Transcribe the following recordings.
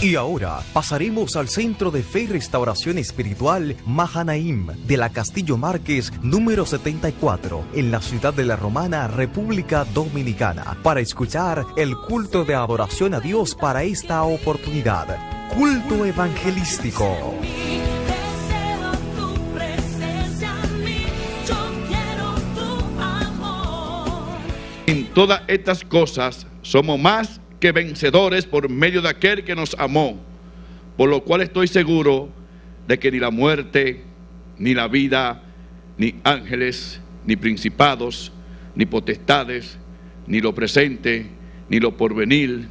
Y ahora pasaremos al Centro de Fe y Restauración Espiritual Mahanaim de la Castillo Márquez número 74 en la ciudad de la Romana, República Dominicana, para escuchar el culto de adoración a Dios para esta oportunidad. Culto evangelístico. En todas estas cosas somos más que vencedores por medio de aquel que nos amó, por lo cual estoy seguro de que ni la muerte, ni la vida, ni ángeles, ni principados, ni potestades, ni lo presente, ni lo porvenir,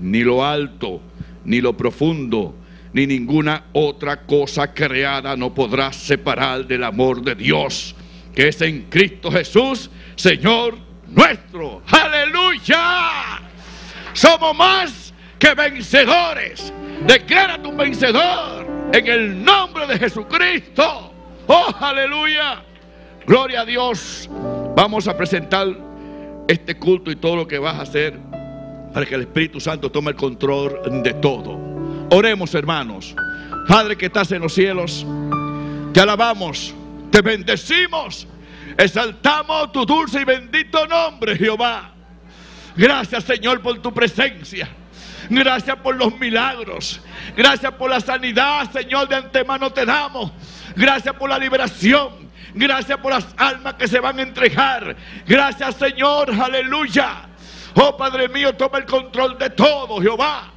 ni lo alto, ni lo profundo, ni ninguna otra cosa creada no podrá separar del amor de Dios, que es en Cristo Jesús, Señor nuestro. Aleluya. Somos más que vencedores. Declara tu vencedor en el nombre de Jesucristo. Oh, aleluya. Gloria a Dios. Vamos a presentar este culto y todo lo que vas a hacer para que el Espíritu Santo tome el control de todo. Oremos, hermanos. Padre que estás en los cielos, te alabamos, te bendecimos, exaltamos tu dulce y bendito nombre, Jehová. Gracias, Señor, por tu presencia. Gracias por los milagros. Gracias por la sanidad, Señor, de antemano te damos. Gracias por la liberación. Gracias por las almas que se van a entregar. Gracias, Señor, aleluya. Oh Padre mío, toma el control de todo, Jehová.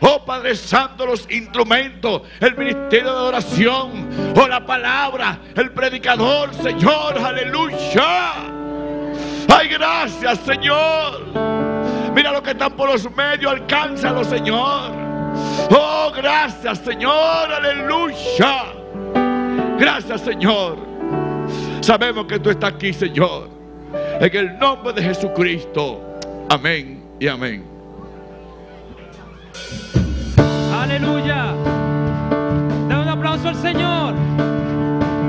Oh Padre Santo, los instrumentos, el ministerio de adoración, oh la palabra, el predicador, Señor, aleluya. Ay, gracias, Señor. Mira lo que están por los medios, alcánzalo, Señor. Oh, gracias, Señor, aleluya. Gracias, Señor. Sabemos que tú estás aquí, Señor. En el nombre de Jesucristo. Amén y amén. Aleluya. Da un aplauso al Señor.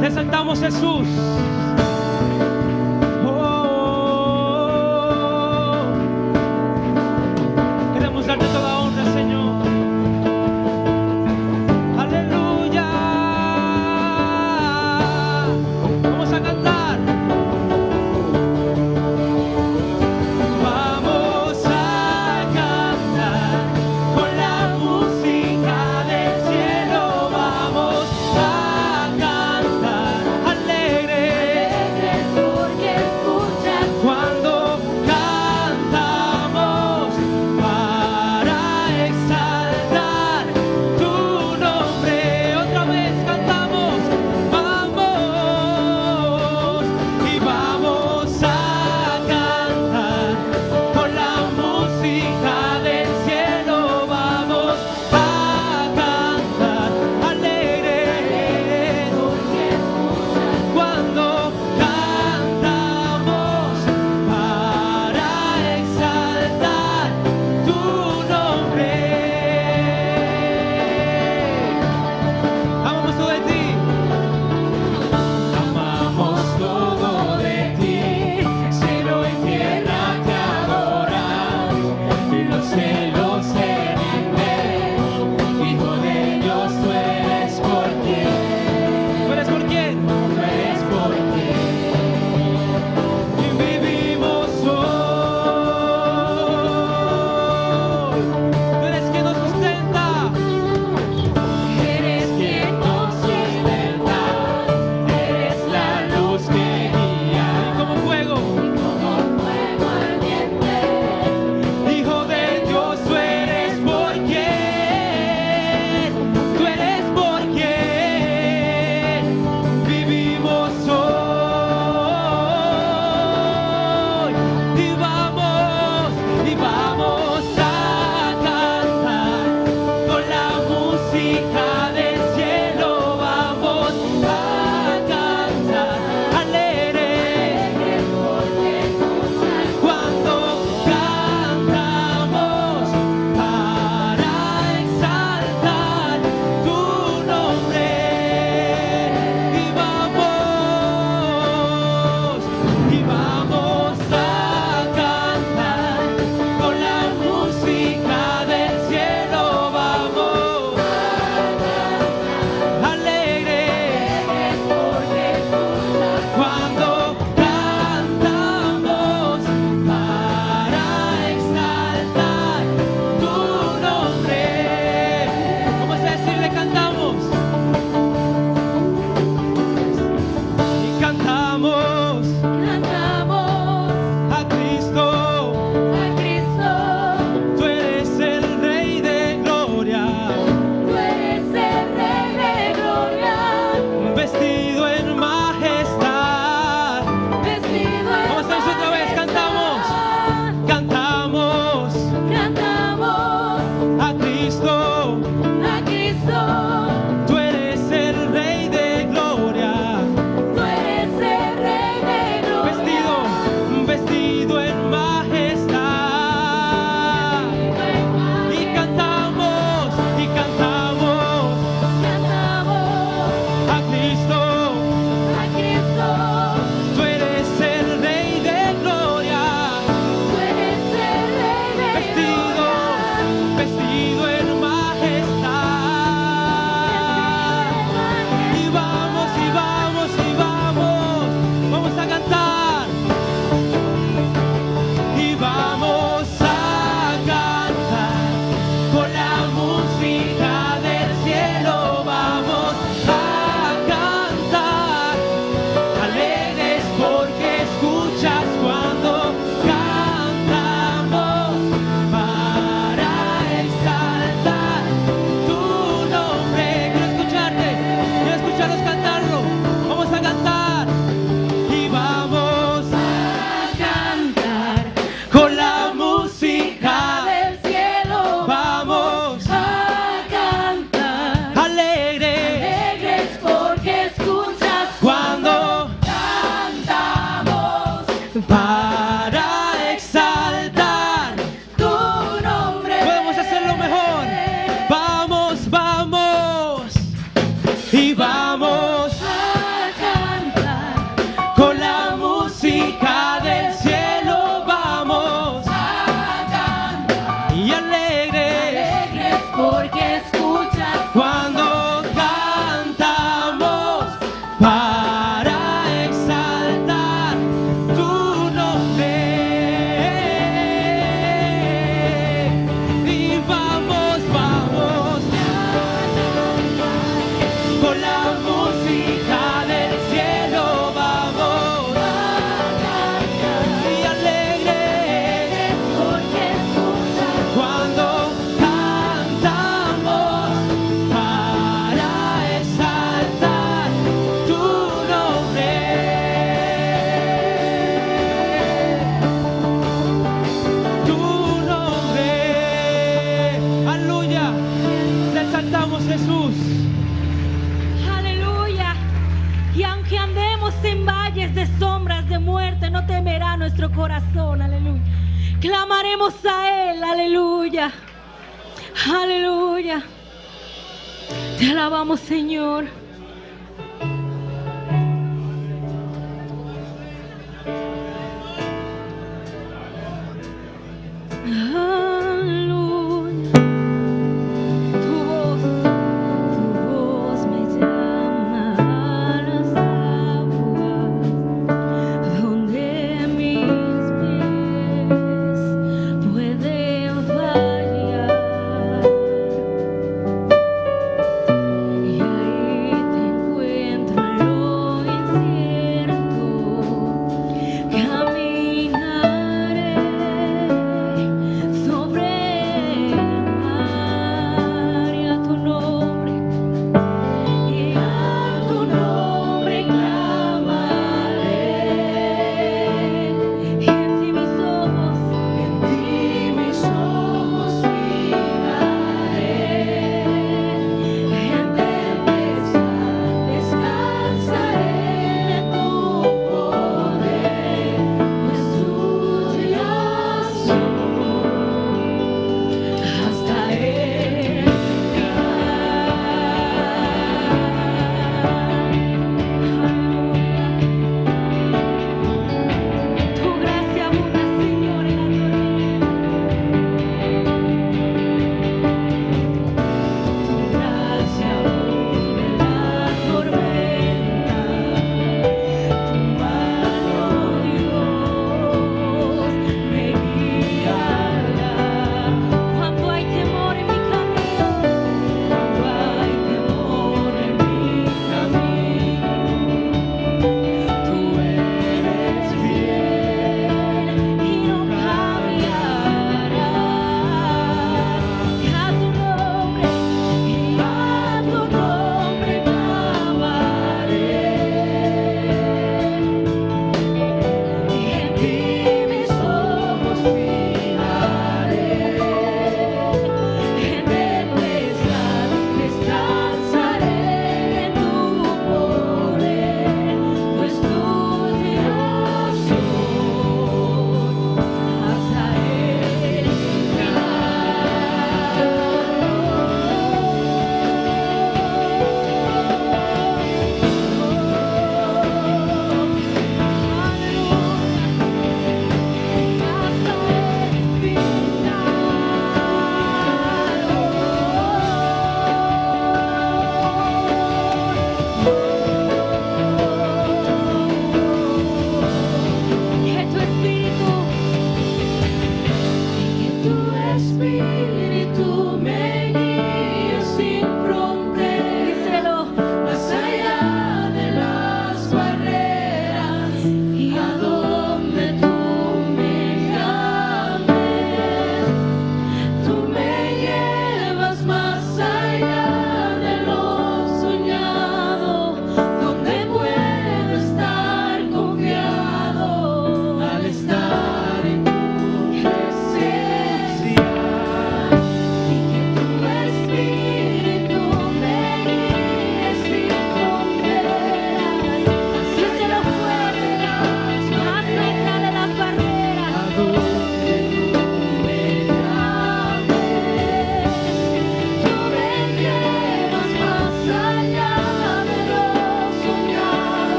Te saltamos Jesús. Queremos darte toda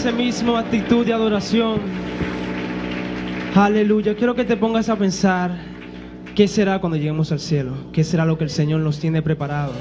esa misma actitud de adoración. Aleluya. Quiero que te pongas a pensar qué será cuando lleguemos al cielo, qué será lo que el Señor nos tiene preparado.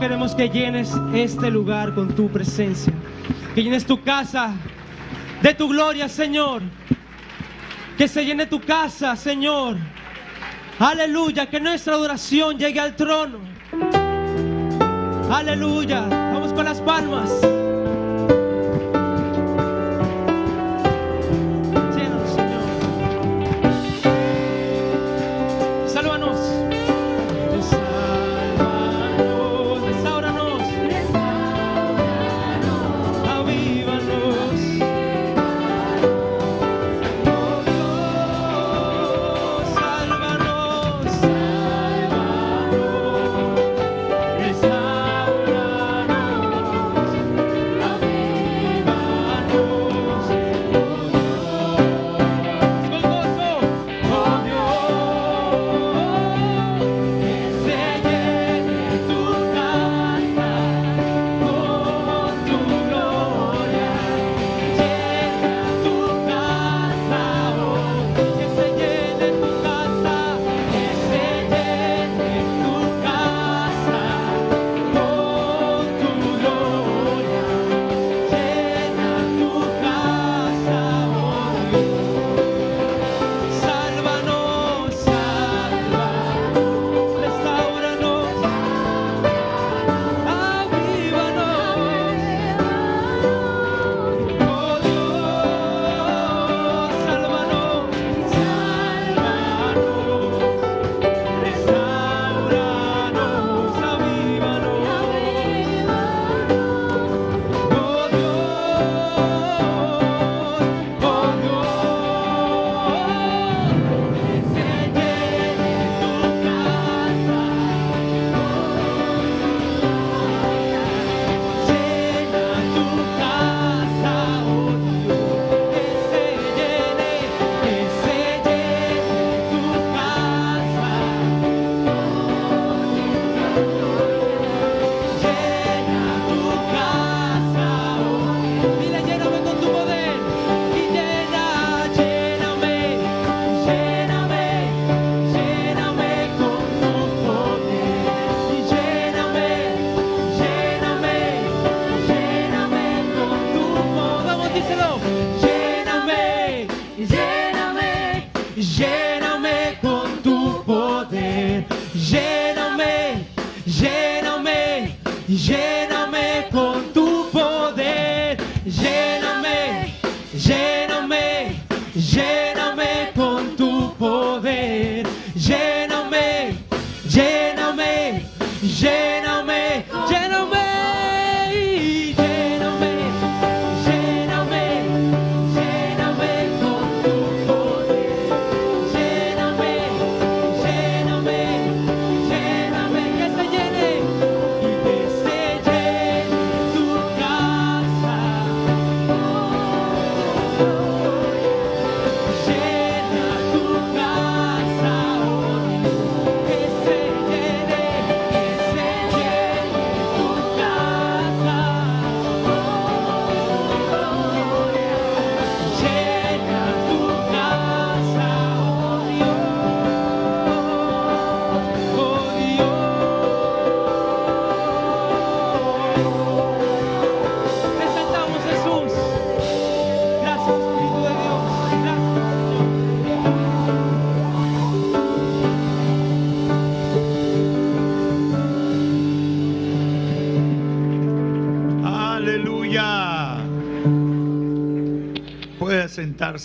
Queremos que llenes este lugar con tu presencia. Que llenes tu casa de tu gloria, Señor. Que se llene tu casa, Señor. Aleluya, que nuestra adoración llegue al trono. Aleluya, vamos con las palmas.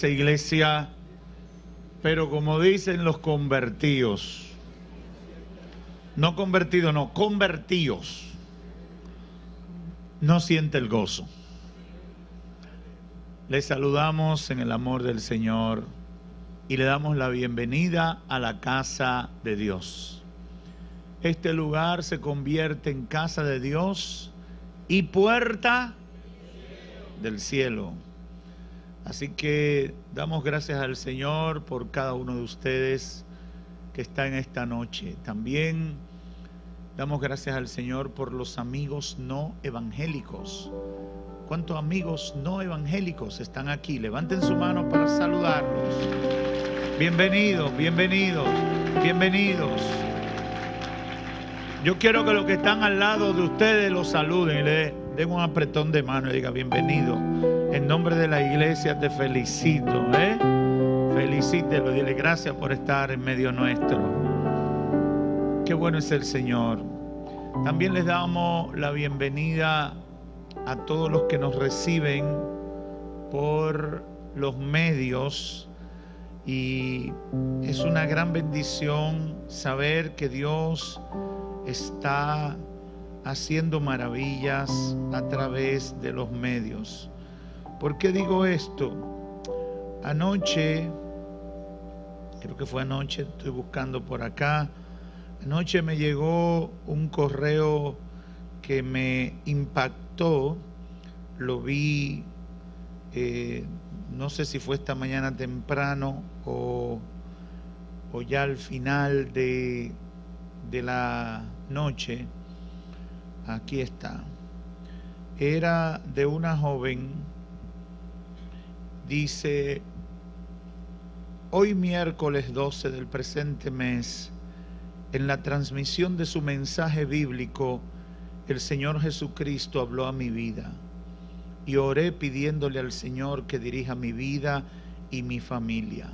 Iglesia, pero como dicen los convertidos, no convertidos, no, convertidos, no siente el gozo. Les saludamos en el amor del Señor y le damos la bienvenida a la casa de Dios. Este lugar se convierte en casa de Dios y puerta del cielo. Así que damos gracias al Señor por cada uno de ustedes que está en esta noche. También damos gracias al Señor por los amigos no evangélicos. ¿Cuántos amigos no evangélicos están aquí? Levanten su mano para saludarlos. Bienvenidos, bienvenidos, bienvenidos. Yo quiero que los que están al lado de ustedes los saluden y le den un apretón de mano y diga bienvenido. En nombre de la iglesia te felicito, ¿eh? Felicítelo, dile gracias por estar en medio nuestro. Qué bueno es el Señor. También les damos la bienvenida a todos los que nos reciben por los medios y es una gran bendición saber que Dios está haciendo maravillas a través de los medios. ¿Por qué digo esto? Anoche, creo que fue anoche, estoy buscando por acá, anoche me llegó un correo que me impactó, lo vi, eh, no sé si fue esta mañana temprano o, o ya al final de, de la noche, aquí está, era de una joven, dice, hoy miércoles 12 del presente mes, en la transmisión de su mensaje bíblico, el Señor Jesucristo habló a mi vida y oré pidiéndole al Señor que dirija mi vida y mi familia.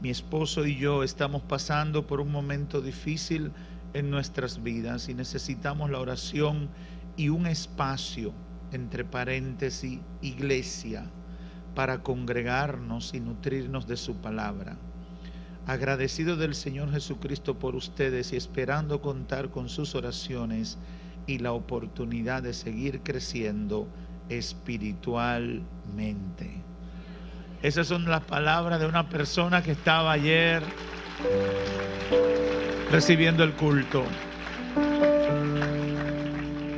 Mi esposo y yo estamos pasando por un momento difícil en nuestras vidas y necesitamos la oración y un espacio, entre paréntesis, iglesia, para congregarnos y nutrirnos de su palabra. Agradecido del Señor Jesucristo por ustedes y esperando contar con sus oraciones y la oportunidad de seguir creciendo espiritualmente. Esas son las palabras de una persona que estaba ayer recibiendo el culto.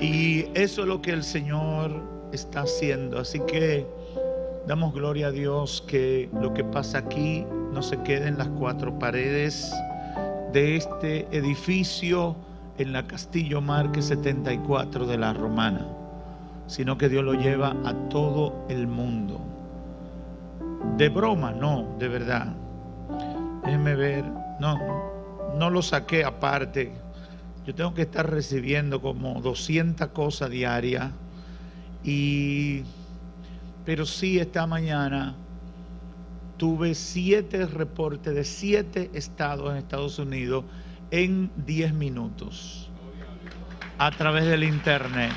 Y eso es lo que el Señor está haciendo. Así que damos gloria a Dios que lo que pasa aquí no se quede en las cuatro paredes de este edificio en la Castillo Marque 74 de la Romana, sino que Dios lo lleva a todo el mundo. De broma, no, de verdad. Déjenme ver, no, no lo saqué aparte. Yo tengo que estar recibiendo como 200 cosas diarias. Y, pero sí, esta mañana tuve siete reportes de siete estados en Estados Unidos en 10 minutos a través del internet.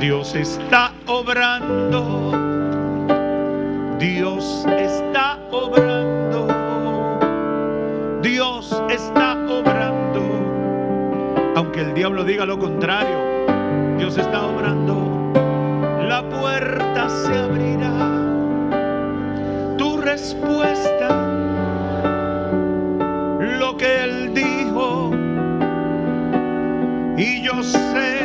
Dios está obrando. Dios está obrando. Dios está obrando. Aunque el diablo diga lo contrario, Dios está obrando. Se abrirá. Tu respuesta, lo que Él dijo. Y yo sé,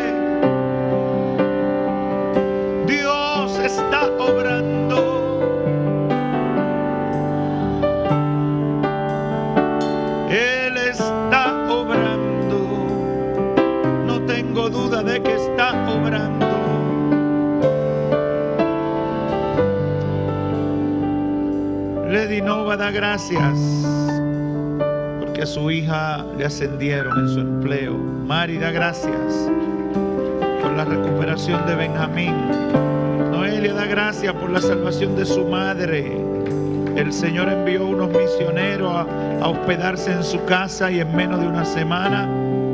Lady Nova da gracias porque a su hija le ascendieron en su empleo. Mari da gracias por la recuperación de Benjamín. Noelia da gracias por la salvación de su madre. El Señor envió unos misioneros a hospedarse en su casa y en menos de una semana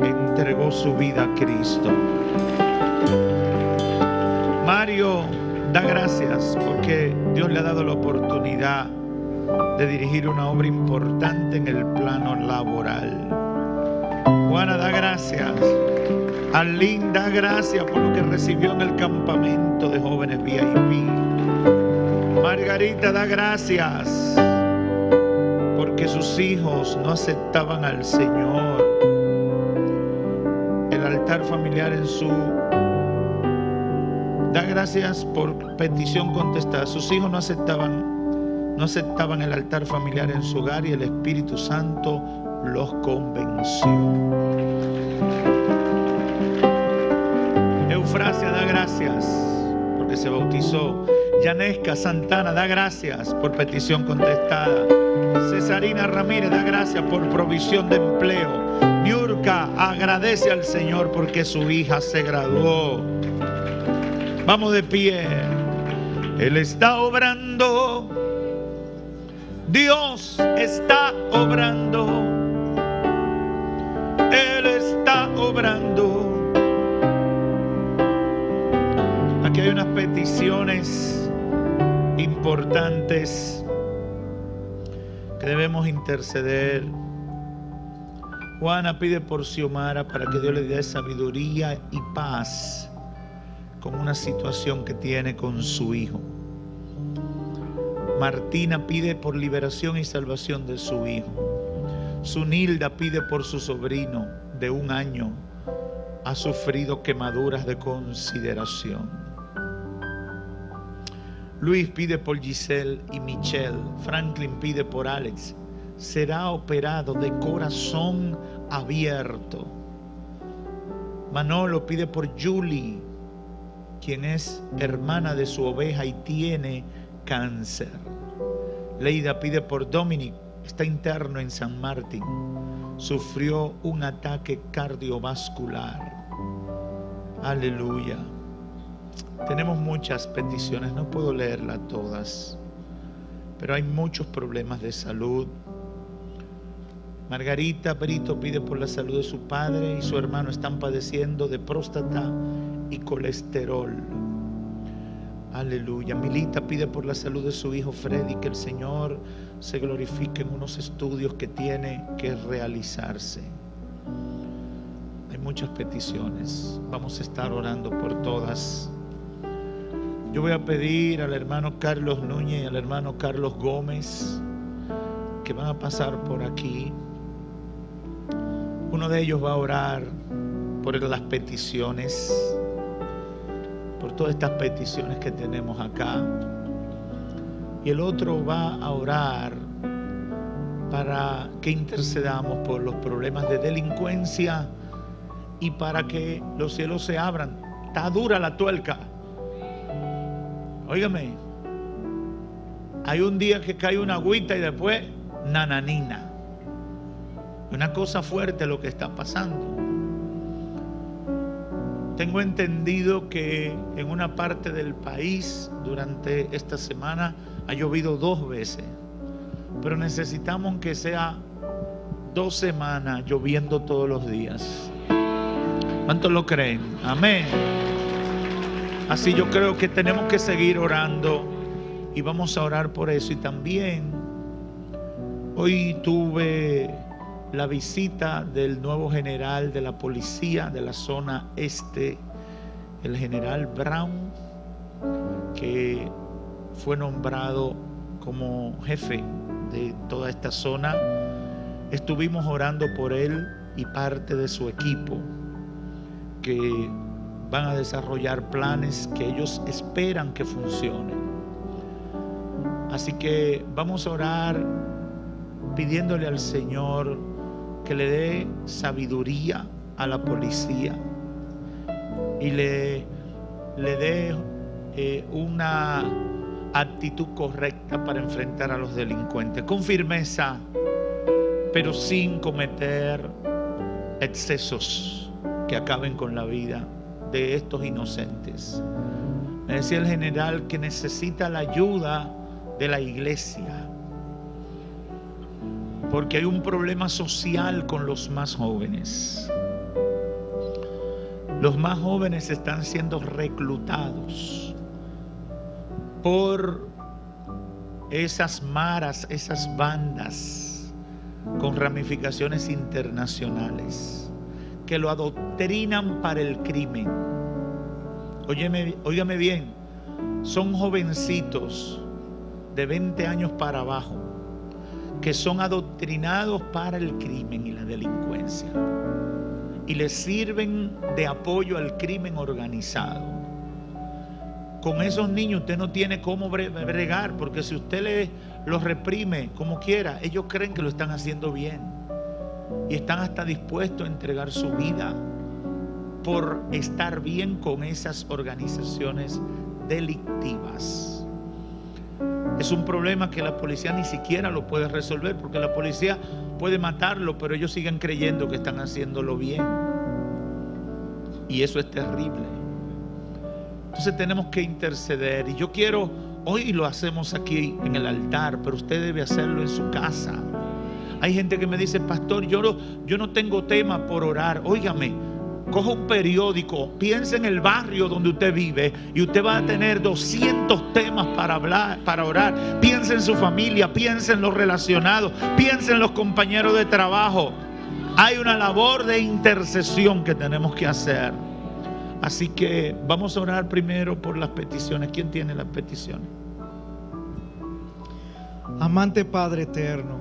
entregó su vida a Cristo. Mario Da gracias porque Dios le ha dado la oportunidad de dirigir una obra importante en el plano laboral. Juana, da gracias. Alín, da gracias por lo que recibió en el campamento de jóvenes VIP. Margarita, da gracias porque sus hijos no aceptaban al Señor. El altar familiar en su... Da gracias por petición contestada. Sus hijos no aceptaban, no aceptaban el altar familiar en su hogar y el Espíritu Santo los convenció. Eufrasia da gracias porque se bautizó. Yanesca Santana da gracias por petición contestada. Cesarina Ramírez da gracias por provisión de empleo. Niurka agradece al Señor porque su hija se graduó. Vamos de pie. Él está obrando. Dios está obrando. Él está obrando. Aquí hay unas peticiones importantes que debemos interceder. Juana pide por Xiomara para que Dios le dé sabiduría y paz con una situación que tiene con su hijo. Martina pide por liberación y salvación de su hijo. Sunilda pide por su sobrino de un año. Ha sufrido quemaduras de consideración. Luis pide por Giselle y Michelle. Franklin pide por Alex. Será operado de corazón abierto. Manolo pide por Julie, quien es hermana de su oveja y tiene cáncer. Leida pide por Dominic, está interno en San Martín. Sufrió un ataque cardiovascular. Aleluya. Tenemos muchas peticiones, no puedo leerlas todas, pero hay muchos problemas de salud. Margarita Brito pide por la salud de su padre y su hermano están padeciendo de próstata y colesterol. Aleluya. Milita pide por la salud de su hijo Freddy, que el Señor se glorifique en unos estudios que tiene que realizarse. Hay muchas peticiones. Vamos a estar orando por todas. Yo voy a pedir al hermano Carlos Núñez y al hermano Carlos Gómez que van a pasar por aquí. Uno de ellos va a orar por las peticiones, por todas estas peticiones que tenemos acá. Y el otro va a orar para que intercedamos por los problemas de delincuencia y para que los cielos se abran. Está dura la tuerca. Óigame, hay un día que cae una agüita y después nananina. Una cosa fuerte lo que está pasando. Tengo entendido que en una parte del país durante esta semana ha llovido dos veces, pero necesitamos que sea dos semanas lloviendo todos los días. ¿Cuántos lo creen? Amén. Así yo creo que tenemos que seguir orando y vamos a orar por eso. Y también hoy tuve la visita del nuevo general de la policía de la zona este, el general Brown, que fue nombrado como jefe de toda esta zona. Estuvimos orando por él y parte de su equipo, que van a desarrollar planes que ellos esperan que funcionen. Así que vamos a orar pidiéndole al Señor que le dé sabiduría a la policía y le, le dé eh, una actitud correcta para enfrentar a los delincuentes, con firmeza, pero sin cometer excesos que acaben con la vida de estos inocentes. Me decía el general que necesita la ayuda de la iglesia, porque hay un problema social con los más jóvenes. Los más jóvenes están siendo reclutados por esas maras, esas bandas con ramificaciones internacionales que lo adoctrinan para el crimen. Óyeme, óigame bien, son jovencitos de 20 años para abajo que son adoctrinados para el crimen y la delincuencia y les sirven de apoyo al crimen organizado. Con esos niños usted no tiene cómo bre- bregar, porque si usted le, los reprime como quiera, ellos creen que lo están haciendo bien y están hasta dispuestos a entregar su vida por estar bien con esas organizaciones delictivas. Es un problema que la policía ni siquiera lo puede resolver, porque la policía puede matarlo, pero ellos siguen creyendo que están haciéndolo bien. Y eso es terrible. Entonces tenemos que interceder. Y yo quiero, hoy lo hacemos aquí en el altar, pero usted debe hacerlo en su casa. Hay gente que me dice, pastor, yo no, yo no tengo tema por orar. Óigame, coja un periódico, piense en el barrio donde usted vive y usted va a tener 200 temas para hablar, para orar. Piense en su familia, piense en los relacionados, piense en los compañeros de trabajo. Hay una labor de intercesión que tenemos que hacer. Así que vamos a orar primero por las peticiones. ¿Quién tiene las peticiones? Amante Padre eterno,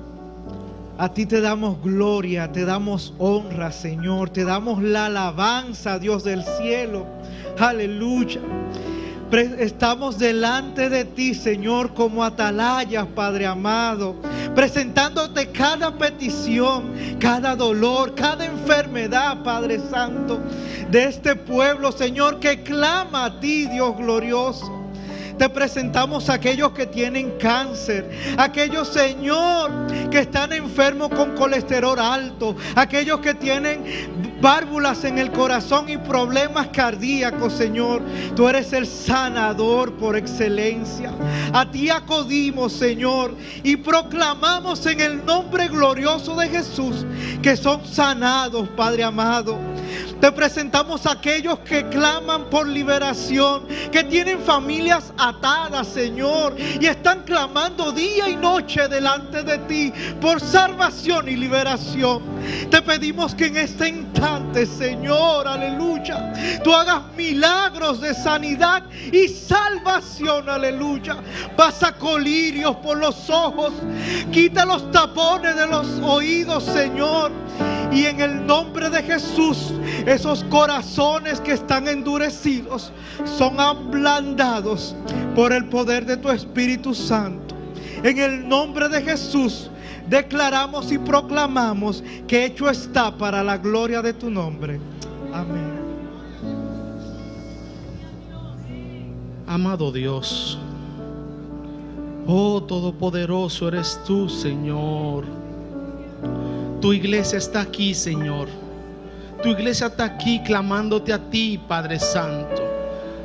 a ti te damos gloria, te damos honra, Señor, te damos la alabanza, Dios del cielo. Aleluya. Estamos delante de ti, Señor, como atalayas, Padre amado, presentándote cada petición, cada dolor, cada enfermedad, Padre Santo, de este pueblo, Señor, que clama a ti, Dios glorioso. Te presentamos a aquellos que tienen cáncer, aquellos, Señor, que están enfermos con colesterol alto, aquellos que tienen válvulas en el corazón y problemas cardíacos, Señor. Tú eres el sanador por excelencia. A ti acudimos, Señor, y proclamamos en el nombre glorioso de Jesús que son sanados, Padre amado. Te presentamos a aquellos que claman por liberación, que tienen familias atadas, Señor, y están clamando día y noche delante de ti por salvación y liberación. Te pedimos que en este instante, Señor, aleluya, tú hagas milagros de sanidad y salvación, aleluya. Pasa colirios por los ojos, quita los tapones de los oídos, Señor. Y en el nombre de Jesús, esos corazones que están endurecidos son ablandados por el poder de tu Espíritu Santo. En el nombre de Jesús, declaramos y proclamamos que hecho está para la gloria de tu nombre. Amén. Amado Dios, oh Todopoderoso eres tú, Señor. Tu iglesia está aquí, Señor. Tu iglesia está aquí clamándote a ti, Padre Santo.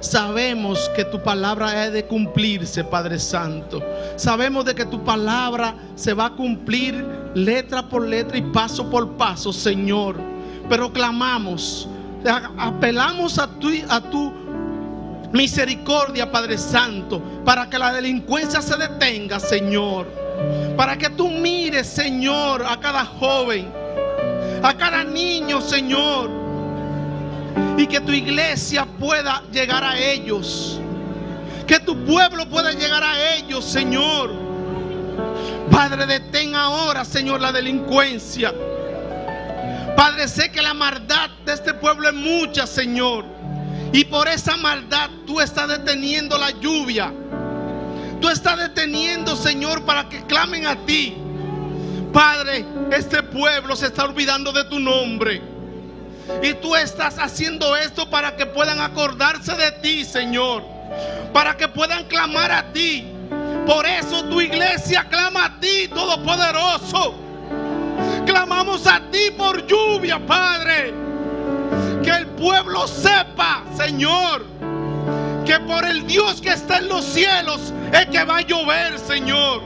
Sabemos que tu palabra ha de cumplirse, Padre Santo. Sabemos de que tu palabra se va a cumplir letra por letra y paso por paso, Señor. Pero clamamos, apelamos a tu, a tu misericordia, Padre Santo, para que la delincuencia se detenga, Señor. Para que tú mires, Señor, a cada joven, a cada niño, Señor. Y que tu iglesia pueda llegar a ellos. Que tu pueblo pueda llegar a ellos, Señor. Padre, detén ahora, Señor, la delincuencia. Padre, sé que la maldad de este pueblo es mucha, Señor. Y por esa maldad tú estás deteniendo la lluvia. Tú estás deteniendo, Señor, para que clamen a ti. Padre, este pueblo se está olvidando de tu nombre. Y tú estás haciendo esto para que puedan acordarse de ti, Señor. Para que puedan clamar a ti. Por eso tu iglesia clama a ti, Todopoderoso. Clamamos a ti por lluvia, Padre. Que el pueblo sepa, Señor, que por el Dios que está en los cielos es que va a llover, Señor.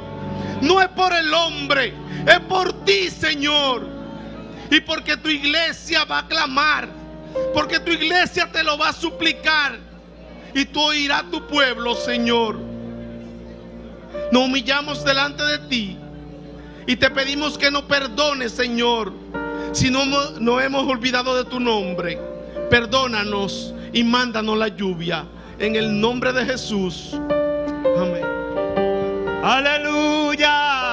No es por el hombre, es por ti, Señor. Y porque tu iglesia va a clamar, porque tu iglesia te lo va a suplicar. Y tú oirás a tu pueblo, Señor. Nos humillamos delante de ti y te pedimos que nos perdones, Señor, si no no hemos olvidado de tu nombre. Perdónanos y mándanos la lluvia. En el nombre de Jesús. Amén. Aleluya.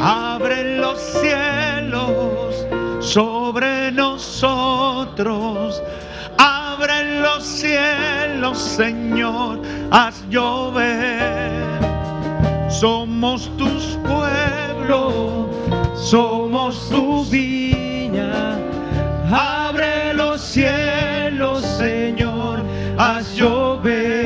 Abre los cielos sobre nosotros. Abre los cielos, Señor. Haz llover. Somos tus pueblos. Somos tu viña. Abre los cielos, Señor. Haz llover.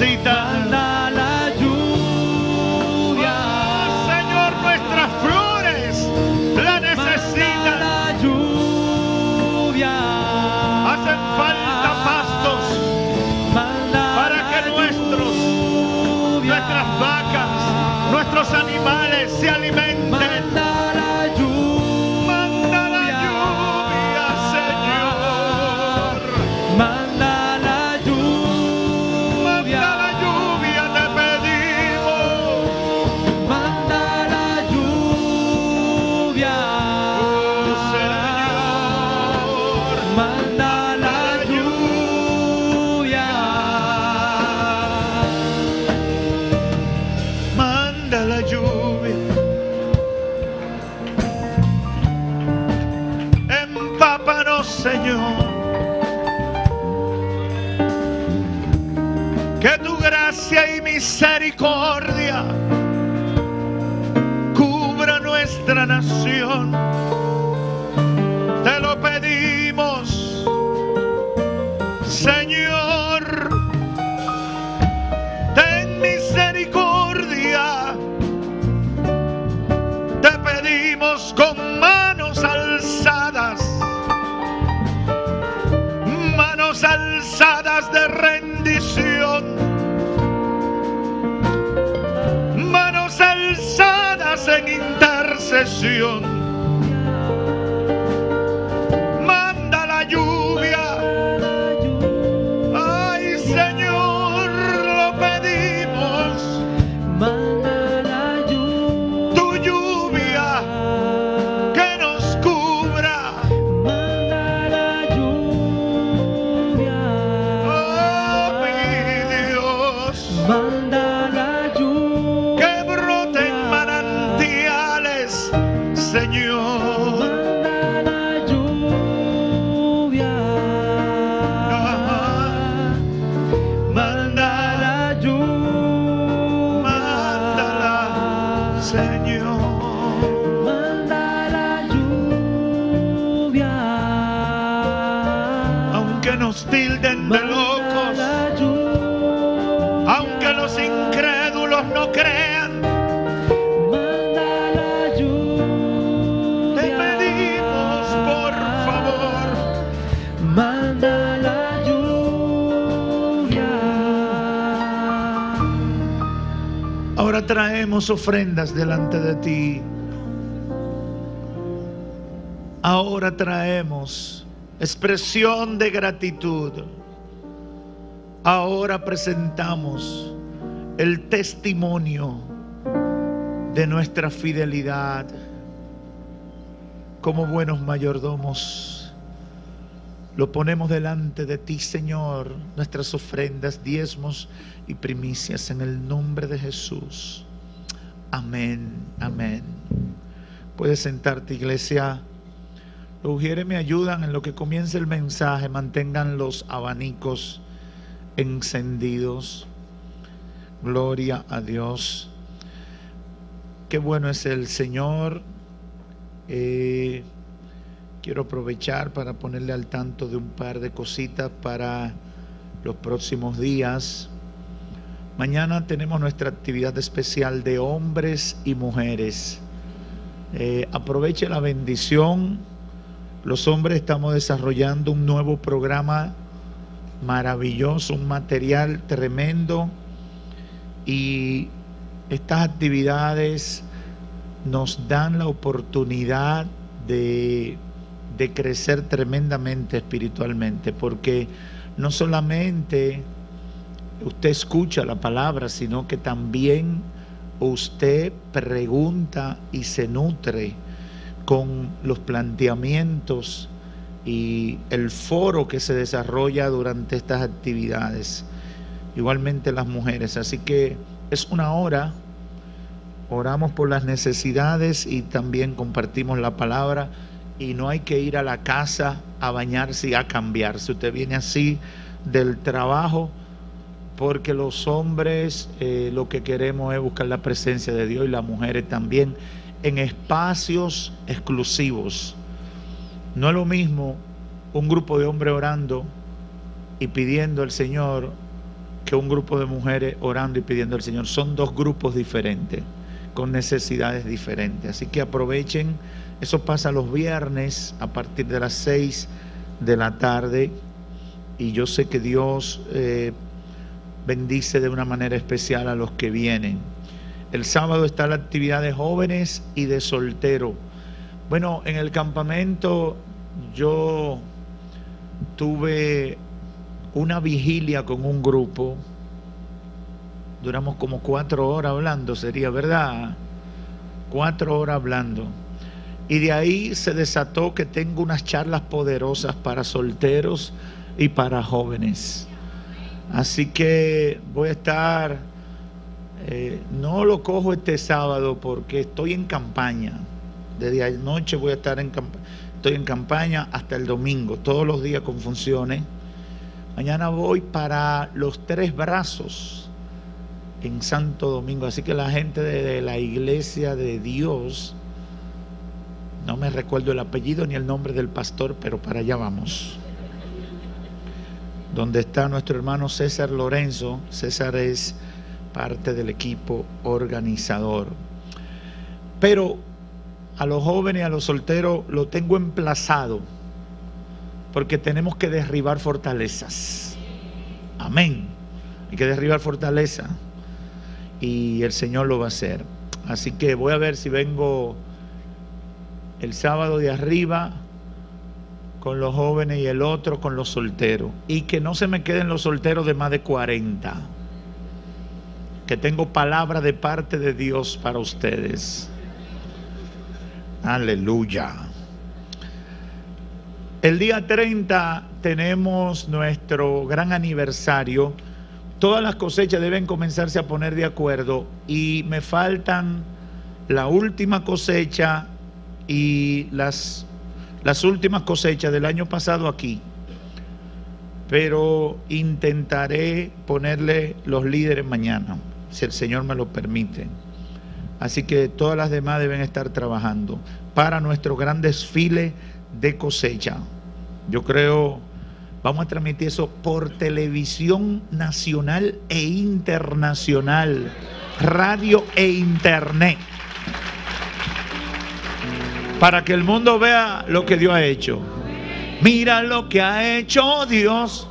Necesitan. Manda la lluvia. Señor, nuestras flores la necesitan. la lluvia. Hacen falta pastos para que nuestros, nuestras vacas, nuestros animales se alimenten. Pedimos con traemos ofrendas delante de ti. Ahora traemos expresión de gratitud. Ahora presentamos el testimonio de nuestra fidelidad como buenos mayordomos. Lo ponemos delante de ti, Señor, nuestras ofrendas, diezmos y primicias en el nombre de Jesús. Amén, amén. Puedes sentarte, iglesia. Los ujieres me ayudan en lo que comience el mensaje. Mantengan los abanicos encendidos. Gloria a Dios. Qué bueno es el Señor. Eh, quiero aprovechar para ponerle al tanto de un par de cositas para los próximos días. Mañana tenemos nuestra actividad especial de hombres y mujeres. Eh, aproveche la bendición. Los hombres estamos desarrollando un nuevo programa maravilloso, un material tremendo y estas actividades nos dan la oportunidad de, de crecer tremendamente espiritualmente, porque no solamente usted escucha la palabra, sino que también usted pregunta y se nutre con los planteamientos y el foro que se desarrolla durante estas actividades. Igualmente las mujeres. Así que es una hora, oramos por las necesidades y también compartimos la palabra y no hay que ir a la casa a bañarse y a cambiarse. Usted viene así del trabajo porque los hombres eh, lo que queremos es buscar la presencia de Dios y las mujeres también en espacios exclusivos. No es lo mismo un grupo de hombres orando y pidiendo al Señor que un grupo de mujeres orando y pidiendo al Señor. Son dos grupos diferentes, con necesidades diferentes. Así que aprovechen, eso pasa los viernes a partir de las 6 de la tarde y yo sé que Dios eh, bendice de una manera especial a los que vienen. El sábado está la actividad de jóvenes y de soltero. Bueno, en el campamento yo tuve una vigilia con un grupo. Duramos como cuatro horas hablando, sería verdad. Cuatro horas hablando. Y de ahí se desató que tengo unas charlas poderosas para solteros y para jóvenes. Así que voy a estar, eh, no lo cojo este sábado porque estoy en campaña. Desde anoche voy a estar en campaña. Estoy en campaña hasta el domingo, todos los días con funciones. Mañana voy para los tres brazos en Santo Domingo. Así que la gente de, de la iglesia de Dios, no me recuerdo el apellido ni el nombre del pastor, pero para allá vamos. Donde está nuestro hermano César Lorenzo. César es parte del equipo organizador. Pero a los jóvenes y a los solteros lo tengo emplazado porque tenemos que derribar fortalezas. Amén. Hay que derribar fortaleza y el Señor lo va a hacer. Así que voy a ver si vengo el sábado de arriba con los jóvenes y el otro con los solteros. Y que no se me queden los solteros de más de 40. Que tengo palabra de parte de Dios para ustedes. Aleluya. El día 30 tenemos nuestro gran aniversario. Todas las cosechas deben comenzarse a poner de acuerdo y me faltan la última cosecha y las, las últimas cosechas del año pasado aquí. Pero intentaré ponerle los líderes mañana, si el Señor me lo permite. Así que todas las demás deben estar trabajando para nuestro gran desfile de cosecha. Yo creo, vamos a transmitir eso por televisión nacional e internacional, radio e internet, para que el mundo vea lo que Dios ha hecho. Mira lo que ha hecho Dios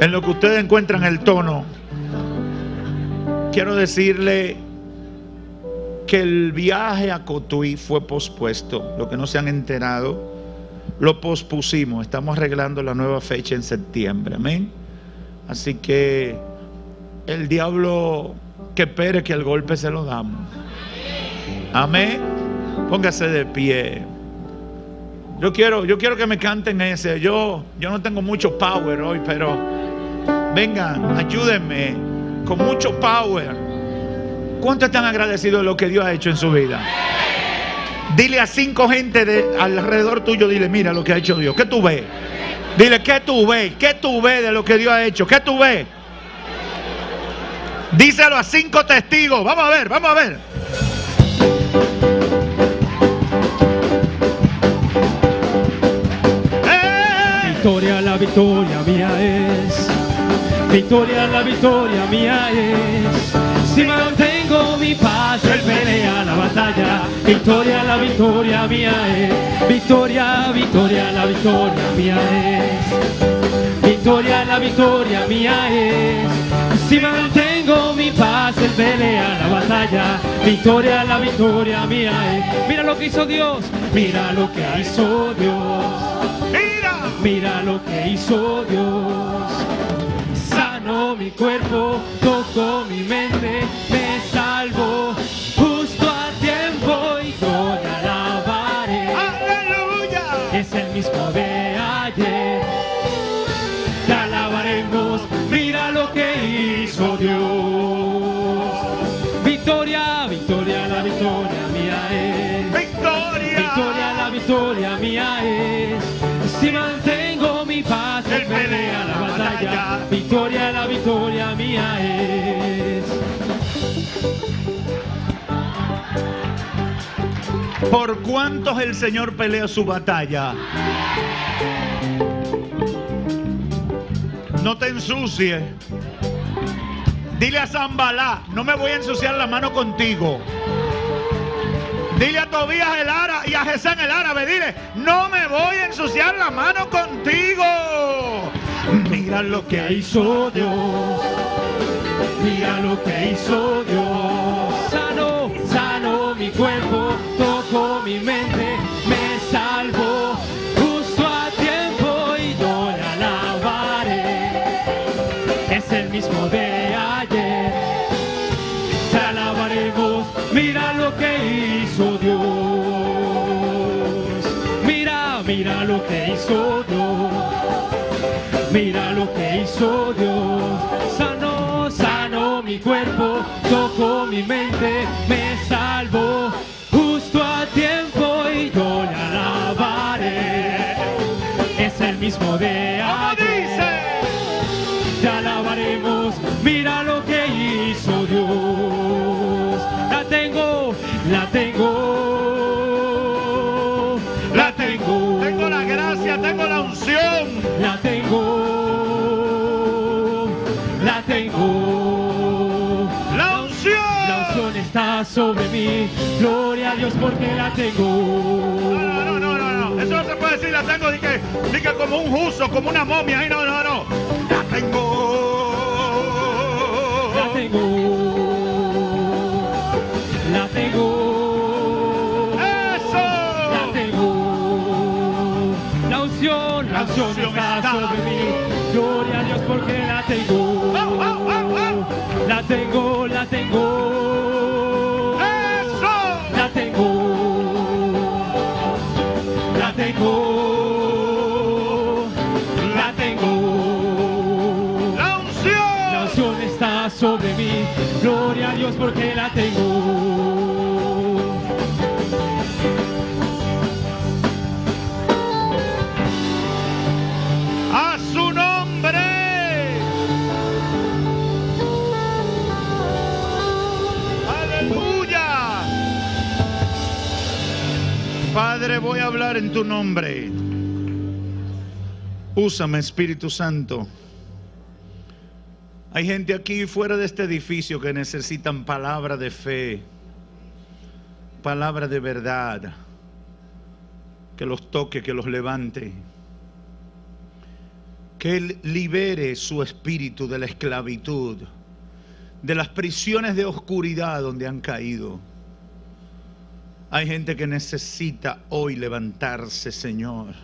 en lo que ustedes encuentran el tono. Quiero decirle que el viaje a Cotuí fue pospuesto. Lo que no se han enterado, lo pospusimos. Estamos arreglando la nueva fecha en septiembre. Amén. Así que el diablo que espere que el golpe se lo damos. Amén. Póngase de pie. Yo quiero, yo quiero que me canten ese. Yo, yo no tengo mucho power hoy, pero vengan, ayúdenme con mucho power. ¿Cuántos están agradecidos de lo que Dios ha hecho en su vida? Dile a cinco gente de alrededor tuyo, dile, mira lo que ha hecho Dios. ¿Qué tú ves? Dile, ¿qué tú ves? ¿Qué tú ves de lo que Dios ha hecho? ¿Qué tú ves? Díselo a cinco testigos. Vamos a ver, vamos a ver. Victoria, la victoria mía es. Victoria, la victoria mía es. Si mantengo mi paz, él pelea la batalla. Victoria, la victoria mía es. Victoria, victoria, la victoria mía es. Victoria, la victoria mía es. Si mantengo mi paz, él pelea la batalla. Victoria, la victoria mía es. Mira lo que hizo Dios. Mira lo que hizo Dios. ¡Mira! Lo que hizo Dios. Sanó mi cuerpo, tocó mi mente, me salvó Victoria, la victoria mía es. ¿Por cuántos el Señor pelea su batalla? No te ensucies. Dile a Zambalá, no me voy a ensuciar la mano contigo. Dile a Tobías el árabe y a Gesán el árabe, dile, no me voy a ensuciar la mano contigo. Mira lo que hizo Dios. Mira lo que hizo Dios. Sano, sano mi cuerpo, tocó mi mente, me salvó hizo Dios. Sanó, sanó mi cuerpo, tocó mi mente, me salvó justo a tiempo y yo le alabaré. Es el mismo de ¿Cómo ayer. dice? Te alabaremos, mira lo que hizo Dios. La tengo, la tengo, la tengo. Tengo la gracia, tengo la unción. La tengo, la unción. La unción está sobre mí. Gloria a Dios porque la tengo. No, no, no, no, no. Eso no se puede decir, la tengo, dije, dije como un justo, como una momia. Ay, no, no, no. La tengo. La tengo. La tengo. Eso. La tengo. La unción, la unción unción está está. sobre mí. Tengo. Eso. La tengo. La tengo. La tengo. La unción. La unción está sobre mí. Gloria a Dios porque la tengo. Padre, voy a hablar en tu nombre. Úsame, Espíritu Santo. Hay gente aquí fuera de este edificio que necesitan palabra de fe, palabra de verdad, que los toque, que los levante que Él libere su espíritu de la esclavitud, de las prisiones de oscuridad donde han caído. Hay gente que necesita hoy levantarse, Señor.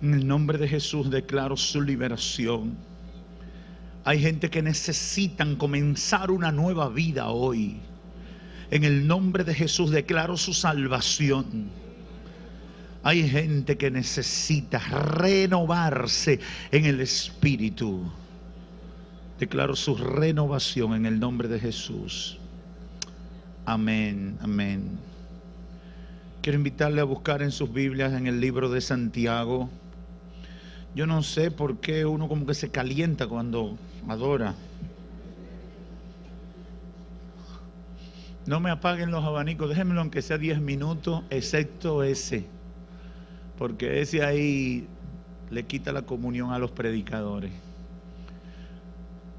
En el nombre de Jesús declaro su liberación. Hay gente que necesitan comenzar una nueva vida hoy. En el nombre de Jesús declaro su salvación. Hay gente que necesita renovarse en el espíritu. Declaro su renovación en el nombre de Jesús. Amén, amén. Quiero invitarle a buscar en sus Biblias en el libro de Santiago. Yo no sé por qué uno como que se calienta cuando adora. No me apaguen los abanicos, déjenmelo aunque sea 10 minutos, excepto ese. Porque ese ahí le quita la comunión a los predicadores.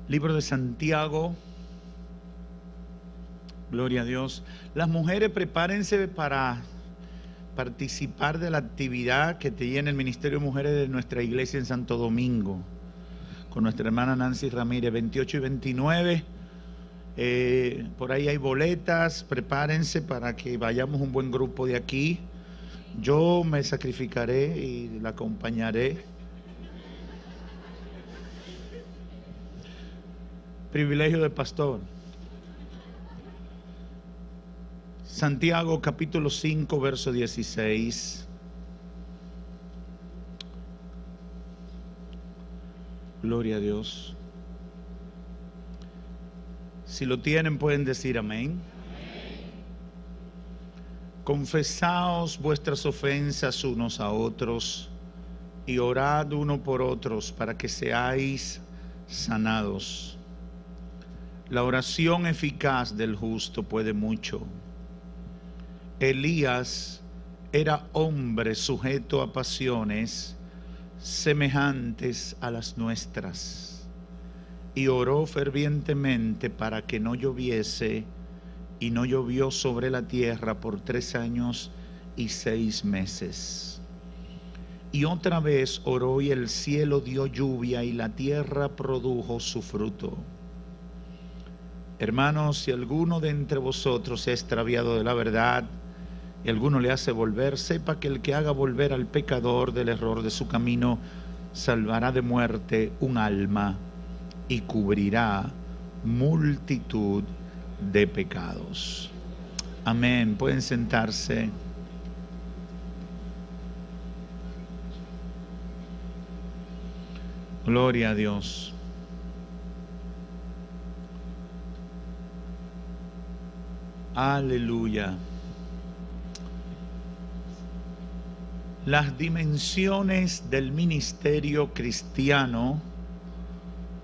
Libro de Santiago. Gloria a Dios. Las mujeres prepárense para participar de la actividad que tiene el Ministerio de Mujeres de nuestra iglesia en Santo Domingo, con nuestra hermana Nancy Ramírez, 28 y 29. Eh, por ahí hay boletas, prepárense para que vayamos un buen grupo de aquí. Yo me sacrificaré y la acompañaré. Privilegio de pastor. Santiago capítulo 5, verso 16. Gloria a Dios. Si lo tienen pueden decir amén. Confesaos vuestras ofensas unos a otros y orad uno por otros para que seáis sanados. La oración eficaz del justo puede mucho. Elías era hombre sujeto a pasiones semejantes a las nuestras y oró fervientemente para que no lloviese y no llovió sobre la tierra por tres años y seis meses. Y otra vez oró y el cielo dio lluvia y la tierra produjo su fruto. Hermanos, si alguno de entre vosotros se ha extraviado de la verdad y alguno le hace volver, sepa que el que haga volver al pecador del error de su camino, salvará de muerte un alma y cubrirá multitud de pecados. Amén. Pueden sentarse. Gloria a Dios. Aleluya. Las dimensiones del ministerio cristiano,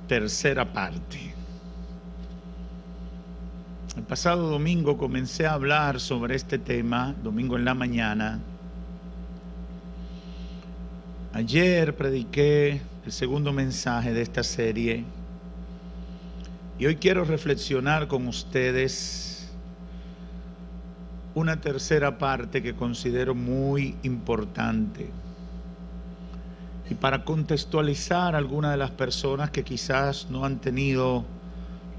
tercera parte. El pasado domingo comencé a hablar sobre este tema, domingo en la mañana. Ayer prediqué el segundo mensaje de esta serie y hoy quiero reflexionar con ustedes una tercera parte que considero muy importante. Y para contextualizar a algunas de las personas que quizás no han tenido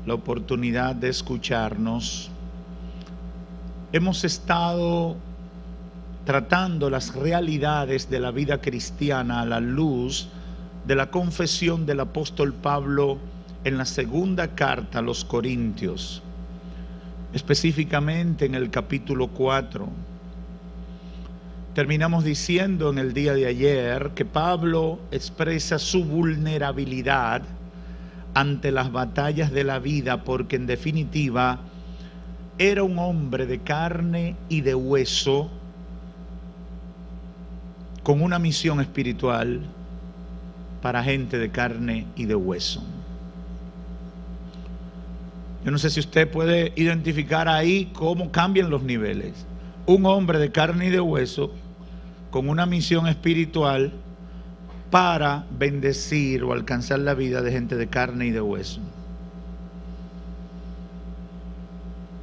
la oportunidad de escucharnos, hemos estado tratando las realidades de la vida cristiana a la luz de la confesión del apóstol Pablo en la segunda carta a los Corintios, específicamente en el capítulo 4. Terminamos diciendo en el día de ayer que Pablo expresa su vulnerabilidad ante las batallas de la vida porque en definitiva era un hombre de carne y de hueso con una misión espiritual para gente de carne y de hueso. Yo no sé si usted puede identificar ahí cómo cambian los niveles. Un hombre de carne y de hueso con una misión espiritual para bendecir o alcanzar la vida de gente de carne y de hueso.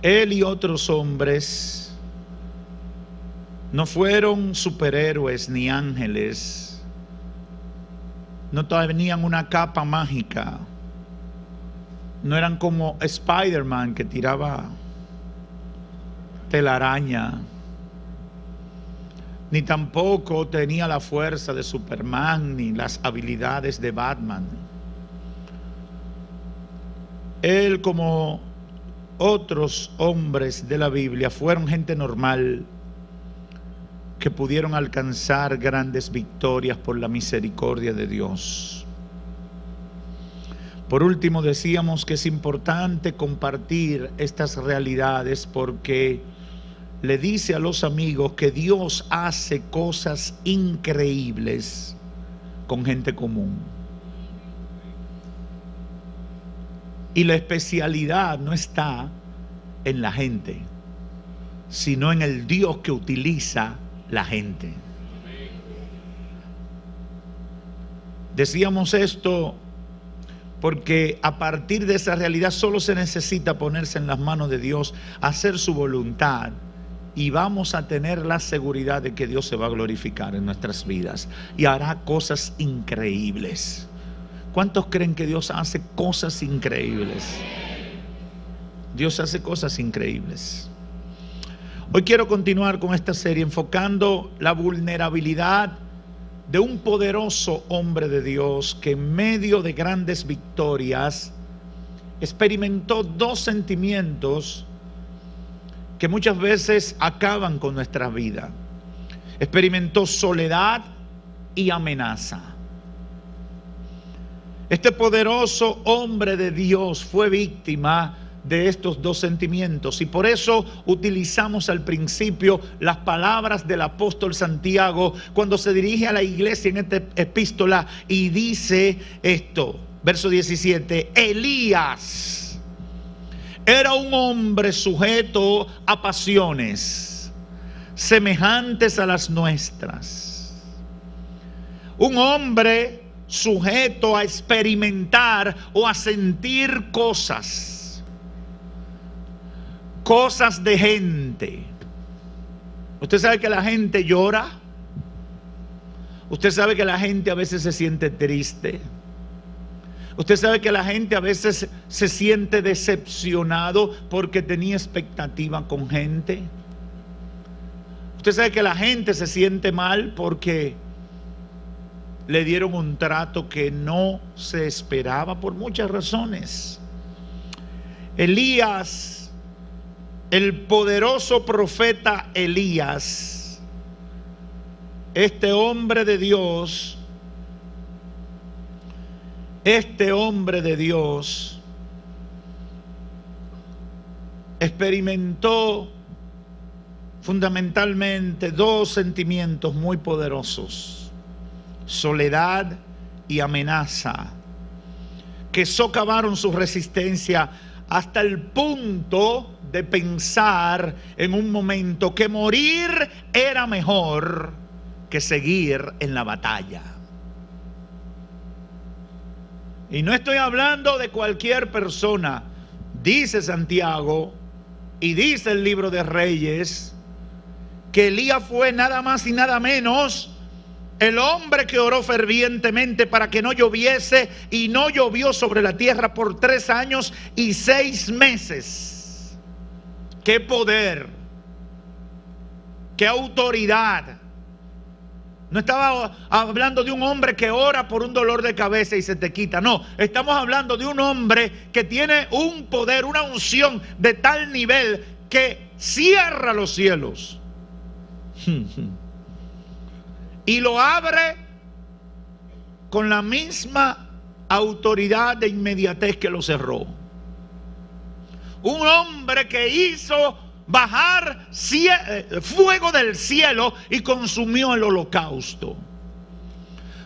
Él y otros hombres no fueron superhéroes ni ángeles, no tenían una capa mágica, no eran como Spider-Man que tiraba telaraña, ni tampoco tenía la fuerza de Superman ni las habilidades de Batman. Él como otros hombres de la Biblia fueron gente normal que pudieron alcanzar grandes victorias por la misericordia de Dios. Por último, decíamos que es importante compartir estas realidades porque le dice a los amigos que Dios hace cosas increíbles con gente común. Y la especialidad no está en la gente, sino en el Dios que utiliza la gente. Decíamos esto porque a partir de esa realidad solo se necesita ponerse en las manos de Dios, hacer su voluntad y vamos a tener la seguridad de que Dios se va a glorificar en nuestras vidas y hará cosas increíbles. ¿Cuántos creen que Dios hace cosas increíbles? Dios hace cosas increíbles. Hoy quiero continuar con esta serie enfocando la vulnerabilidad de un poderoso hombre de Dios que en medio de grandes victorias experimentó dos sentimientos que muchas veces acaban con nuestra vida. Experimentó soledad y amenaza. Este poderoso hombre de Dios fue víctima de estos dos sentimientos y por eso utilizamos al principio las palabras del apóstol Santiago cuando se dirige a la iglesia en esta epístola y dice esto, verso 17, Elías era un hombre sujeto a pasiones semejantes a las nuestras. Un hombre sujeto a experimentar o a sentir cosas. Cosas de gente. Usted sabe que la gente llora. Usted sabe que la gente a veces se siente triste. Usted sabe que la gente a veces se siente decepcionado porque tenía expectativa con gente. Usted sabe que la gente se siente mal porque le dieron un trato que no se esperaba por muchas razones. Elías, el poderoso profeta Elías, este hombre de Dios, este hombre de Dios experimentó fundamentalmente dos sentimientos muy poderosos, soledad y amenaza, que socavaron su resistencia hasta el punto de pensar en un momento que morir era mejor que seguir en la batalla. Y no estoy hablando de cualquier persona. Dice Santiago y dice el libro de Reyes que Elías fue nada más y nada menos el hombre que oró fervientemente para que no lloviese y no llovió sobre la tierra por tres años y seis meses. Qué poder, qué autoridad. No estaba hablando de un hombre que ora por un dolor de cabeza y se te quita. No, estamos hablando de un hombre que tiene un poder, una unción de tal nivel que cierra los cielos. Y lo abre con la misma autoridad de inmediatez que lo cerró. Un hombre que hizo bajar cie- fuego del cielo y consumió el holocausto.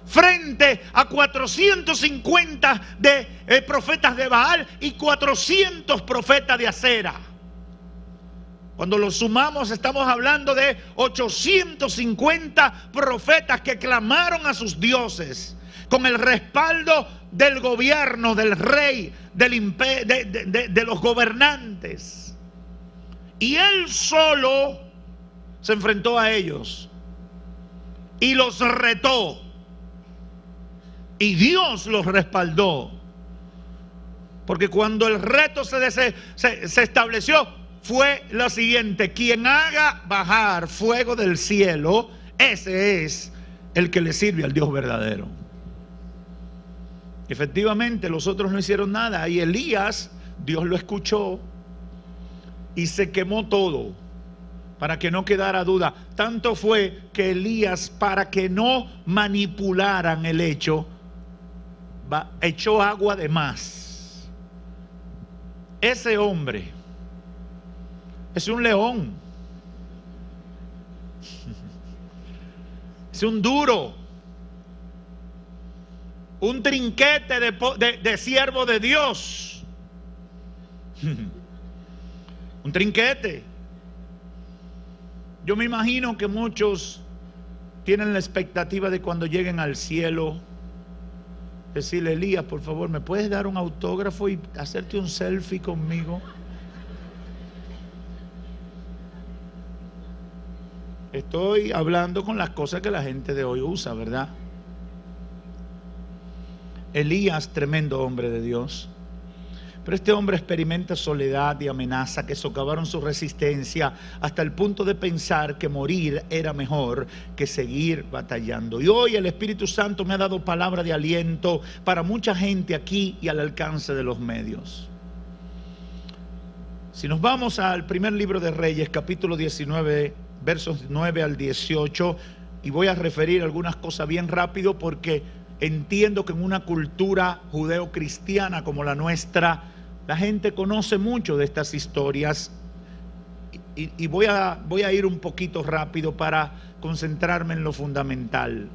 Frente a 450 de eh, profetas de Baal y 400 profetas de Acera. Cuando lo sumamos estamos hablando de 850 profetas que clamaron a sus dioses con el respaldo del gobierno, del rey, del de, de- los gobernantes. Y él solo se enfrentó a ellos y los retó. Y Dios los respaldó. Porque cuando el reto se estableció, fue la siguiente, quien haga bajar fuego del cielo, ese es el que le sirve al Dios verdadero. Efectivamente, los otros no hicieron nada y Elías, Dios lo escuchó y se quemó todo para que no quedara duda. Tanto fue que Elías, para que no manipularan el hecho, echó agua de más. Ese hombre es un león. Es un duro. Un trinquete de, de- de siervo de Dios. un trinquete. Yo me imagino que muchos tienen la expectativa de cuando lleguen al cielo, decirle, Elías, por favor, ¿me puedes dar un autógrafo y hacerte un selfie conmigo? Estoy hablando con las cosas que la gente de hoy usa, ¿verdad? Elías, tremendo hombre de Dios. Pero este hombre experimenta soledad y amenaza que socavaron su resistencia hasta el punto de pensar que morir era mejor que seguir batallando. Y hoy el Espíritu Santo me ha dado palabra de aliento para mucha gente aquí y al alcance de los medios. Si nos vamos al primer libro de Reyes, capítulo 19, versos 9 al 18, y voy a referir algunas cosas bien rápido porque entiendo que en una cultura judeo-cristiana como la nuestra, la gente conoce mucho de estas historias y, voy, a, voy a ir un poquito rápido para concentrarme en lo fundamental.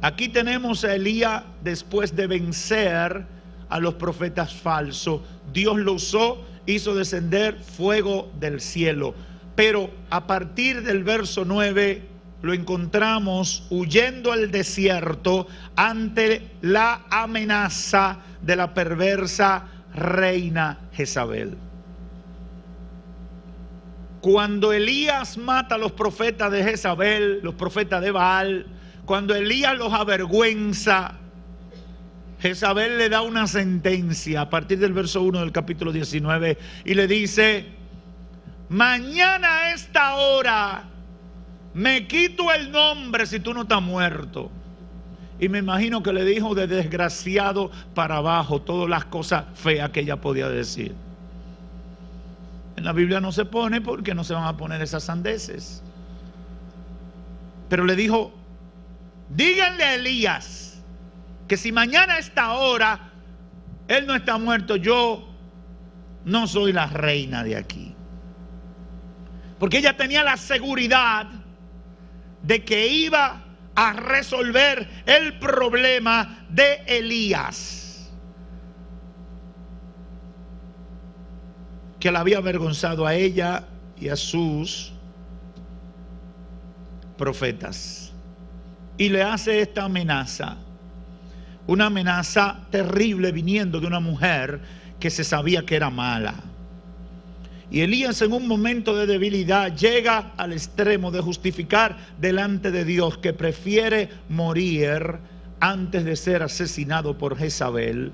Aquí tenemos a Elías después de vencer a los profetas falsos. Dios lo usó, hizo descender fuego del cielo. Pero a partir del verso 9 lo encontramos huyendo al desierto ante la amenaza de la perversa reina Jezabel. Cuando Elías mata a los profetas de Jezabel, los profetas de Baal, cuando Elías los avergüenza, Jezabel le da una sentencia a partir del verso 1 del capítulo 19 y le dice, mañana a esta hora me quito el nombre si tú no estás muerto. Y me imagino que le dijo de desgraciado para abajo todas las cosas feas que ella podía decir. En la Biblia no se pone porque no se van a poner esas sandeces. Pero le dijo, díganle a Elías que si mañana a esta hora él no está muerto, yo no soy la reina de aquí. Porque ella tenía la seguridad de que iba a resolver el problema de Elías, que la había avergonzado a ella y a sus profetas. Y le hace esta amenaza, una amenaza terrible viniendo de una mujer que se sabía que era mala. Y Elías en un momento de debilidad llega al extremo de justificar delante de Dios que prefiere morir antes de ser asesinado por Jezabel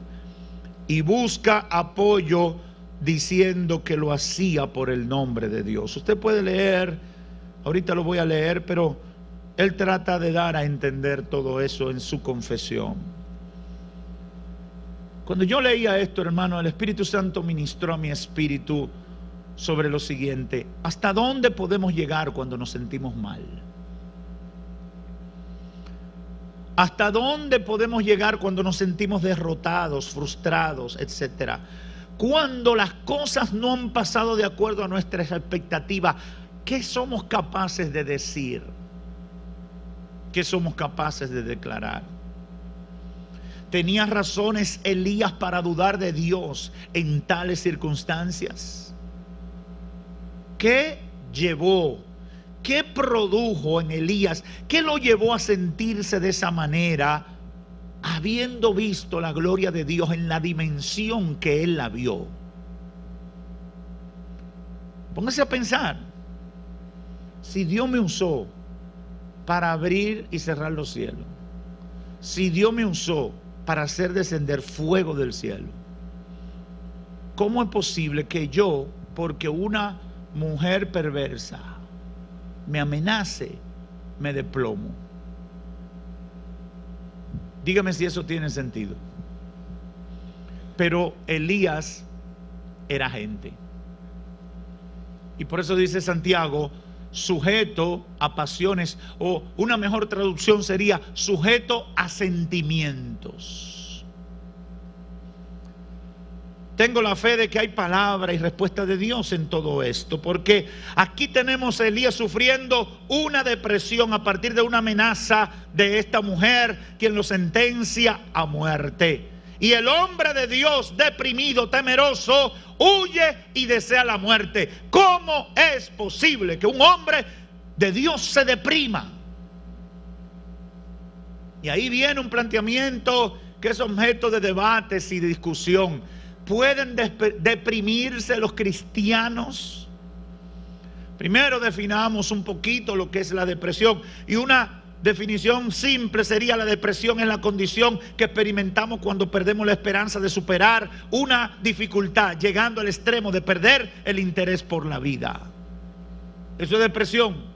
y busca apoyo diciendo que lo hacía por el nombre de Dios. Usted puede leer, ahorita lo voy a leer, pero él trata de dar a entender todo eso en su confesión. Cuando yo leía esto, hermano, el Espíritu Santo ministró a mi espíritu sobre lo siguiente. ¿Hasta dónde podemos llegar cuando nos sentimos mal? ¿Hasta dónde podemos llegar cuando nos sentimos derrotados, frustrados, etcétera? Cuando las cosas no han pasado de acuerdo a nuestras expectativas, ¿qué somos capaces de decir? ¿Qué somos capaces de declarar? ¿Tenía razones Elías para dudar de Dios en tales circunstancias? ¿Qué llevó? ¿Qué produjo en Elías? ¿Qué lo llevó a sentirse de esa manera, habiendo visto la gloria de Dios en la dimensión que él la vio? Póngase a pensar, si Dios me usó para abrir y cerrar los cielos, si Dios me usó para hacer descender fuego del cielo, ¿cómo es posible que yo porque una mujer perversa me amenace, me deplomo. Dígame si eso tiene sentido. Pero Elías era gente. Y por eso dice Santiago, sujeto a pasiones, o una mejor traducción sería sujeto a sentimientos. Tengo la fe de que hay palabra y respuesta de Dios en todo esto, porque aquí tenemos a Elías sufriendo una depresión a partir de una amenaza de esta mujer, quien lo sentencia a muerte. Y el hombre de Dios, deprimido, temeroso, huye y desea la muerte. ¿Cómo es posible que un hombre de Dios se deprima? Y ahí viene un planteamiento que es objeto de debates y discusión. ¿Pueden deprimirse los cristianos? Primero definamos un poquito lo que es la depresión y una definición simple sería la depresión es la condición que experimentamos cuando perdemos la esperanza de superar una dificultad, llegando al extremo de perder el interés por la vida. Eso es depresión.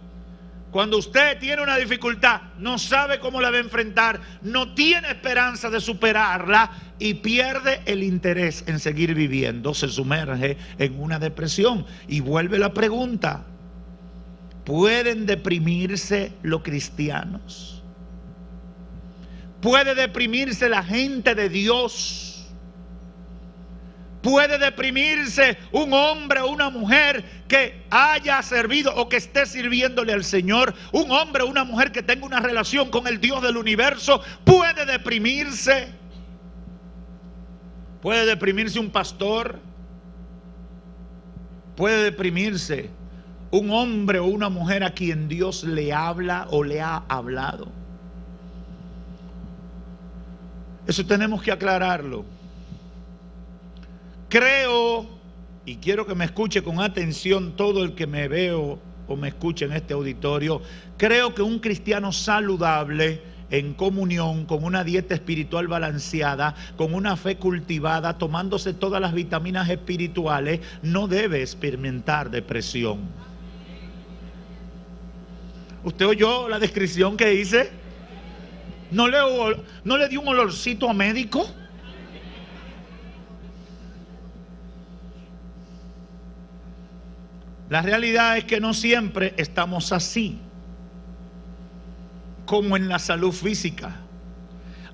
Cuando usted tiene una dificultad, no sabe cómo la va a enfrentar, no tiene esperanza de superarla y pierde el interés en seguir viviendo, se sumerge en una depresión. Y vuelve la pregunta, ¿pueden deprimirse los cristianos? ¿Puede deprimirse la gente de Dios? Puede deprimirse un hombre o una mujer que haya servido o que esté sirviéndole al Señor. Un hombre o una mujer que tenga una relación con el Dios del universo. Puede deprimirse. Puede deprimirse un pastor. Puede deprimirse un hombre o una mujer a quien Dios le habla o le ha hablado. Eso tenemos que aclararlo. Creo, y quiero que me escuche con atención todo el que me veo o me escuche en este auditorio, creo que un cristiano saludable en comunión, con una dieta espiritual balanceada, con una fe cultivada, tomándose todas las vitaminas espirituales, no debe experimentar depresión. ¿Usted oyó la descripción que hice? ¿No le, no le dio un olorcito a médico? La realidad es que no siempre estamos así, como en la salud física.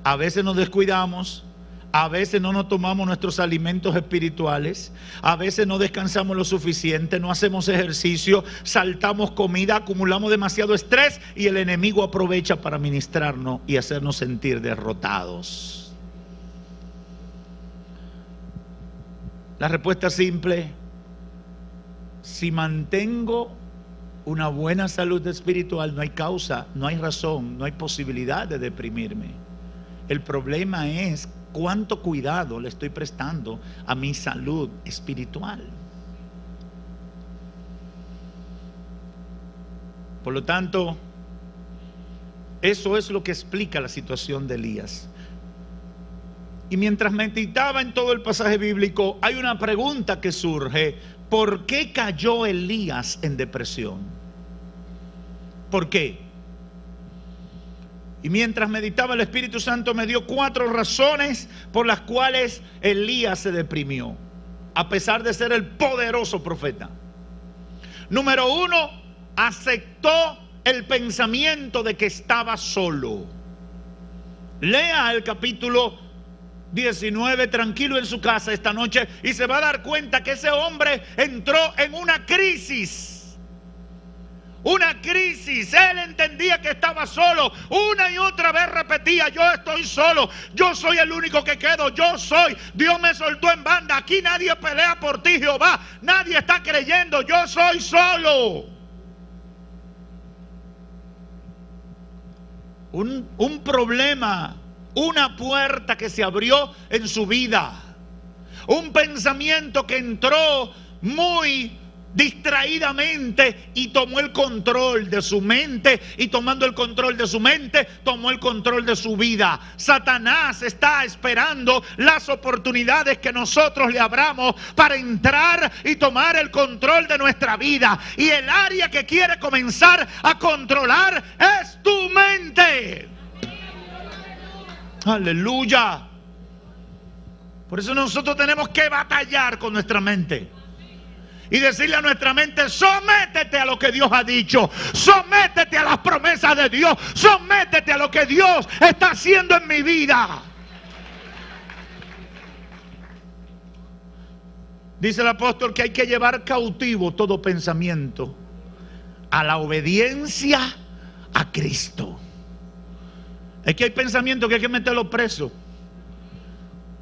A veces nos descuidamos, a veces no nos tomamos nuestros alimentos espirituales, a veces no descansamos lo suficiente, no hacemos ejercicio, saltamos comida, acumulamos demasiado estrés y el enemigo aprovecha para ministrarnos y hacernos sentir derrotados. La respuesta es simple, si mantengo una buena salud espiritual, no hay causa, no hay razón, no hay posibilidad de deprimirme. El problema es cuánto cuidado le estoy prestando a mi salud espiritual. Por lo tanto, eso es lo que explica la situación de Elías. Y mientras meditaba en todo el pasaje bíblico, hay una pregunta que surge. ¿Por qué cayó Elías en depresión? ¿Por qué? Y mientras meditaba el Espíritu Santo me dio cuatro razones por las cuales Elías se deprimió, a pesar de ser el poderoso profeta. Número uno, aceptó el pensamiento de que estaba solo. Lea el capítulo 19 tranquilo en su casa esta noche y se va a dar cuenta que ese hombre entró en una crisis. Una crisis. Él entendía que estaba solo. Una y otra vez repetía, yo estoy solo. Yo soy el único que quedo. Yo soy. Dios me soltó en banda. Aquí nadie pelea por ti, Jehová. Nadie está creyendo. Yo soy solo. Un, un problema una puerta que se abrió en su vida, un pensamiento que entró muy distraídamente y tomó el control de su mente y tomando el control de su mente tomó el control de su vida. Satanás está esperando las oportunidades que nosotros le abramos para entrar y tomar el control de nuestra vida. Y el área que quiere comenzar a controlar es tu mente. Aleluya. Por eso nosotros tenemos que batallar con nuestra mente. Y decirle a nuestra mente, sométete a lo que Dios ha dicho, sométete a las promesas de Dios, sométete a lo que Dios está haciendo en mi vida. Dice el apóstol que hay que llevar cautivo todo pensamiento a la obediencia a Cristo. Es que hay pensamientos que hay que meterlo preso.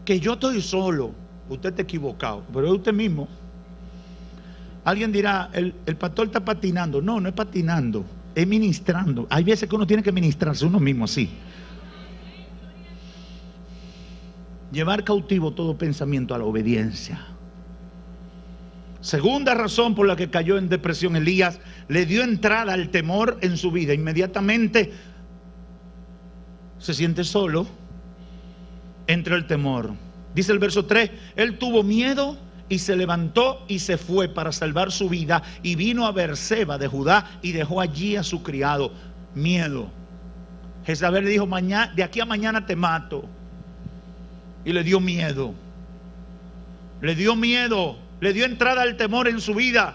Que yo estoy solo. Usted está equivocado, pero es usted mismo. Alguien dirá, el, el pastor está patinando. No, no es patinando, es ministrando. Hay veces que uno tiene que ministrarse uno mismo así. Llevar cautivo todo pensamiento a la obediencia. Segunda razón por la que cayó en depresión Elías, le dio entrada al temor en su vida. Inmediatamente se siente solo, entra el temor. Dice el verso 3, él tuvo miedo y se levantó y se fue para salvar su vida y vino a Berseba de Judá y dejó allí a su criado. Miedo. Jezabel le dijo, de aquí a mañana te mato. Y le dio miedo. Le dio miedo. Le dio entrada al temor en su vida.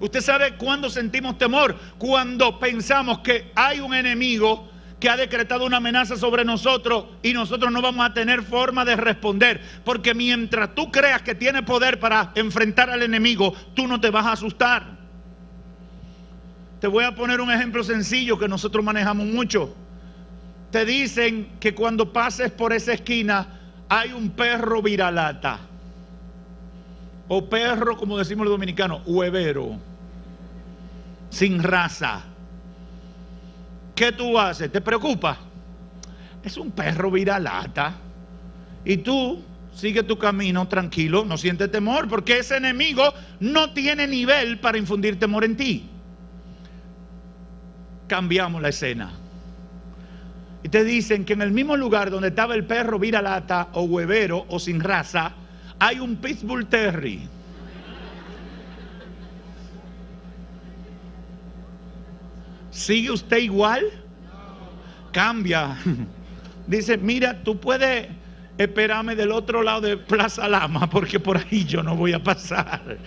Usted sabe cuándo sentimos temor? Cuando pensamos que hay un enemigo que ha decretado una amenaza sobre nosotros y nosotros no vamos a tener forma de responder. Porque mientras tú creas que tiene poder para enfrentar al enemigo, tú no te vas a asustar. Te voy a poner un ejemplo sencillo que nosotros manejamos mucho. Te dicen que cuando pases por esa esquina hay un perro viralata. O perro, como decimos los dominicanos, huevero. Sin raza. ¿Qué tú haces? ¿Te preocupa? Es un perro viralata. Y tú sigue tu camino tranquilo, no sientes temor, porque ese enemigo no tiene nivel para infundir temor en ti. Cambiamos la escena. Y te dicen que en el mismo lugar donde estaba el perro viralata o huevero o sin raza, hay un pitbull terry. ¿Sigue usted igual? Cambia. Dice, mira, tú puedes esperarme del otro lado de Plaza Lama porque por ahí yo no voy a pasar.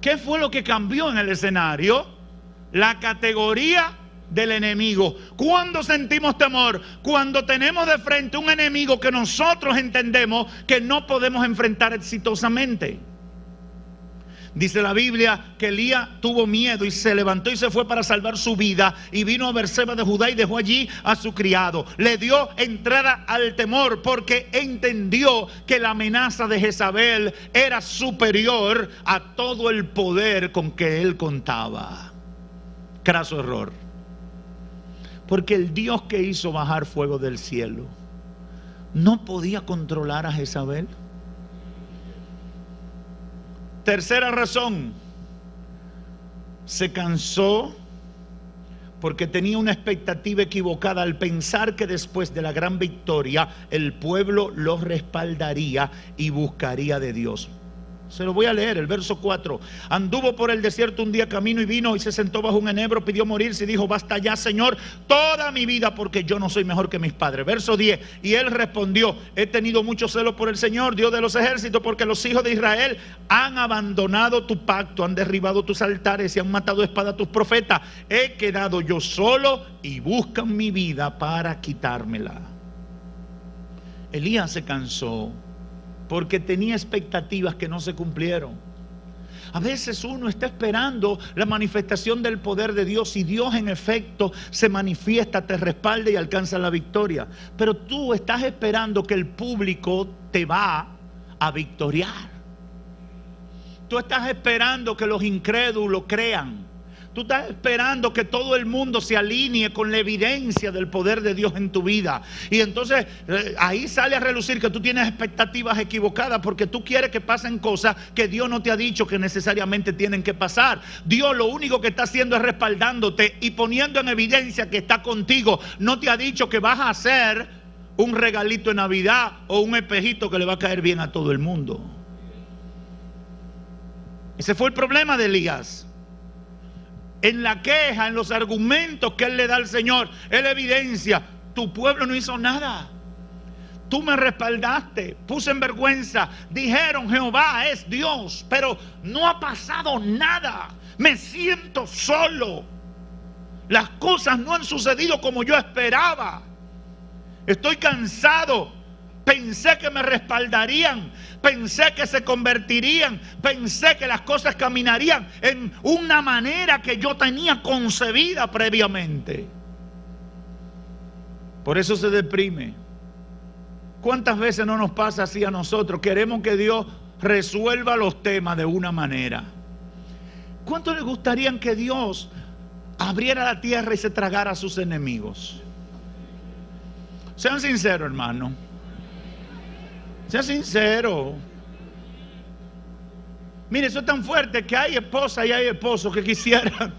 ¿Qué fue lo que cambió en el escenario? La categoría del enemigo. ¿Cuándo sentimos temor? Cuando tenemos de frente un enemigo que nosotros entendemos que no podemos enfrentar exitosamente. Dice la Biblia que Elías tuvo miedo y se levantó y se fue para salvar su vida y vino a Berseba de Judá y dejó allí a su criado. Le dio entrada al temor porque entendió que la amenaza de Jezabel era superior a todo el poder con que él contaba. Craso error. Porque el Dios que hizo bajar fuego del cielo no podía controlar a Jezabel. Tercera razón, se cansó porque tenía una expectativa equivocada al pensar que después de la gran victoria el pueblo lo respaldaría y buscaría de Dios. Se lo voy a leer, el verso 4. Anduvo por el desierto un día camino y vino y se sentó bajo un enebro, pidió morirse y dijo, basta ya, Señor, toda mi vida porque yo no soy mejor que mis padres. Verso 10. Y él respondió, he tenido mucho celo por el Señor, Dios de los ejércitos, porque los hijos de Israel han abandonado tu pacto, han derribado tus altares y han matado espada a tus profetas. He quedado yo solo y buscan mi vida para quitármela. Elías se cansó porque tenía expectativas que no se cumplieron. A veces uno está esperando la manifestación del poder de Dios y Dios en efecto se manifiesta, te respalda y alcanza la victoria. Pero tú estás esperando que el público te va a victoriar. Tú estás esperando que los incrédulos crean. Tú estás esperando que todo el mundo se alinee con la evidencia del poder de Dios en tu vida. Y entonces eh, ahí sale a relucir que tú tienes expectativas equivocadas porque tú quieres que pasen cosas que Dios no te ha dicho que necesariamente tienen que pasar. Dios lo único que está haciendo es respaldándote y poniendo en evidencia que está contigo. No te ha dicho que vas a hacer un regalito de Navidad o un espejito que le va a caer bien a todo el mundo. Ese fue el problema de Elías. En la queja, en los argumentos que él le da al Señor, él evidencia, tu pueblo no hizo nada. Tú me respaldaste, puse en vergüenza, dijeron Jehová es Dios, pero no ha pasado nada. Me siento solo. Las cosas no han sucedido como yo esperaba. Estoy cansado. Pensé que me respaldarían. Pensé que se convertirían. Pensé que las cosas caminarían en una manera que yo tenía concebida previamente. Por eso se deprime. ¿Cuántas veces no nos pasa así a nosotros? Queremos que Dios resuelva los temas de una manera. ¿Cuánto les gustaría que Dios abriera la tierra y se tragara a sus enemigos? Sean sinceros, hermano. Sean sinceros. Mire, eso es tan fuerte que hay esposas y hay esposos que quisieran.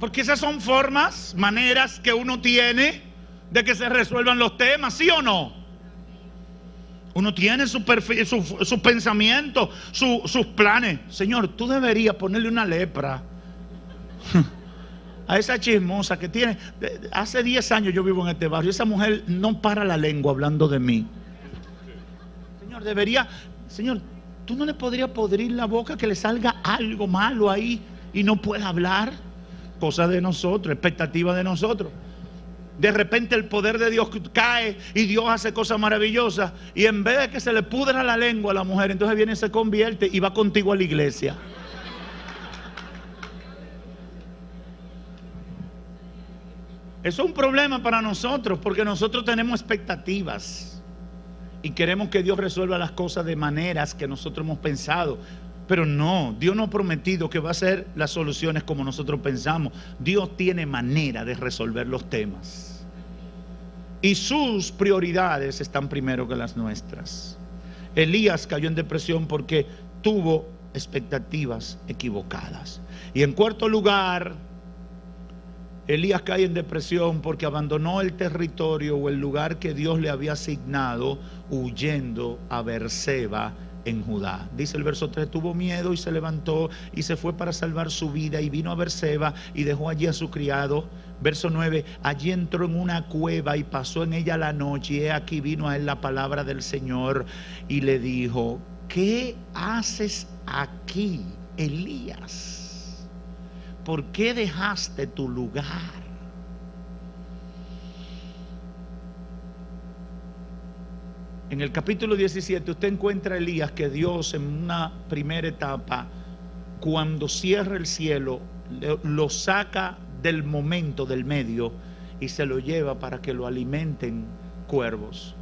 Porque esas son formas, maneras que uno tiene de que se resuelvan los temas, ¿sí o no? Uno tiene su, perfil, su, su pensamiento, su- sus planes. Señor, tú deberías ponerle una lepra a esa chismosa que tiene. Hace 10 años yo vivo en este barrio. Esa mujer no para la lengua hablando de mí. Señor, debería. Señor, tú no le podrías podrir la boca que le salga algo malo ahí y no pueda hablar. Cosa de nosotros, expectativa de nosotros. De repente el poder de Dios cae y Dios hace cosas maravillosas. Y en vez de que se le pudra la lengua a la mujer, entonces viene y se convierte y va contigo a la iglesia. Eso es un problema para nosotros porque nosotros tenemos expectativas y queremos que Dios resuelva las cosas de maneras que nosotros hemos pensado. Pero no, Dios no ha prometido que va a ser las soluciones como nosotros pensamos. Dios tiene manera de resolver los temas. Y sus prioridades están primero que las nuestras. Elías cayó en depresión porque tuvo expectativas equivocadas. Y en cuarto lugar, Elías cae en depresión porque abandonó el territorio o el lugar que Dios le había asignado huyendo a Berseba en Judá. Dice el verso 3, tuvo miedo y se levantó y se fue para salvar su vida y vino a Berseba y dejó allí a su criado. Verso 9, allí entró en una cueva y pasó en ella la noche y he aquí vino a él la palabra del Señor y le dijo, ¿qué haces aquí, Elías? ¿Por qué dejaste tu lugar? En el capítulo 17 usted encuentra a Elías que Dios en una primera etapa, cuando cierra el cielo, lo saca del momento, del medio, y se lo lleva para que lo alimenten cuervos.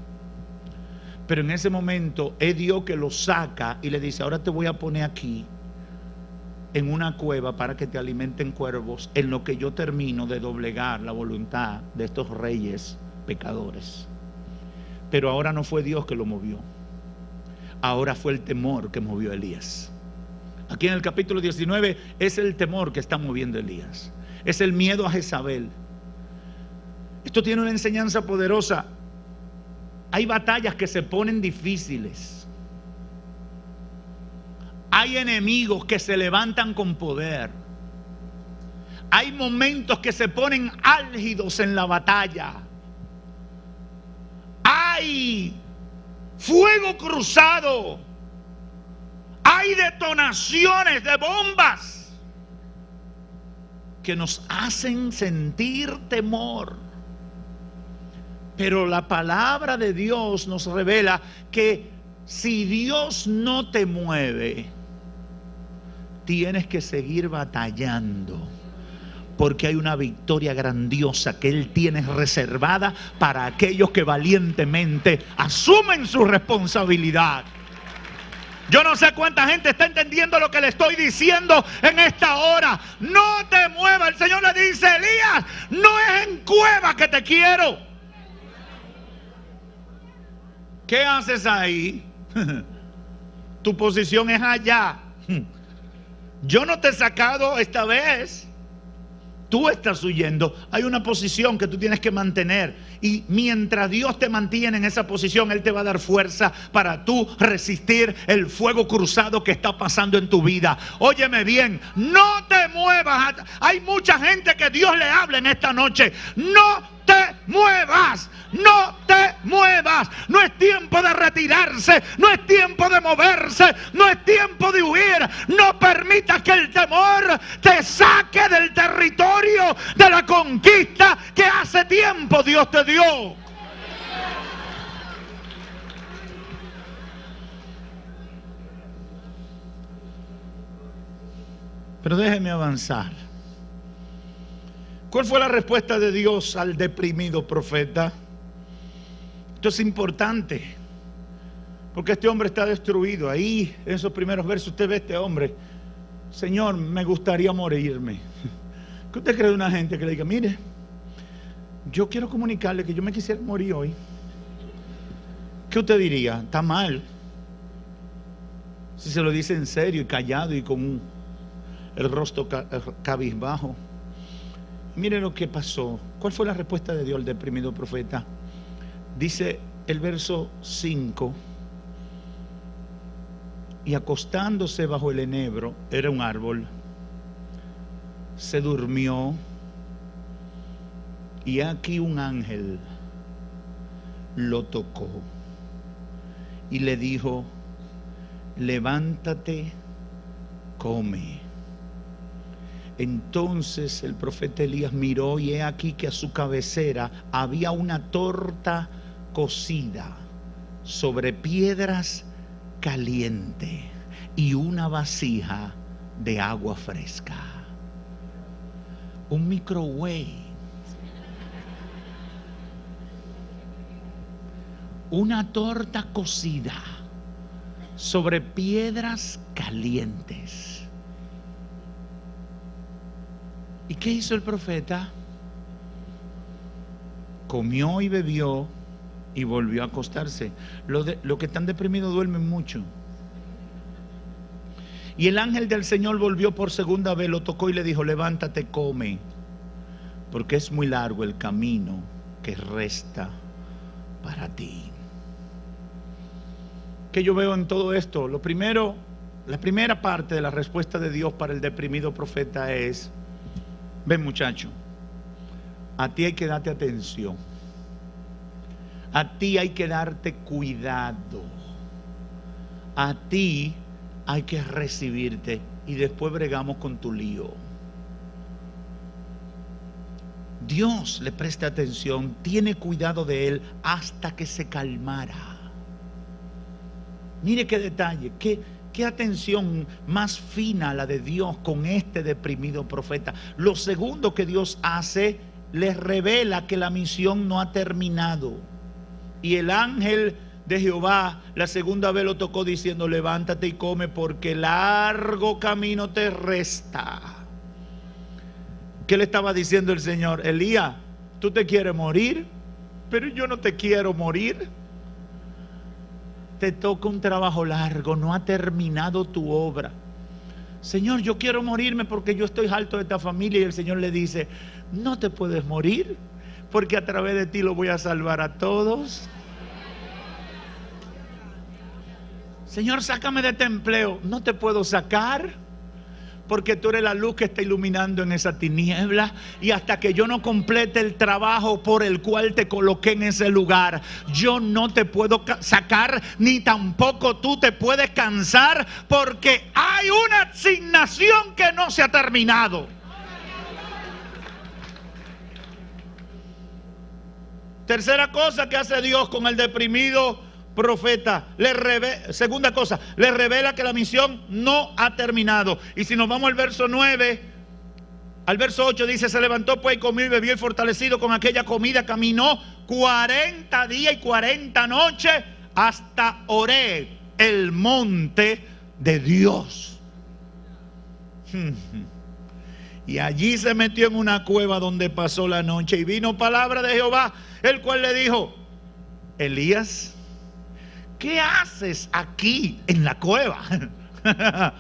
Pero en ese momento es Dios que lo saca y le dice, ahora te voy a poner aquí en una cueva para que te alimenten cuervos, en lo que yo termino de doblegar la voluntad de estos reyes pecadores. Pero ahora no fue Dios que lo movió. Ahora fue el temor que movió a Elías. Aquí en el capítulo 19 es el temor que está moviendo Elías. Es el miedo a Jezabel. Esto tiene una enseñanza poderosa. Hay batallas que se ponen difíciles. Hay enemigos que se levantan con poder. Hay momentos que se ponen álgidos en la batalla. Hay fuego cruzado. Hay detonaciones de bombas que nos hacen sentir temor. Pero la palabra de Dios nos revela que si Dios no te mueve, tienes que seguir batallando. Porque hay una victoria grandiosa que Él tiene reservada para aquellos que valientemente asumen su responsabilidad. Yo no sé cuánta gente está entendiendo lo que le estoy diciendo en esta hora. No te muevas. El Señor le dice, Elías, no es en cueva que te quiero. ¿Qué haces ahí? tu posición es allá. Yo no te he sacado esta vez. Tú estás huyendo. Hay una posición que tú tienes que mantener. Y mientras Dios te mantiene en esa posición, Él te va a dar fuerza para tú resistir el fuego cruzado que está pasando en tu vida. Óyeme bien, no te muevas. Hay mucha gente que Dios le habla en esta noche. No te muevas, no te muevas. No es tiempo de retirarse, no es tiempo de moverse, no es tiempo de huir. No permitas que el temor te saque del territorio de la conquista que hace tiempo Dios te dio. Pero déjeme avanzar. ¿Cuál fue la respuesta de Dios al deprimido profeta? Esto es importante, porque este hombre está destruido. Ahí, en esos primeros versos, usted ve a este hombre. Señor, me gustaría morirme. ¿Qué usted cree de una gente que le diga, mire, yo quiero comunicarle que yo me quisiera morir hoy? ¿Qué usted diría? Está mal. Si se lo dice en serio y callado y con el rostro ca- cabizbajo. Mire lo que pasó. ¿Cuál fue la respuesta de Dios al deprimido profeta? Dice el verso 5. Y acostándose bajo el enebro, era un árbol, se durmió. Y aquí un ángel lo tocó y le dijo, levántate, come. Entonces el profeta Elías miró y he aquí que a su cabecera había una torta cocida sobre piedras caliente y una vasija de agua fresca. Un microwave. Una torta cocida sobre piedras calientes. ¿Y qué hizo el profeta? Comió y bebió y volvió a acostarse. Los lo que están deprimidos duermen mucho. Y el ángel del Señor volvió por segunda vez, lo tocó y le dijo, levántate, come, porque es muy largo el camino que resta para ti. ¿Qué yo veo en todo esto? Lo primero, la primera parte de la respuesta de Dios para el deprimido profeta es, ven muchacho, a ti hay que darte atención, a ti hay que darte cuidado, a ti hay que recibirte y después bregamos con tu lío. Dios le presta atención, tiene cuidado de él hasta que se calmara. Mire qué detalle, qué, qué atención más fina la de Dios con este deprimido profeta. Lo segundo que Dios hace, les revela que la misión no ha terminado. Y el ángel de Jehová la segunda vez lo tocó diciendo, levántate y come porque largo camino te resta. ¿Qué le estaba diciendo el Señor? Elías, tú te quieres morir, pero yo no te quiero morir. Te toca un trabajo largo, no ha terminado tu obra. Señor, yo quiero morirme porque yo estoy alto de esta familia y el Señor le dice, no te puedes morir porque a través de ti lo voy a salvar a todos. Señor, sácame de este empleo. No te puedo sacar porque tú eres la luz que está iluminando en esa tiniebla y hasta que yo no complete el trabajo por el cual te coloqué en ese lugar, yo no te puedo ca- sacar ni tampoco tú te puedes cansar porque hay una asignación que no se ha terminado. Tercera cosa que hace Dios con el deprimido profeta. Le reve- segunda cosa, le revela que la misión no ha terminado. Y si nos vamos al verso 9, al verso 8 dice, se levantó pues y comió y bebió y fortalecido con aquella comida, caminó 40 días y 40 noches hasta Oré. el monte de Dios. Y allí se metió en una cueva donde pasó la noche y vino palabra de Jehová, el cual le dijo, Elías, ¿qué haces aquí en la cueva?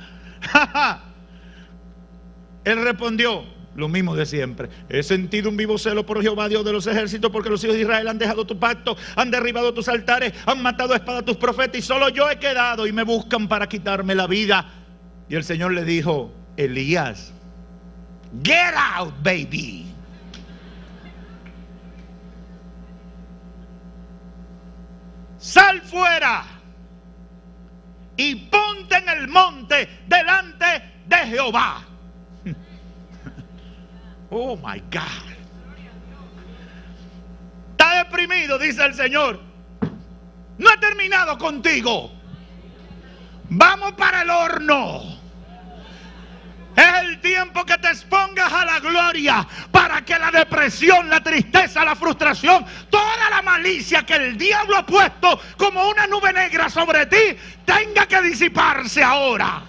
Él respondió, lo mismo de siempre. He sentido un vivo celo por Jehová, Dios de los ejércitos, porque los hijos de Israel han dejado tu pacto, han derribado tus altares, han matado a espada a tus profetas, y solo yo he quedado y me buscan para quitarme la vida. Y el Señor le dijo, Elías, get out, baby. Sal fuera y ponte en el monte delante de Jehová. Oh my God. Está deprimido, dice el Señor. No he terminado contigo. Vamos para el horno. Es el tiempo que te expongas a la gloria para que la depresión, la tristeza, la frustración, toda la malicia que el diablo ha puesto como una nube negra sobre ti, tenga que disiparse ahora.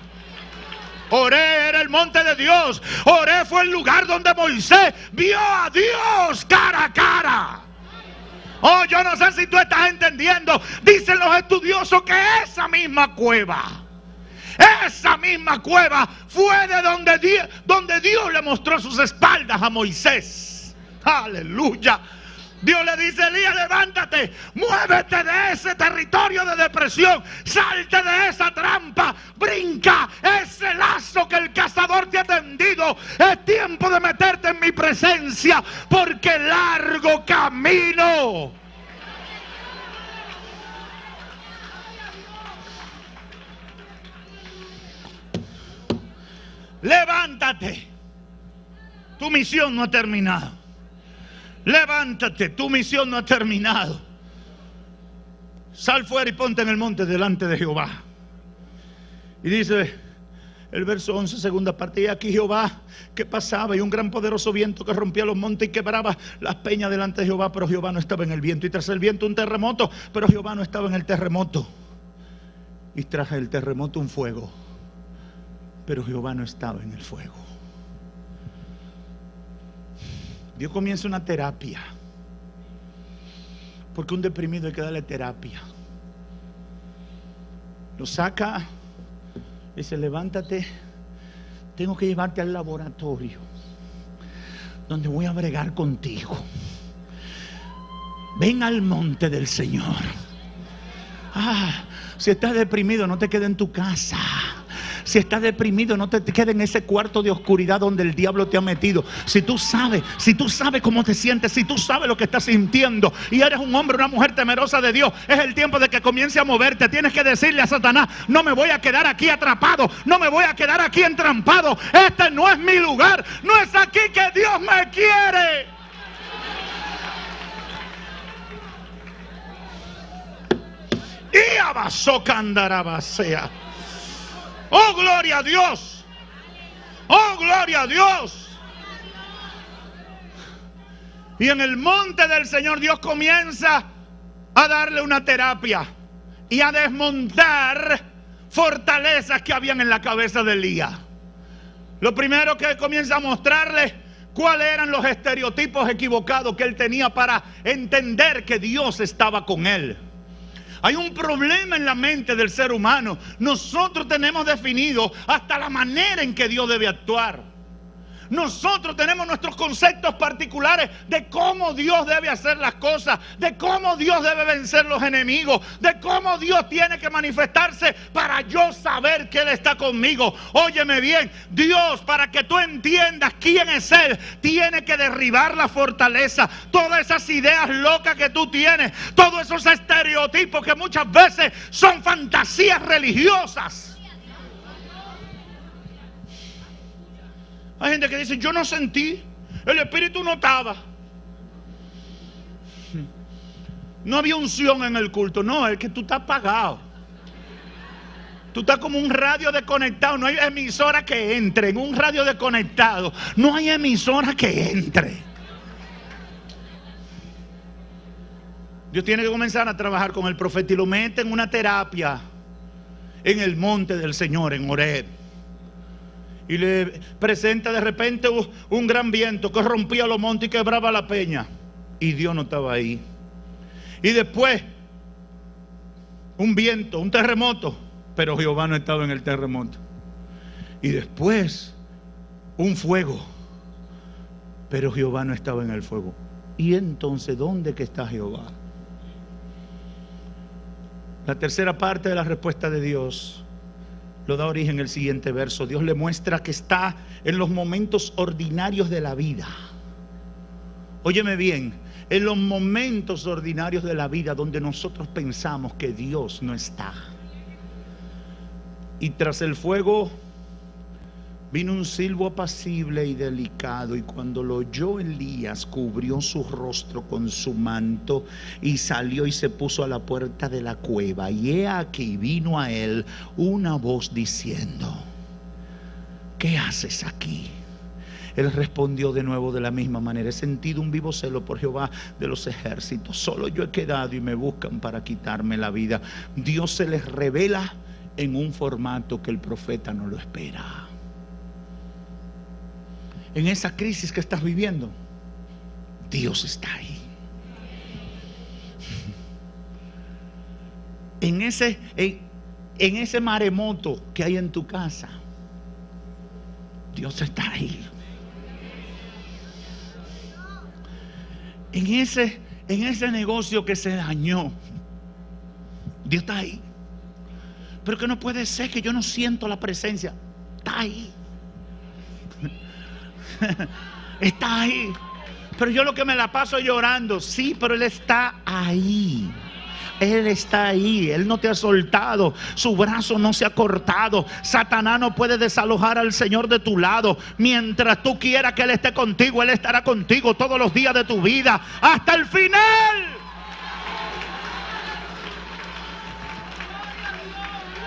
Oré era el monte de Dios. Oré fue el lugar donde Moisés vio a Dios cara a cara. Oh, yo no sé si tú estás entendiendo. Dicen los estudiosos que esa misma cueva, esa misma cueva fue de donde Dios, le mostró sus espaldas a Moisés. Aleluya. Dios le dice, Elías, levántate, muévete de ese territorio de depresión, salte de esa trampa, brinca ese lazo que el cazador te ha tendido. Es tiempo de meterte en mi presencia, porque largo camino. Levántate. Tu misión no ha terminado. Levántate, tu misión no ha terminado. Sal fuera y ponte en el monte delante de Jehová. Y dice el verso 11, segunda parte, y aquí Jehová que pasaba y un gran poderoso viento que rompía los montes y quebraba las peñas delante de Jehová, pero Jehová no estaba en el viento. Y tras el viento un terremoto, pero Jehová no estaba en el terremoto. Y tras el terremoto un fuego, pero Jehová no estaba en el fuego. Dios comienza una terapia. Porque un deprimido hay que darle terapia. Lo saca, dice, levántate, tengo que llevarte al laboratorio, donde voy a bregar contigo. Ven al monte del Señor. Ah, si estás deprimido, no te quedes en tu casa. Si estás deprimido, no te quedes en ese cuarto de oscuridad donde el diablo te ha metido. Si tú sabes, si tú sabes cómo te sientes, si tú sabes lo que estás sintiendo y eres un hombre, una mujer temerosa de Dios, es el tiempo de que comience a moverte. Tienes que decirle a Satanás, no me voy a quedar aquí atrapado, no me voy a quedar aquí entrampado. Este no es mi lugar, no es aquí que Dios me quiere. Y abasó candarabasea. Oh, gloria a Dios. Oh, gloria a Dios. Y en el monte del Señor Dios comienza a darle una terapia y a desmontar fortalezas que habían en la cabeza de Elías. Lo primero que comienza a mostrarle cuáles eran los estereotipos equivocados que él tenía para entender que Dios estaba con él. Hay un problema en la mente del ser humano. Nosotros tenemos definido hasta la manera en que Dios debe actuar. Nosotros tenemos nuestros conceptos particulares de cómo Dios debe hacer las cosas, de cómo Dios debe vencer los enemigos, de cómo Dios tiene que manifestarse para yo saber que Él está conmigo. Óyeme bien, Dios, para que tú entiendas quién es Él, tiene que derribar la fortaleza, todas esas ideas locas que tú tienes, todos esos estereotipos que muchas veces son fantasías religiosas. Hay gente que dice, yo no sentí, el espíritu no estaba. No había unción en el culto, no, es que tú estás apagado. Tú estás como un radio desconectado, no hay emisora que entre, en un radio desconectado, no hay emisora que entre. Dios tiene que comenzar a trabajar con el profeta y lo mete en una terapia. en el monte del Señor, en Horeb. Y le presenta de repente un, gran viento que rompía los montes y quebraba la peña. Y Dios no estaba ahí. Y después, un viento, un terremoto. Pero Jehová no estaba en el terremoto. Y después, un fuego. Pero Jehová no estaba en el fuego. Y entonces, ¿dónde está Jehová? La tercera parte de la respuesta de Dios lo da origen el siguiente verso. Dios le muestra que está en los momentos ordinarios de la vida. Óyeme bien, en los momentos ordinarios de la vida donde nosotros pensamos que Dios no está. Y tras el fuego vino un silbo apacible y delicado, y cuando lo oyó Elías, cubrió su rostro con su manto y salió y se puso a la puerta de la cueva. Y he aquí vino a él una voz diciendo, ¿qué haces aquí? Él respondió de nuevo de la misma manera, he sentido un vivo celo por Jehová de los ejércitos, solo yo he quedado y me buscan para quitarme la vida. Dios se les revela en un formato que el profeta no lo espera en esa crisis que estás viviendo, Dios está ahí. En ese, en, ese maremoto que hay en tu casa, Dios está ahí. En ese, en ese negocio que se dañó, Dios está ahí. Pero que no puede ser que yo no siento la presencia. Está ahí. está ahí. Pero yo lo que me la paso llorando, sí, pero Él está ahí. Él está ahí, Él no te ha soltado, su brazo no se ha cortado. Satanás no puede desalojar al Señor de tu lado. Mientras tú quieras que Él esté contigo, Él estará contigo todos los días de tu vida, hasta el final.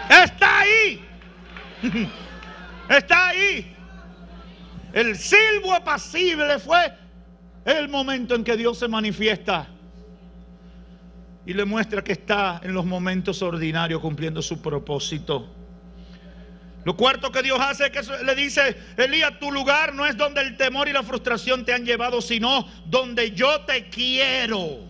Está ahí. Está ahí. El silbo apacible fue el momento en que Dios se manifiesta y le muestra que está en los momentos ordinarios cumpliendo su propósito. Lo cuarto que Dios hace es que le dice, Elías, tu lugar no es donde el temor y la frustración te han llevado, sino donde yo te quiero.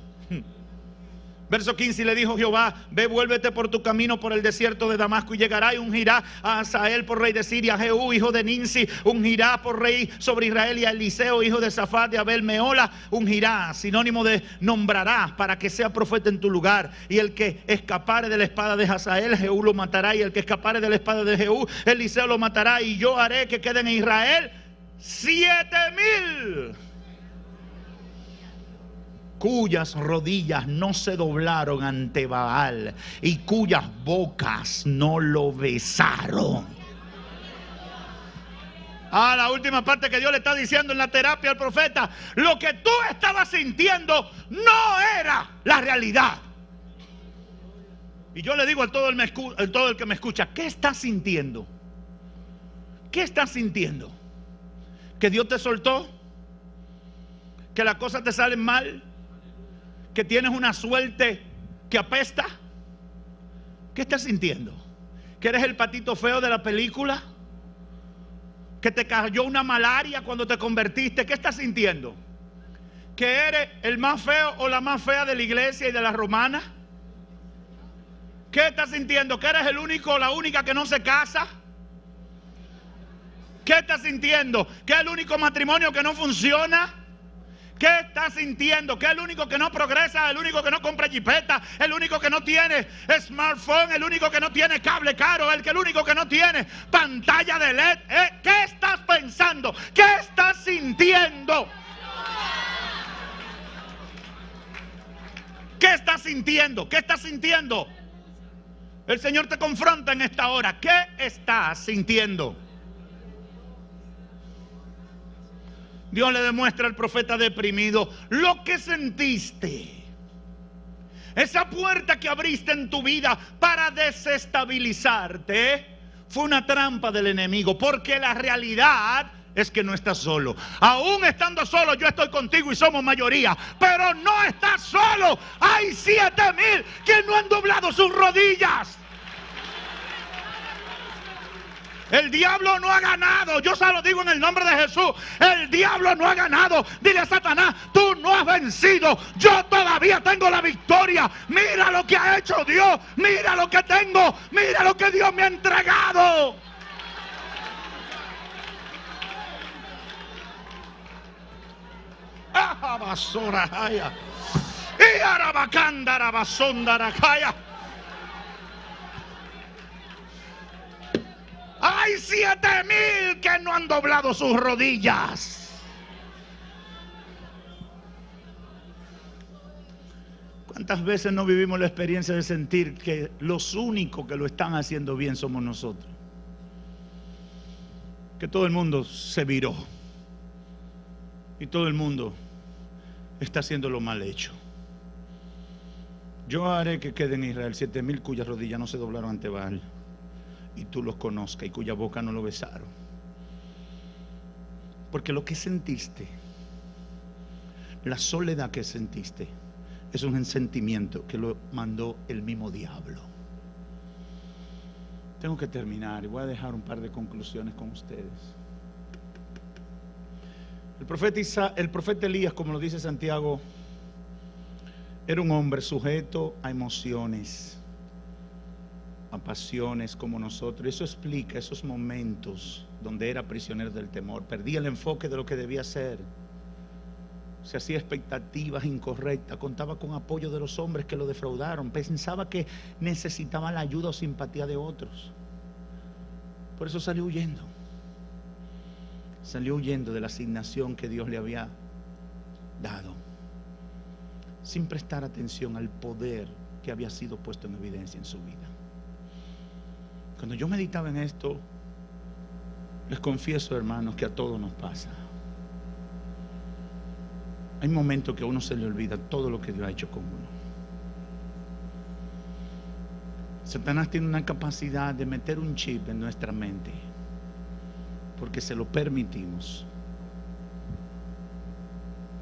Verso 15 y le dijo Jehová, ve, vuélvete por tu camino por el desierto de Damasco y llegará y ungirá a Asael por rey de Siria, a Jehú, hijo de Ninsi, ungirá por rey sobre Israel y a Eliseo, hijo de Zafat de Abel Meola, ungirá, sinónimo de nombrará para que sea profeta en tu lugar. Y el que escapare de la espada de Hazael, Jehú lo matará, y el que escapare de la espada de Jehú, Eliseo lo matará, y yo haré que queden en Israel siete mil cuyas rodillas no se doblaron ante Baal y cuyas bocas no lo besaron. Ah, la última parte que Dios le está diciendo en la terapia al profeta, lo que tú estabas sintiendo no era la realidad. Y yo le digo a todo el, a todo el que me escucha, ¿qué estás sintiendo? ¿Qué estás sintiendo? ¿Que Dios te soltó? ¿Que las cosas te salen mal? Que tienes una suerte que apesta? ¿Qué estás sintiendo? ¿Que eres el patito feo de la película? ¿Que te cayó una malaria cuando te convertiste? ¿Qué estás sintiendo? ¿Que eres el más feo o la más fea de la iglesia y de la romana? ¿Qué estás sintiendo? ¿Que eres el único o la única que no se casa? ¿Qué estás sintiendo? ¿Que es el único matrimonio que no funciona? ¿Qué estás sintiendo? ¿Que el único que no progresa? ¿El único que no compra jipeta? ¿El único que no tiene smartphone? ¿El único que no tiene cable caro? ¿El que el único que no tiene pantalla de LED? ¿Eh? ¿Qué estás pensando? ¿Qué estás sintiendo? ¿Qué estás sintiendo? ¿Qué estás sintiendo? El Señor te confronta en esta hora. ¿Qué estás sintiendo? Dios le demuestra al profeta deprimido lo que sentiste. Esa puerta que abriste en tu vida para desestabilizarte fue una trampa del enemigo, porque la realidad es que no estás solo. Aún estando solo, yo estoy contigo y somos mayoría, pero no estás solo. Hay siete mil que no han doblado sus rodillas. El diablo no ha ganado. Yo se lo digo en el nombre de Jesús. El diablo no ha ganado. Dile a Satanás, tú no has vencido. Yo todavía tengo la victoria. Mira lo que ha hecho Dios. Mira lo que tengo. Mira lo que Dios me ha entregado. Ah. Y arabacándara, basóndara, jaya. Hay siete mil que no han doblado sus rodillas. ¿Cuántas veces no vivimos la experiencia de sentir que los únicos que lo están haciendo bien somos nosotros? Que todo el mundo se viró y todo el mundo está haciendo lo mal hecho. Yo haré que queden en Israel siete mil cuyas rodillas no se doblaron ante Baal y tú los conozcas y cuya boca no lo besaron. Porque lo que sentiste, la soledad que sentiste, es un sentimiento que lo mandó el mismo diablo. Tengo que terminar y voy a dejar un par de conclusiones con ustedes. El profeta, el profeta Elías, como lo dice Santiago, era un hombre sujeto a emociones, a pasiones como nosotros. Eso explica esos momentos donde era prisionero del temor. Perdía el enfoque de lo que debía ser. Se hacía expectativas incorrectas, contaba con apoyo de los hombres que lo defraudaron, pensaba que necesitaba la ayuda o simpatía de otros. Por eso salió huyendo. Salió huyendo de la asignación que Dios le había dado, sin prestar atención al poder que había sido puesto en evidencia en su vida. Cuando yo meditaba en esto, les confieso, hermanos, que a todos nos pasa. Hay momentos que a uno se le olvida todo lo que Dios ha hecho con uno. Satanás tiene una capacidad de meter un chip en nuestra mente, porque se lo permitimos.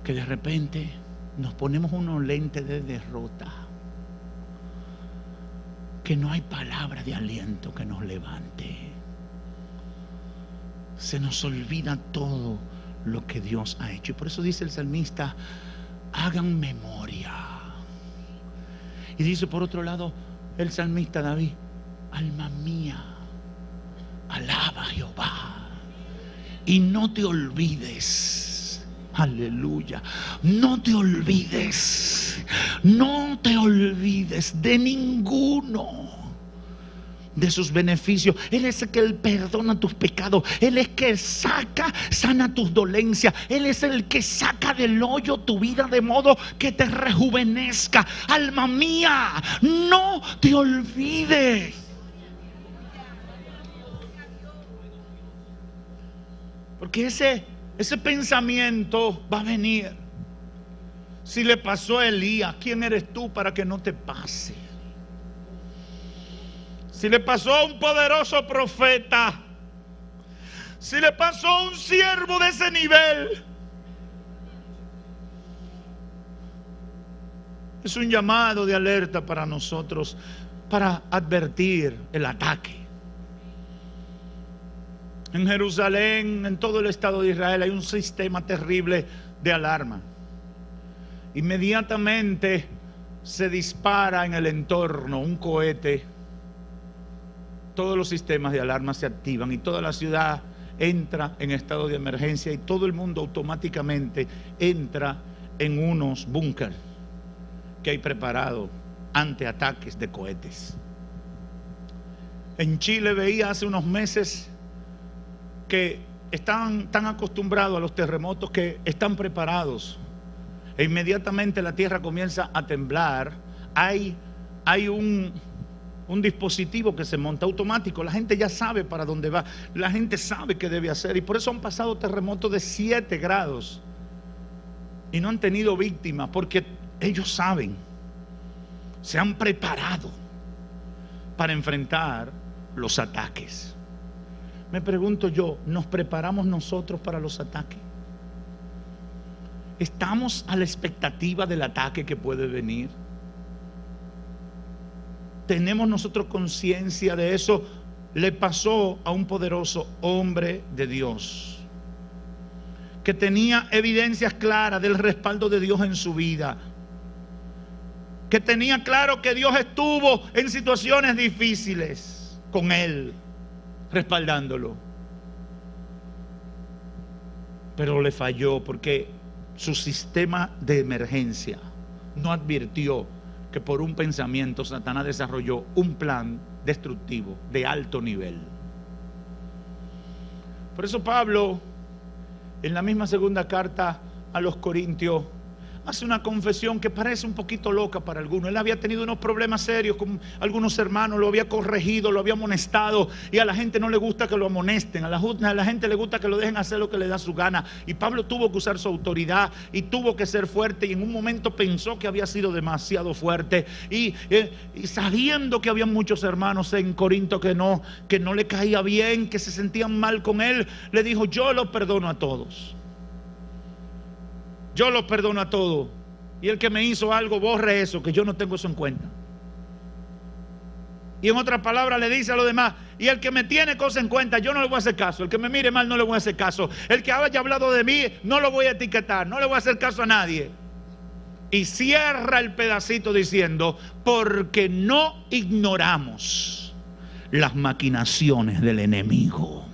Que de repente nos ponemos unos lentes de derrota, que no hay palabra de aliento que nos levante. Se nos olvida todo lo que Dios ha hecho. Y por eso dice el salmista, hagan memoria. Y dice por otro lado el salmista David, alma mía, alaba a Jehová. Y no te olvides, aleluya, no te olvides, no te olvides de ninguno de sus beneficios. Él es el que perdona tus pecados. Él es el que saca, sana tus dolencias. Él es el que saca del hoyo tu vida de modo que te rejuvenezca. Alma mía, no te olvides. Porque ese, ese pensamiento va a venir. Si le pasó a Elías, ¿quién eres tú para que no te pase? Si le pasó a un poderoso profeta, si le pasó a un siervo de ese nivel, es un llamado de alerta para nosotros, para advertir el ataque. En Jerusalén, en todo el estado de Israel, hay un sistema terrible de alarma. Inmediatamente se dispara en el entorno un cohete todos los sistemas de alarma se activan y toda la ciudad entra en estado de emergencia y todo el mundo automáticamente entra en unos búnker que hay preparado ante ataques de cohetes. En Chile veía hace unos meses que están tan acostumbrados a los terremotos que están preparados e inmediatamente la tierra comienza a temblar. Hay, hay un, un dispositivo que se monta automático. La gente ya sabe para dónde va. La gente sabe qué debe hacer. Y por eso han pasado terremotos de 7 grados. Y no han tenido víctimas porque ellos saben. Se han preparado para enfrentar los ataques. Me pregunto yo, ¿nos preparamos nosotros para los ataques? ¿Estamos a la expectativa del ataque que puede venir? ¿Tenemos nosotros conciencia de eso? le pasó a un poderoso hombre de Dios, que tenía evidencias claras del respaldo de Dios en su vida, que tenía claro que Dios estuvo en situaciones difíciles con él, respaldándolo. Pero le falló porque su sistema de emergencia no advirtió que por un pensamiento Satanás desarrolló un plan destructivo de alto nivel. Por eso Pablo, en la misma segunda carta a los Corintios, hace una confesión que parece un poquito loca para algunos. Él había tenido unos problemas serios con algunos hermanos, lo había corregido, lo había amonestado y a la gente no le gusta que lo amonesten, a la, gente le gusta que lo dejen hacer lo que le da su gana. Y Pablo tuvo que usar su autoridad y tuvo que ser fuerte y en un momento pensó que había sido demasiado fuerte y, eh, y sabiendo que había muchos hermanos en Corinto que no, que no le caía bien, que se sentían mal con él, le dijo, yo lo perdono a todos. Yo los perdono a todos. Y el que me hizo algo, borre eso, que yo no tengo eso en cuenta. Y en otras palabras le dice a los demás, y el que me tiene cosas en cuenta, yo no le voy a hacer caso. El que me mire mal, no le voy a hacer caso. El que haya hablado de mí, no lo voy a etiquetar, no le voy a hacer caso a nadie. Y cierra el pedacito diciendo, porque no ignoramos las maquinaciones del enemigo.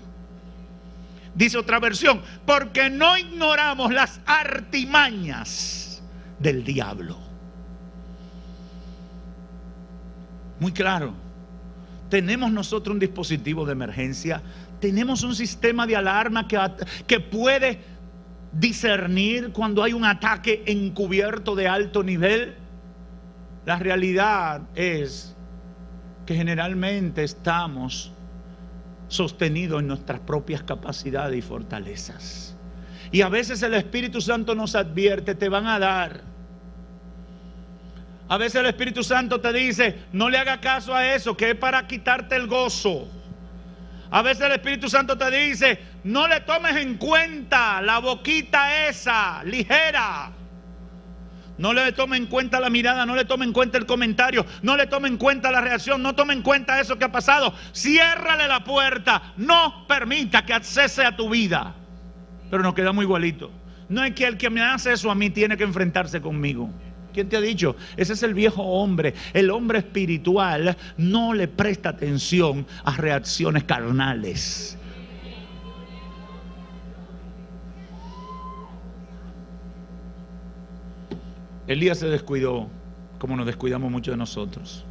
Dice otra versión, porque no ignoramos las artimañas del diablo. Muy claro. Tenemos nosotros un dispositivo de emergencia, tenemos un sistema de alarma que, que puede discernir cuando hay un ataque encubierto de alto nivel. La realidad es que generalmente estamos sostenidos en nuestras propias capacidades y fortalezas. Y a veces el Espíritu Santo nos advierte, te van a dar. A veces el Espíritu Santo te dice, no le haga caso a eso, que es para quitarte el gozo. A veces el Espíritu Santo te dice, no le tomes en cuenta la boquita esa, ligera. No le tome en cuenta la mirada, no le tome en cuenta el comentario, no le tome en cuenta la reacción, no tome en cuenta eso que ha pasado. Ciérrale la puerta, no permita que accese a tu vida. Pero nos quedamos igualito. No es que el que me hace eso a mí tiene que enfrentarse conmigo. ¿Quién te ha dicho? Ese es el viejo hombre. El hombre espiritual no le presta atención a reacciones carnales. Elías se descuidó, como nos descuidamos muchos de nosotros.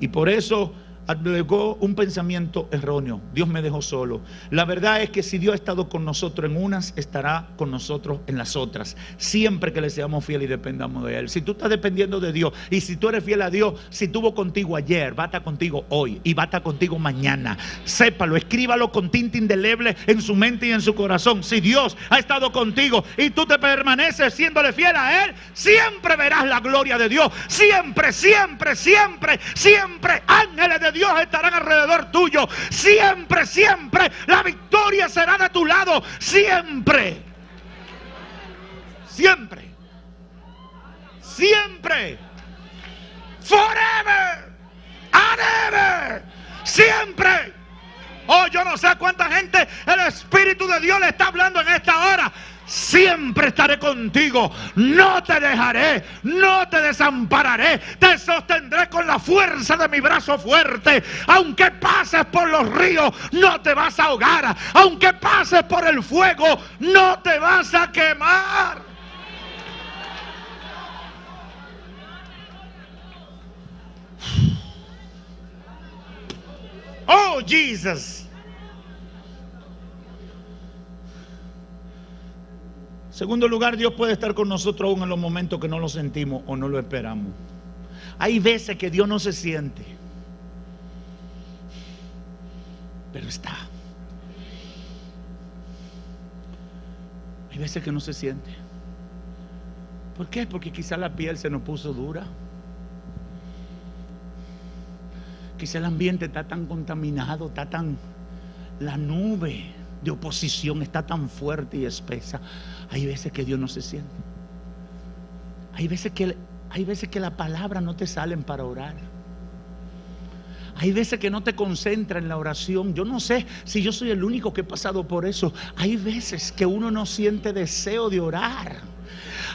Y por eso agregó un pensamiento erróneo. Dios me dejó solo. La verdad es que si Dios ha estado con nosotros en unas, estará con nosotros en las otras. Siempre que le seamos fieles y dependamos de Él. Si tú estás dependiendo de Dios y si tú eres fiel a Dios, si estuvo contigo ayer, va a estar contigo hoy y va a estar contigo mañana. Sépalo, escríbalo con tinta indeleble en su mente y en su corazón. Si Dios ha estado contigo y tú te permaneces siéndole fiel a Él, siempre verás la gloria de Dios. Siempre, siempre, siempre, siempre ángeles de Dios estarán alrededor tuyo. Siempre, siempre la victoria será de tu lado. Siempre. Siempre. Siempre. Forever. And ever. Siempre. Oh, yo no sé cuánta gente el Espíritu de Dios le está hablando en esta hora. Siempre estaré contigo, no te dejaré, no te desampararé, te sostendré con la fuerza de mi brazo fuerte. Aunque pases por los ríos, no te vas a ahogar. Aunque pases por el fuego, no te vas a quemar. Oh, Jesus. Segundo lugar, Dios puede estar con nosotros aún en los momentos que no lo sentimos o no lo esperamos. Hay veces que Dios no se siente, pero está. Hay veces que no se siente. ¿Por qué? Porque quizá la piel se nos puso dura. Quizá el ambiente está tan contaminado, está tan... La nube de oposición está tan fuerte y espesa. Hay veces que Dios no se siente. Hay veces que, hay veces que la palabra no te salen para orar. Hay veces que no te concentra en la oración. Yo no sé si yo soy el único que he pasado por eso. Hay veces que uno no siente deseo de orar.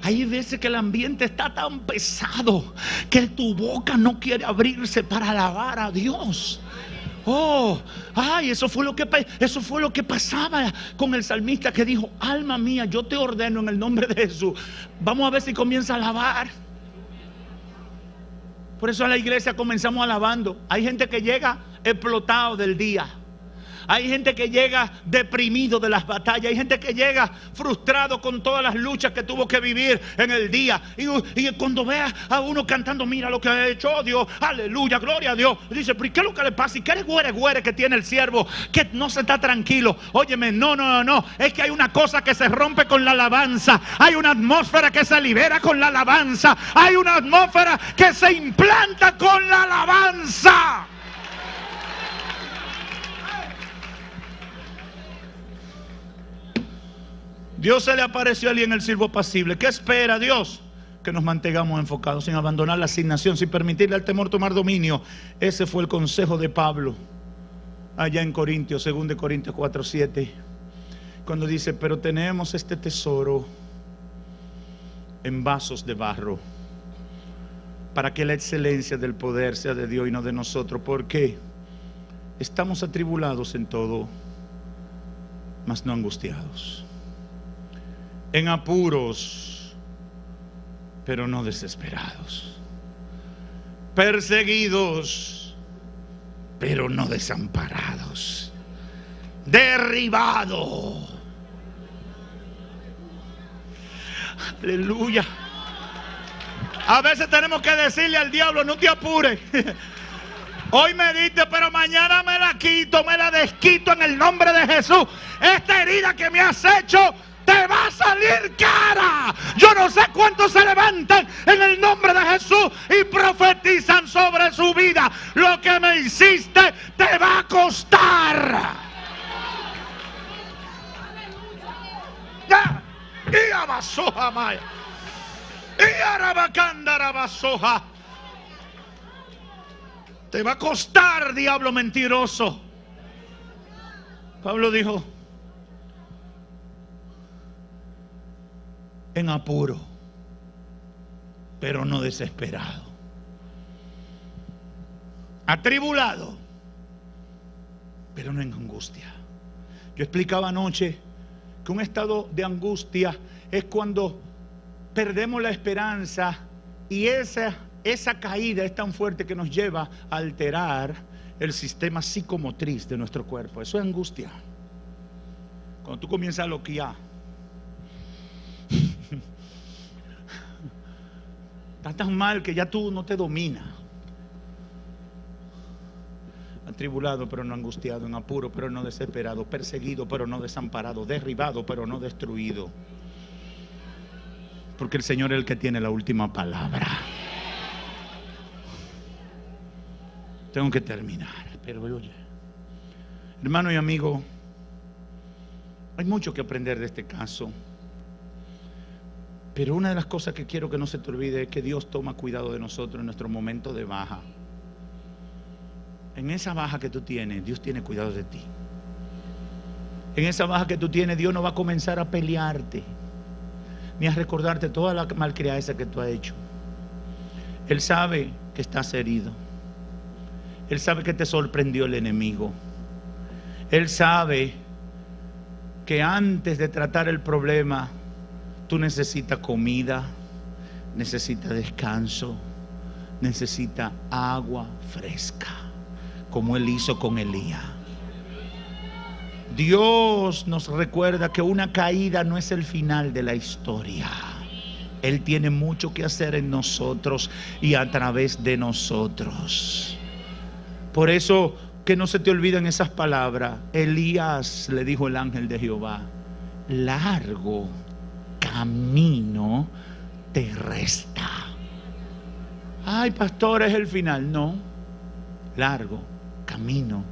Hay veces que el ambiente está tan pesado que tu boca no quiere abrirse para alabar a Dios. Oh, ay, eso fue lo que eso fue lo que pasaba con el salmista que dijo, "Alma mía, yo te ordeno en el nombre de Jesús." Vamos a ver si comienza a alabar. Por eso a la iglesia comenzamos alabando. Hay gente que llega explotado del día. Hay gente que llega deprimido de las batallas. Hay gente que llega frustrado con todas las luchas que tuvo que vivir en el día. Y, cuando vea a uno cantando, mira lo que ha hecho Dios, aleluya, gloria a Dios. Dice, pero ¿y qué es lo que le pasa? ¿Y qué es güere, güere que tiene el siervo? Que no se está tranquilo. Óyeme, no, no, no, no. Es que hay una cosa que se rompe con la alabanza. Hay una atmósfera que se libera con la alabanza. Hay una atmósfera que se implanta con la alabanza. Dios se le apareció a alguien en el sirvo pasible. ¿Qué espera Dios? Que nos mantengamos enfocados sin abandonar la asignación, sin permitirle al temor tomar dominio. Ese fue el consejo de Pablo allá en Corintios, 2 de Corintios 4, 7. Cuando dice, pero tenemos este tesoro en vasos de barro para que la excelencia del poder sea de Dios y no de nosotros. Porque estamos atribulados en todo, mas no angustiados en apuros, pero no desesperados. Perseguidos, pero no desamparados. Derribado. Aleluya. A veces tenemos que decirle al diablo, no te apures. Hoy me diste, pero mañana me la quito, me la desquito en el nombre de Jesús. Esta herida que me has hecho te va a salir cara. Yo no sé cuántos se levantan en el nombre de Jesús y profetizan sobre su vida. Lo que me hiciste te va a costar. Ya. Y abasoja maya. Y arabasoja. Te va a costar, diablo mentiroso. Pablo dijo, en apuro, pero no desesperado. Atribulado, pero no en angustia. Yo explicaba anoche que un estado de angustia es cuando perdemos la esperanza y esa, esa caída es tan fuerte que nos lleva a alterar el sistema psicomotriz de nuestro cuerpo. Eso es angustia. Cuando tú comienzas a loquear. Está tan mal que ya tú no te domina. Atribulado pero no angustiado, en apuro pero no desesperado, perseguido pero no desamparado, derribado pero no destruido. Porque el Señor es el que tiene la última palabra. Tengo que terminar, pero oye, hermano y amigo, hay mucho que aprender de este caso. Pero una de las cosas que quiero que no se te olvide es que Dios toma cuidado de nosotros en nuestro momento de baja. En esa baja que tú tienes, Dios tiene cuidado de ti. En esa baja que tú tienes, Dios no va a comenzar a pelearte, ni a recordarte toda la malcrianza que tú has hecho. Él sabe que estás herido. Él sabe que te sorprendió el enemigo. Él sabe que antes de tratar el problema, tú necesitas comida, necesitas descanso, necesitas agua fresca, como Él hizo con Elías. Dios nos recuerda que una caída no es el final de la historia. Él tiene mucho que hacer en nosotros y a través de nosotros. Por eso que no se te olviden esas palabras. Elías le dijo el ángel de Jehová, largo camino te resta. Ay, pastor, es el final. No, largo camino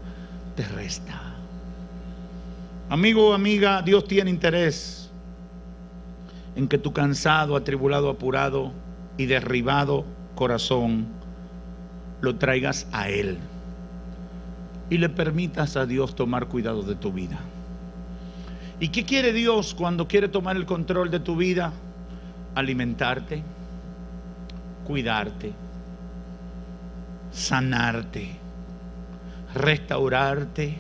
te resta. Amigo o amiga, Dios tiene interés en que tu cansado, atribulado, apurado y derribado corazón lo traigas a Él. y le permitas a Dios tomar cuidado de tu vida. ¿Y qué quiere Dios cuando quiere tomar el control de tu vida? Alimentarte, cuidarte, sanarte, restaurarte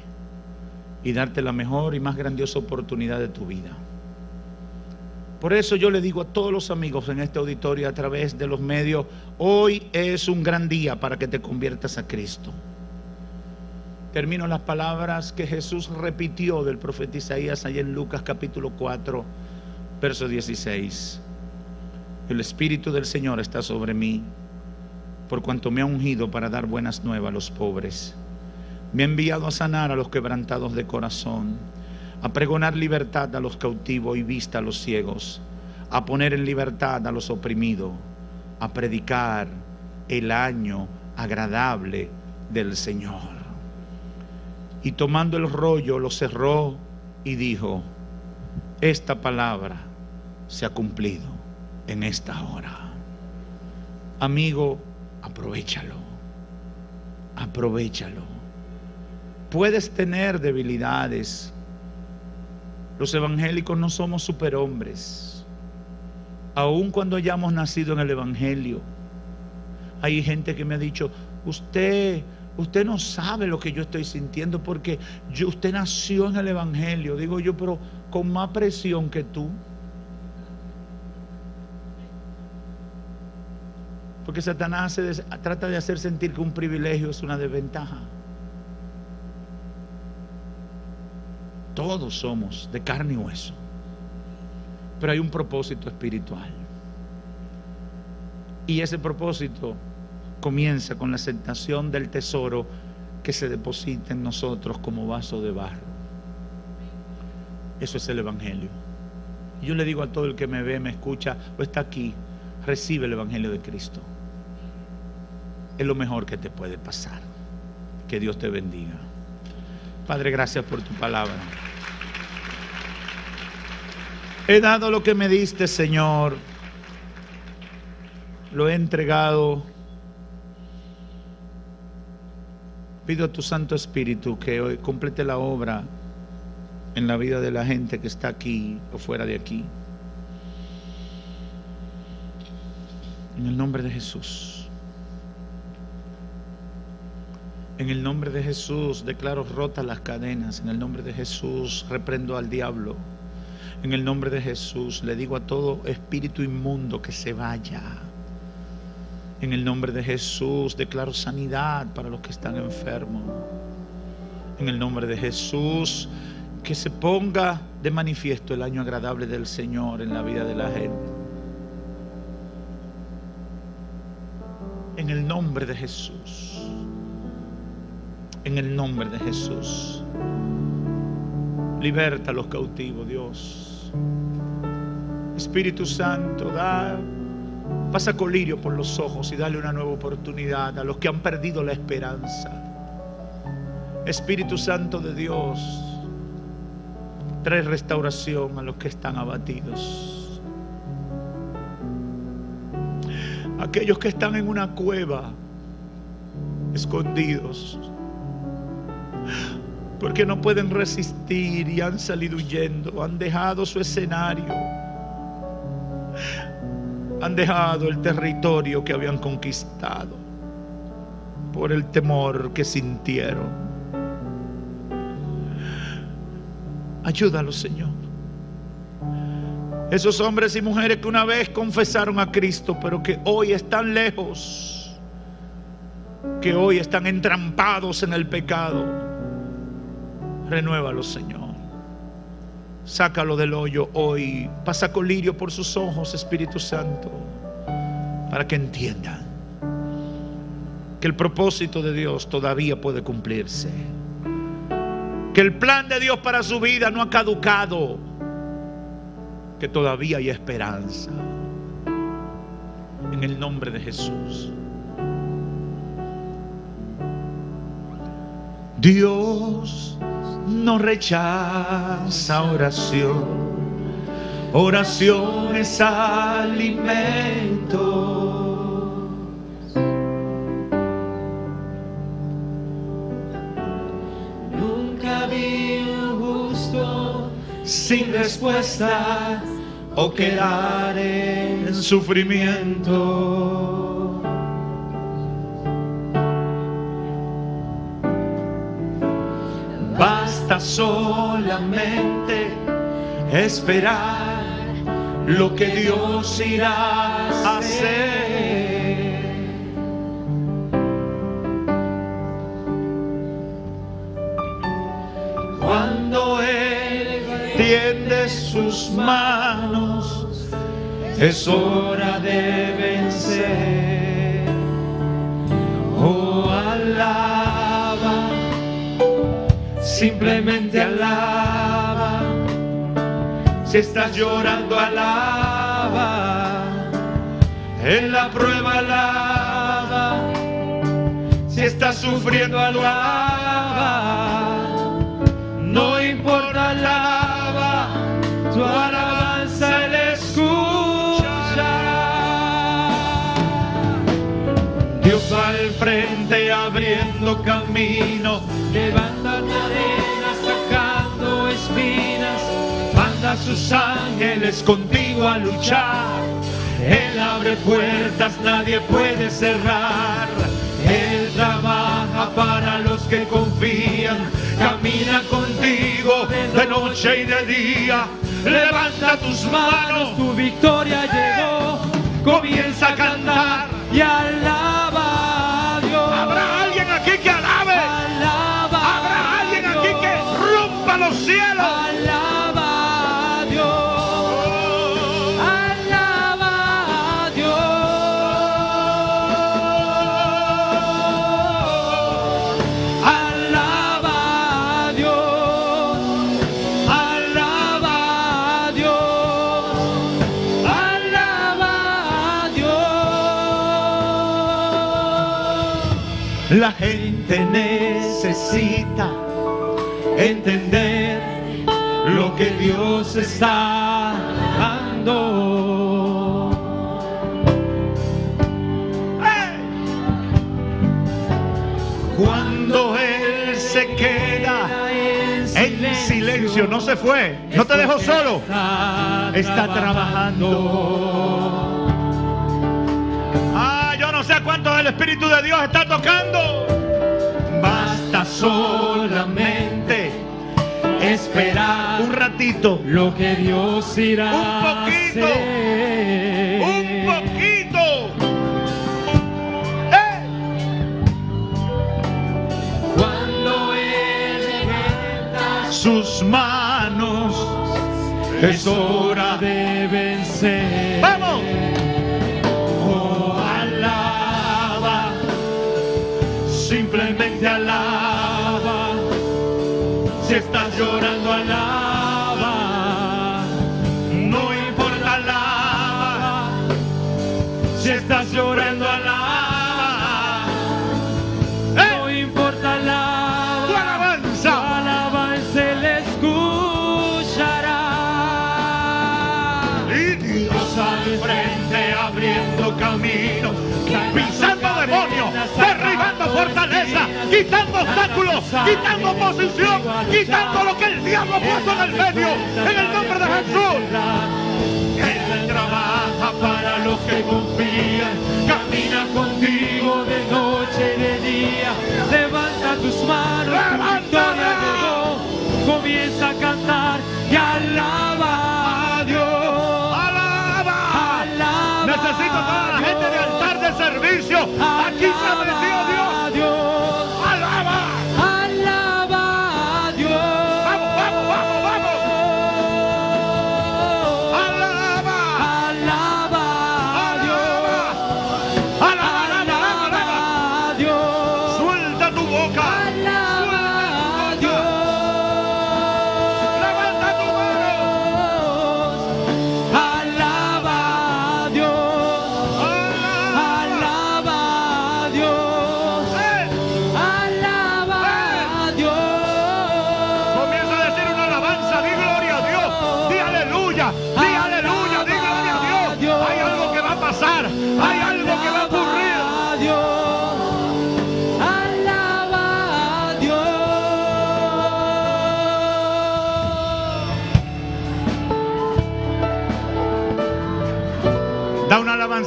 y darte la mejor y más grandiosa oportunidad de tu vida. Por eso yo le digo a todos los amigos en este auditorio a través de los medios, hoy es un gran día para que te conviertas a Cristo. Termino las palabras que Jesús repitió del profeta Isaías allá en Lucas capítulo 4, verso 16. El Espíritu del Señor está sobre mí, por cuanto me ha ungido para dar buenas nuevas a los pobres. Me ha enviado a sanar a los quebrantados de corazón, a pregonar libertad a los cautivos y vista a los ciegos, a poner en libertad a los oprimidos, a predicar el año agradable del Señor. Y tomando el rollo lo cerró y dijo, esta palabra se ha cumplido en esta hora. Amigo, aprovechalo. Aprovechalo. Puedes tener debilidades. Los evangélicos no somos superhombres. Aun cuando hayamos nacido en el evangelio, hay gente que me ha dicho, usted Usted no sabe lo que yo estoy sintiendo porque usted nació en el Evangelio. Digo yo, pero con más presión que tú. Porque Satanás trata de hacer sentir que un privilegio es una desventaja. Todos somos de carne y hueso. Pero hay un propósito espiritual. Y ese propósito comienza con la aceptación del tesoro que se deposita en nosotros como vaso de barro. Eso es el Evangelio. Yo le digo a todo el que me ve, me escucha o está aquí, recibe el Evangelio de Cristo. Es lo mejor que te puede pasar. Que Dios te bendiga. Padre, gracias por tu palabra. He dado lo que me diste, Señor. Lo he entregado Pido a tu Santo Espíritu que hoy complete la obra en la vida de la gente que está aquí o fuera de aquí. En el nombre de Jesús. En el nombre de Jesús declaro rotas las cadenas. En el nombre de Jesús reprendo al diablo. En el nombre de Jesús le digo a todo espíritu inmundo que se vaya. En el nombre de Jesús declaro sanidad para los que están enfermos. En el nombre de Jesús, que se ponga de manifiesto el año agradable del Señor en la vida de la gente. En el nombre de Jesús. En el nombre de Jesús. Liberta a los cautivos, Dios. Espíritu Santo, da Pasa colirio por los ojos y dale una nueva oportunidad a los que han perdido la esperanza. Espíritu Santo de Dios, trae restauración a los que están abatidos. Aquellos que están en una cueva, escondidos, porque no pueden resistir y han salido huyendo, han dejado su escenario han dejado el territorio que habían conquistado por el temor que sintieron. Ayúdalos, Señor. Esos hombres y mujeres que una vez confesaron a Cristo, pero que hoy están lejos, que hoy están entrampados en el pecado. Renuévalos, Señor. Sácalo del hoyo hoy. Pasa colirio por sus ojos, Espíritu Santo, para que entiendan que el propósito de Dios todavía puede cumplirse. Que el plan de Dios para su vida no ha caducado. Que todavía hay esperanza. En el nombre de Jesús. Dios no rechaza oración. Oración es alimento. Nunca vi un gusto sin respuesta o quedar en sufrimiento. Solamente esperar lo que Dios irá a hacer. Cuando Él tiende sus manos, es hora de vencer. Oh, simplemente alaba. Si estás llorando, alaba. En la prueba, alaba. Si estás sufriendo, alaba. No importa, alaba. Tu alabanza Él escuchará. Dios al frente abriendo camino. Levanta sus ángeles contigo a luchar. Él abre puertas, nadie puede cerrar. Él trabaja para los que confían. Camina contigo de noche y de día. Levanta tus manos, Tu victoria llegó. comienza a cantar. Y alaba a Dios. Habrá alguien aquí que alabe. Alaba Habrá alguien aquí que rompa los cielos. Alaba La gente necesita entender lo que Dios está dando. Cuando Él se queda en silencio, no se fue, no te dejó solo, está trabajando. No sé a cuántos el Espíritu de Dios está tocando. Basta solamente esperar un ratito, Lo que Dios irá Un a poquito. hacer. un poquito. ¡Eh! Cuando Él levanta Sus manos es hora de vencer. Si fortaleza, quitando obstáculos, quitando posición, quitando lo que el diablo ha puesto en el medio, en el nombre de Jesús. Él trabaja para los que confían, camina contigo de noche y de día. Levanta tus manos, victoria llegó. Comienza a cantar y alaba a Dios. ¡Alaba! Alaba Necesito toda la gente de altar de servicio. Aquí se ha metido Dios.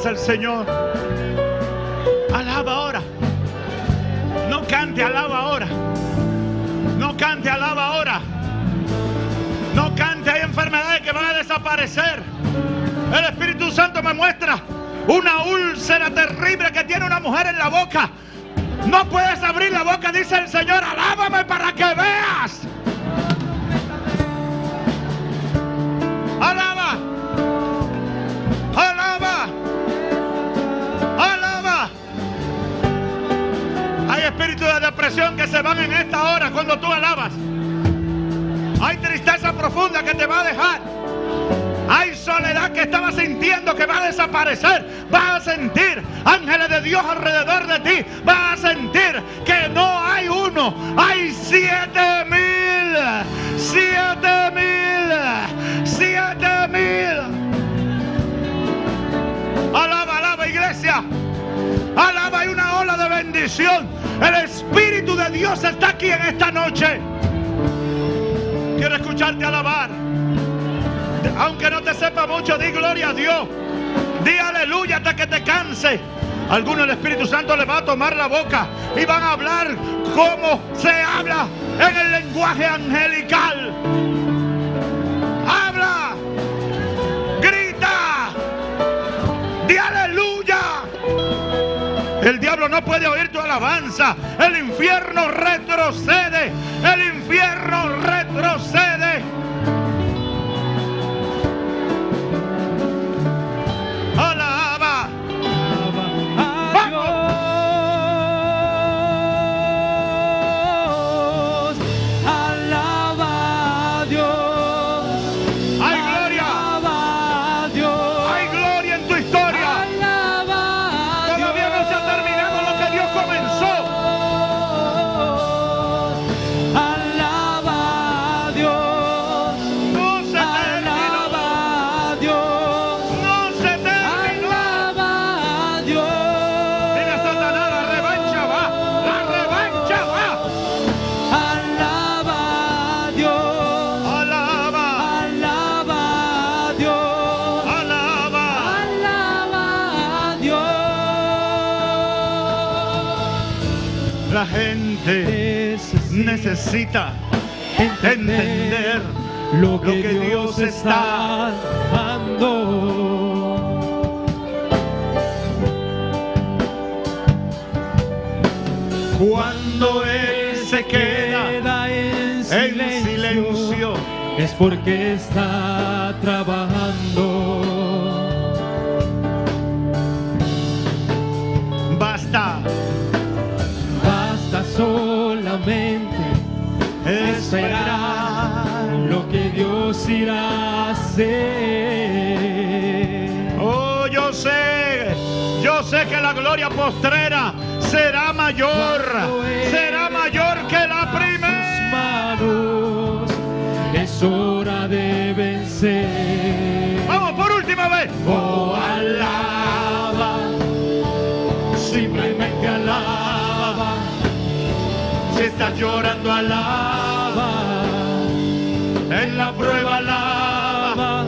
Al Señor. Alaba ahora. No cante, alaba ahora. No cante, alaba ahora. No cante, hay enfermedades que van a desaparecer. El Espíritu Santo me muestra una úlcera terrible que tiene una mujer en la boca. No puedes abrir la boca, dice el Señor, alábame para que veas. De depresión que se van en esta hora cuando tú alabas. Hay tristeza profunda que te va a dejar. Hay soledad que estabas sintiendo que va a desaparecer. Vas a sentir ángeles de Dios alrededor de ti. Vas a sentir que no hay uno, hay siete mil. Siete mil. Siete mil. Alaba, alaba, iglesia. Alaba, hay una ola de bendición. El Espíritu de Dios está aquí en esta noche. Quiero escucharte alabar. Aunque no te sepa mucho, di gloria a Dios. Di aleluya hasta que te canse. Alguno el Espíritu Santo le va a tomar la boca y van a hablar como se habla en el lenguaje angelical. El diablo no puede oír tu alabanza. El infierno retrocede. El infierno retrocede. Necesita entender lo que, lo que Dios Dios está dando. cuando Él se queda en en silencio, silencio. es porque está trabajando. Esperar lo que Dios irá a hacer. Oh, yo sé, yo sé que la gloria postrera será mayor, será mayor que la primera. manos es hora de vencer. Vamos por última vez. Oh, alaba, simplemente alaba. Si estás llorando, alaba. En la prueba, alaba.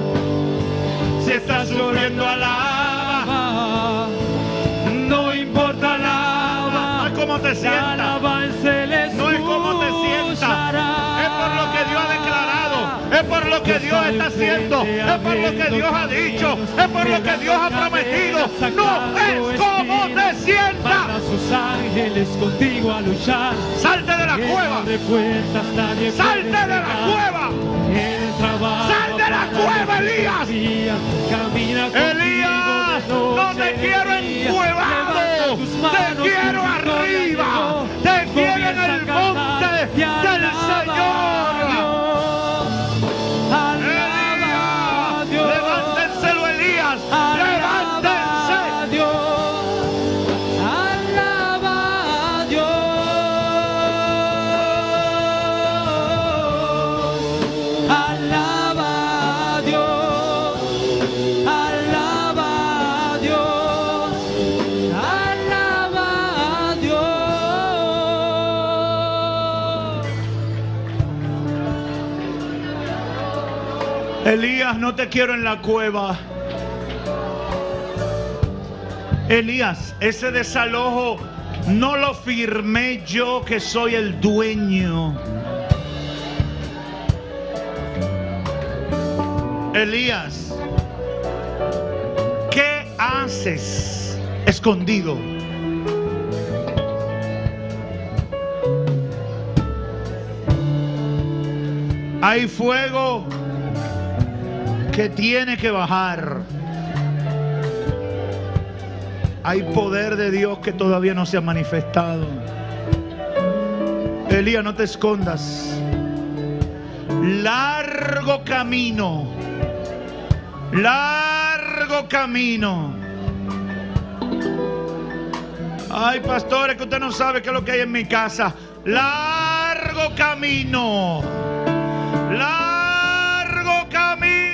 Si estás sufriendo, alaba. No importa alaba, No es como te sientas. No es como te sientas. Es por lo que Dios ha declarado. Es por lo que Dios está haciendo. Es por lo que Dios ha dicho. Es por lo que Dios ha prometido. No es como te sientas. sus ángeles contigo a luchar. Salte de la cueva. Salte de la cueva. El Elías. Elías, no te quiero encuevado. Te quiero arriba. Te quiero en el monte No te quiero en la cueva. Elías, ese desalojo no lo firmé yo que soy el dueño. Elías, ¿qué haces escondido? Hay fuego que tiene que bajar. Hay poder de Dios que todavía no se ha manifestado. Elías, no te escondas. Largo camino. Largo camino. Ay, pastores, que usted no sabe qué es lo que hay en mi casa. Largo camino. Largo camino.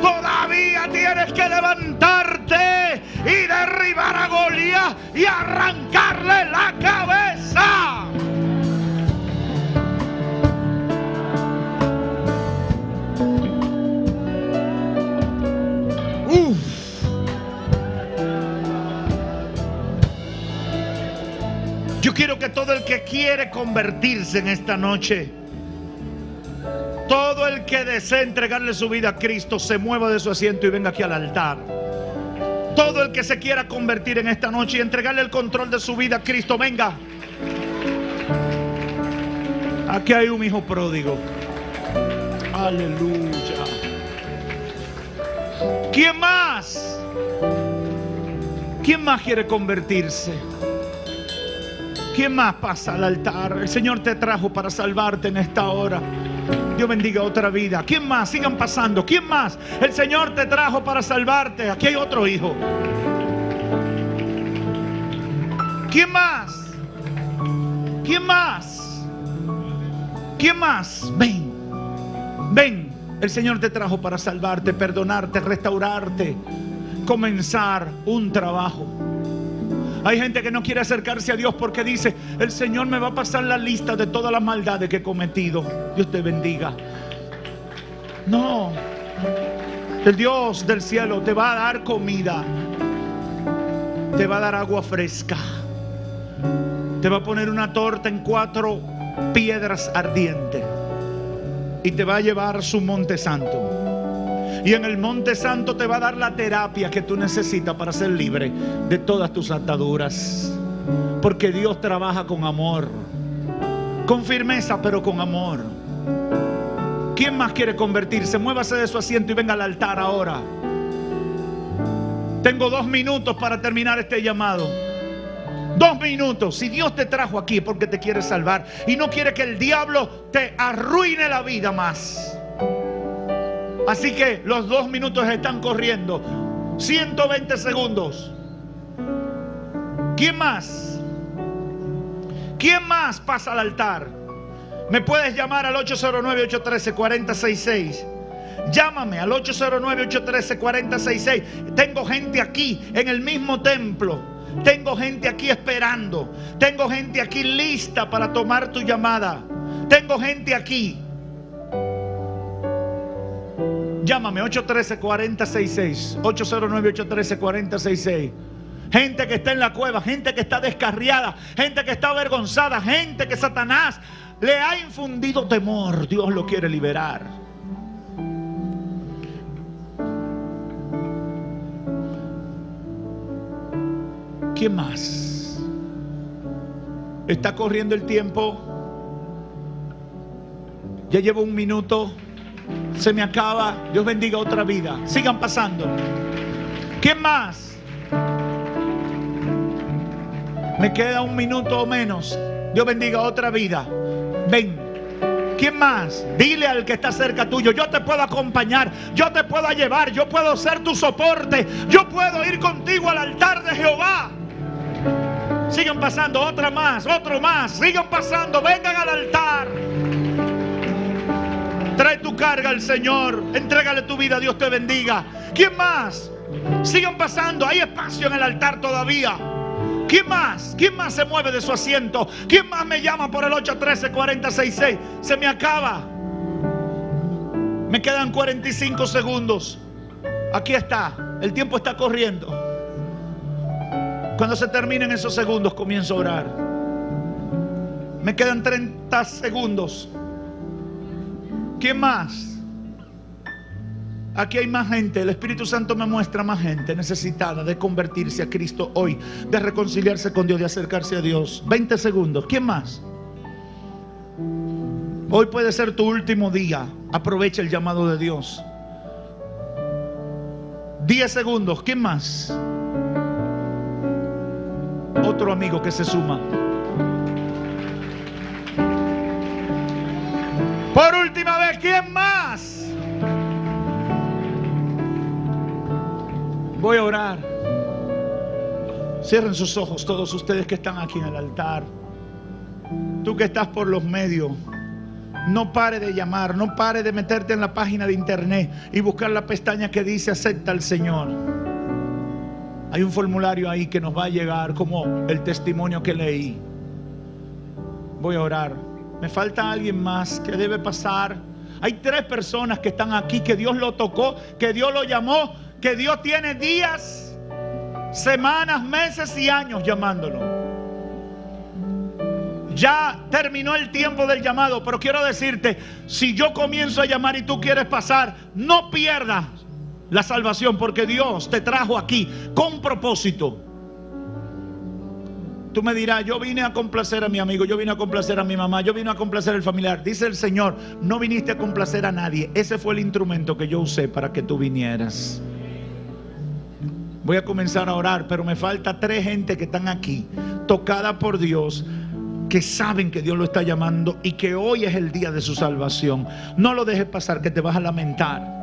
Todavía tienes que levantarte y derribar a Goliat y arrancarle la cabeza. Uf. Yo quiero que todo el que quiere convertirse en esta noche, todo el que desea entregarle su vida a Cristo, se mueva de su asiento y venga aquí al altar. Todo el que se quiera convertir en esta noche y entregarle el control de su vida a Cristo, venga. Aquí hay un hijo pródigo. Aleluya. ¿Quién más? ¿Quién más quiere convertirse? ¿Quién más pasa al altar? El Señor te trajo para salvarte en esta hora. Dios bendiga otra vida. ¿Quién más? Sigan pasando. ¿Quién más? El Señor te trajo para salvarte. Aquí hay otro hijo. ¿Quién más? ¿Quién más? ¿Quién más? Ven. Ven. El Señor te trajo para salvarte, perdonarte, restaurarte, comenzar un trabajo. Hay gente que no quiere acercarse a Dios porque dice, el Señor me va a pasar la lista de todas las maldades que he cometido. Dios te bendiga. No. El Dios del cielo te va a dar comida. Te va a dar agua fresca. Te va a poner una torta en cuatro piedras ardientes. Y te va a llevar su monte santo. Y en el Monte Santo te va a dar la terapia que tú necesitas para ser libre de todas tus ataduras. Porque Dios trabaja con amor. Con firmeza, pero con amor. ¿Quién más quiere convertirse? Muévase de su asiento y venga al altar ahora. Tengo dos minutos para terminar este llamado. Dos minutos. Si Dios te trajo aquí porque te quiere salvar y no quiere que el diablo te arruine la vida más. Así que los dos minutos están corriendo. 120 segundos. ¿Quién más? ¿Quién más pasa al altar? Me puedes llamar al 809-813-4066. Llámame al 809-813-4066. Tengo gente aquí en el mismo templo. Tengo gente aquí esperando. Tengo gente aquí lista para tomar tu llamada. Tengo gente aquí. Llámame 813-4066. 809-813-4066. Gente que está en la cueva, gente que está descarriada, gente que está avergonzada, gente que Satanás le ha infundido temor. Dios lo quiere liberar. ¿Quién más? Está corriendo el tiempo. Ya llevo un minuto. Se me acaba. Dios bendiga otra vida. Sigan pasando. ¿Quién más? Me queda un minuto o menos. Dios bendiga otra vida. Ven. ¿Quién más? Dile al que está cerca tuyo, yo te puedo acompañar, yo te puedo llevar, yo puedo ser tu soporte, yo puedo ir contigo al altar de Jehová. Sigan pasando, otra más, otro más, sigan pasando, vengan al altar. Trae tu carga al Señor, entrégale tu vida, Dios te bendiga. ¿Quién más? Sigan pasando, hay espacio en el altar todavía. ¿Quién más? ¿Quién más se mueve de su asiento? ¿Quién más me llama por el 813-466? Se me acaba. Me quedan 45 segundos. Aquí está. El tiempo está corriendo. Cuando se terminen esos segundos, comienzo a orar. Me quedan 30 segundos. ¿Quién más? Aquí hay más gente. El Espíritu Santo me muestra más gente necesitada de convertirse a Cristo hoy, de reconciliarse con Dios, de acercarse a Dios. 20 segundos. ¿Quién más? Hoy puede ser tu último día. Aprovecha el llamado de Dios. 10 segundos. ¿Quién más? Otro amigo que se suma. Por última vez, ¿quién más? Voy a orar. Cierren sus ojos todos ustedes que están aquí en el altar. Tú que estás por los medios. No pare de llamar, no pare de meterte en la página de internet y buscar la pestaña que dice acepta al Señor. Hay un formulario ahí que nos va a llegar como el testimonio que leí. Voy a orar. Me falta alguien más que debe pasar. Hay tres personas que están aquí, que Dios lo tocó, que Dios lo llamó, que Dios tiene días, semanas, meses y años llamándolo. Ya terminó el tiempo del llamado, pero quiero decirte, si yo comienzo a llamar y tú quieres pasar, no pierdas la salvación, porque Dios te trajo aquí con propósito. Tú me dirás, yo vine a complacer a mi amigo, yo vine a complacer a mi mamá, yo vine a complacer al familiar. Dice el Señor, no viniste a complacer a nadie. Ese fue el instrumento que yo usé para que tú vinieras. Voy a comenzar a orar, pero me falta tres gente que están aquí, tocada por Dios, que saben que Dios lo está llamando y que hoy es el día de su salvación. No lo dejes pasar, que te vas a lamentar.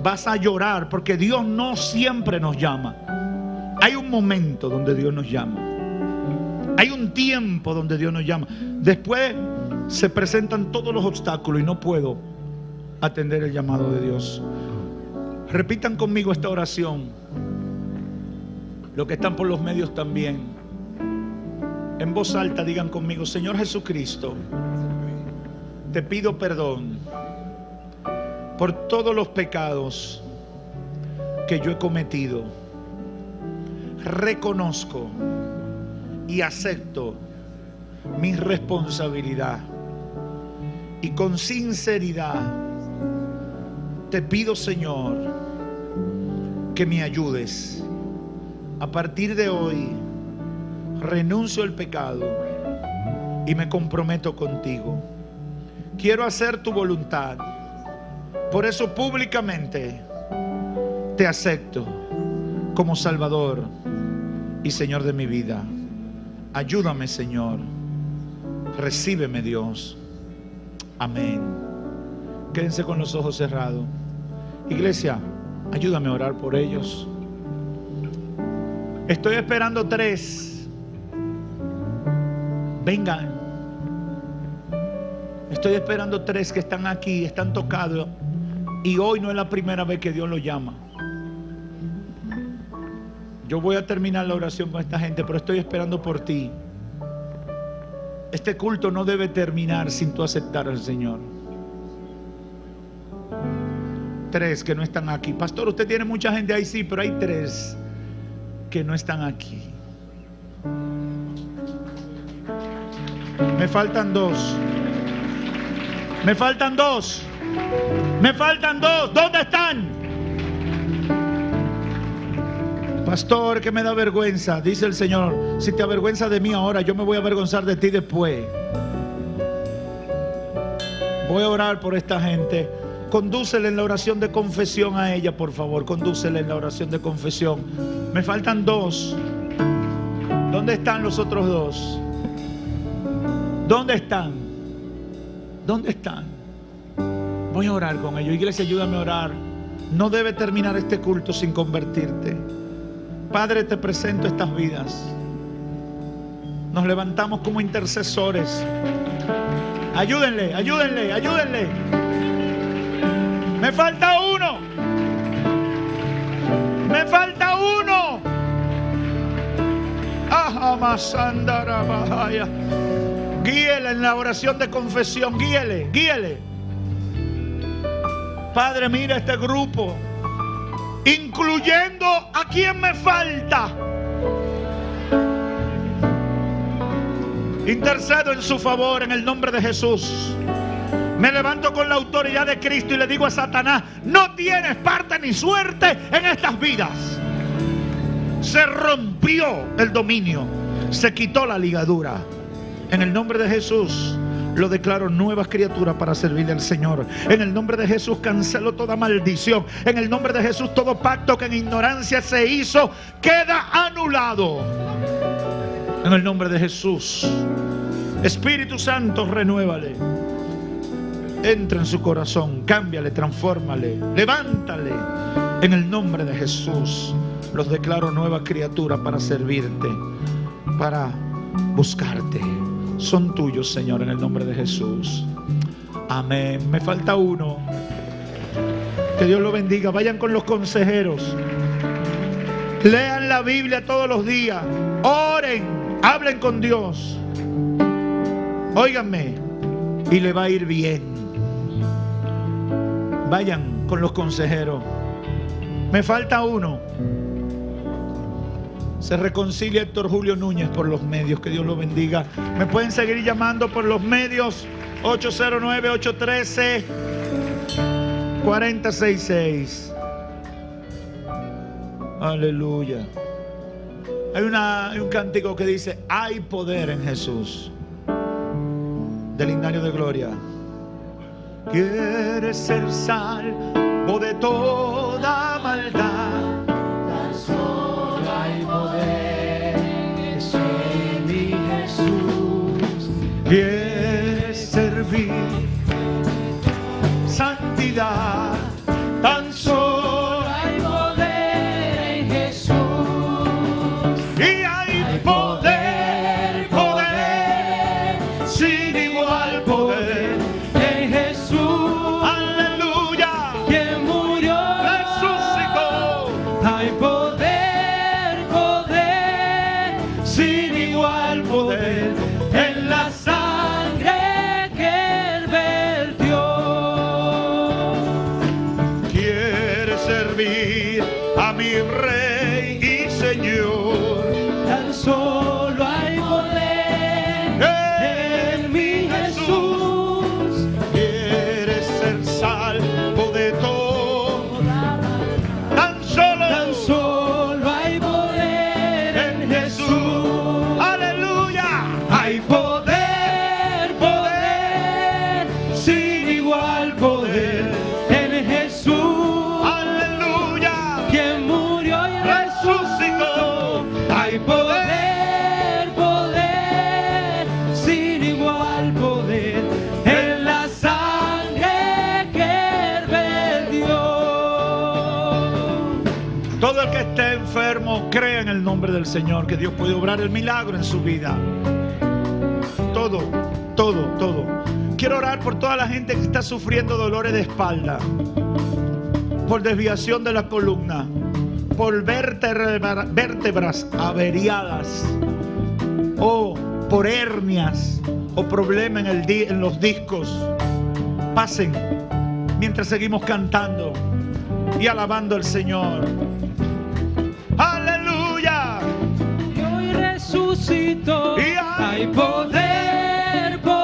Vas a llorar porque Dios no siempre nos llama. Hay un momento donde Dios nos llama. Hay un tiempo donde Dios nos llama. Después se presentan todos los obstáculos y no puedo atender el llamado de Dios. Repitan conmigo esta oración. Los que están por los medios también. En voz alta digan conmigo, Señor Jesucristo, te pido perdón por todos los pecados que yo he cometido. Reconozco y acepto mi responsabilidad. Y con sinceridad te pido, Señor, que me ayudes. A partir de hoy, renuncio al pecado y me comprometo contigo. Quiero hacer tu voluntad. Por eso públicamente te acepto como Salvador y Señor de mi vida. Ayúdame, Señor. Recíbeme, Dios. Amén. Quédense con los ojos cerrados. Iglesia, ayúdame a orar por ellos. Estoy esperando tres. Vengan. Estoy esperando tres que están aquí, están tocados. Y hoy no es la primera vez que Dios los llama. Yo voy a terminar la oración con esta gente, pero estoy esperando por ti. Este culto no debe terminar sin tú aceptar al Señor. Tres que no están aquí. Pastor, usted tiene mucha gente ahí, sí, pero hay tres que no están aquí. Me faltan dos. Me faltan dos. Me faltan dos. ¿Dónde están? Pastor, que me da vergüenza, dice el Señor. Si te avergüenza de mí ahora, yo me voy a avergonzar de ti después. Voy a orar por esta gente. Condúcele en la oración de confesión a ella, por favor. Condúcele en la oración de confesión. Me faltan dos. ¿Dónde están los otros dos? ¿Dónde están? ¿Dónde están? Voy a orar con ellos. Iglesia, ayúdame a orar. No debe terminar este culto sin convertirte. Padre, te presento estas vidas. Nos levantamos como intercesores. Ayúdenle, ayúdenle, ayúdenle. Me falta uno. Me falta uno. Guíele en la oración de confesión. Guíele, guíele. Padre, mira este grupo incluyendo a quien me falta. Intercedo en su favor en el nombre de Jesús. Me levanto con la autoridad de Cristo y le digo a Satanás, no tienes parte ni suerte en estas vidas. Se rompió el dominio, se quitó la ligadura. En el nombre de Jesús lo declaro nuevas criaturas para servirle al Señor. En el nombre de Jesús cancelo toda maldición. En el nombre de Jesús todo pacto que en ignorancia se hizo queda anulado. En el nombre de Jesús. Espíritu Santo, renuévale. Entra en su corazón, cámbiale, transfórmale, levántale. En el nombre de Jesús los declaro nuevas criaturas para servirte, para buscarte. Son tuyos, Señor, en el nombre de Jesús. Amén. Me falta uno. Que Dios lo bendiga. Vayan con los consejeros. Lean la Biblia todos los días. Oren. Hablen con Dios. Óiganme. Y le va a ir bien. Vayan con los consejeros. Me falta uno. Se reconcilia Héctor Julio Núñez por los medios. Que Dios lo bendiga. Me pueden seguir llamando por los medios. 809-813-4066. Aleluya. Hay, una, un cántico que dice, hay poder en Jesús. Del himnario de gloria. Quieres ser salvo de toda maldad. Quieres servir santidad. Tan solo Señor que Dios puede obrar el milagro en su vida. Todo, todo, todo. Quiero orar por toda la gente que está sufriendo dolores de espalda, por desviación de la columna, por vértebra- vértebras averiadas, o por hernias, o problema en, en los discos. Pasen mientras seguimos cantando y alabando al Señor. Resucitó. Y hay poder, poder,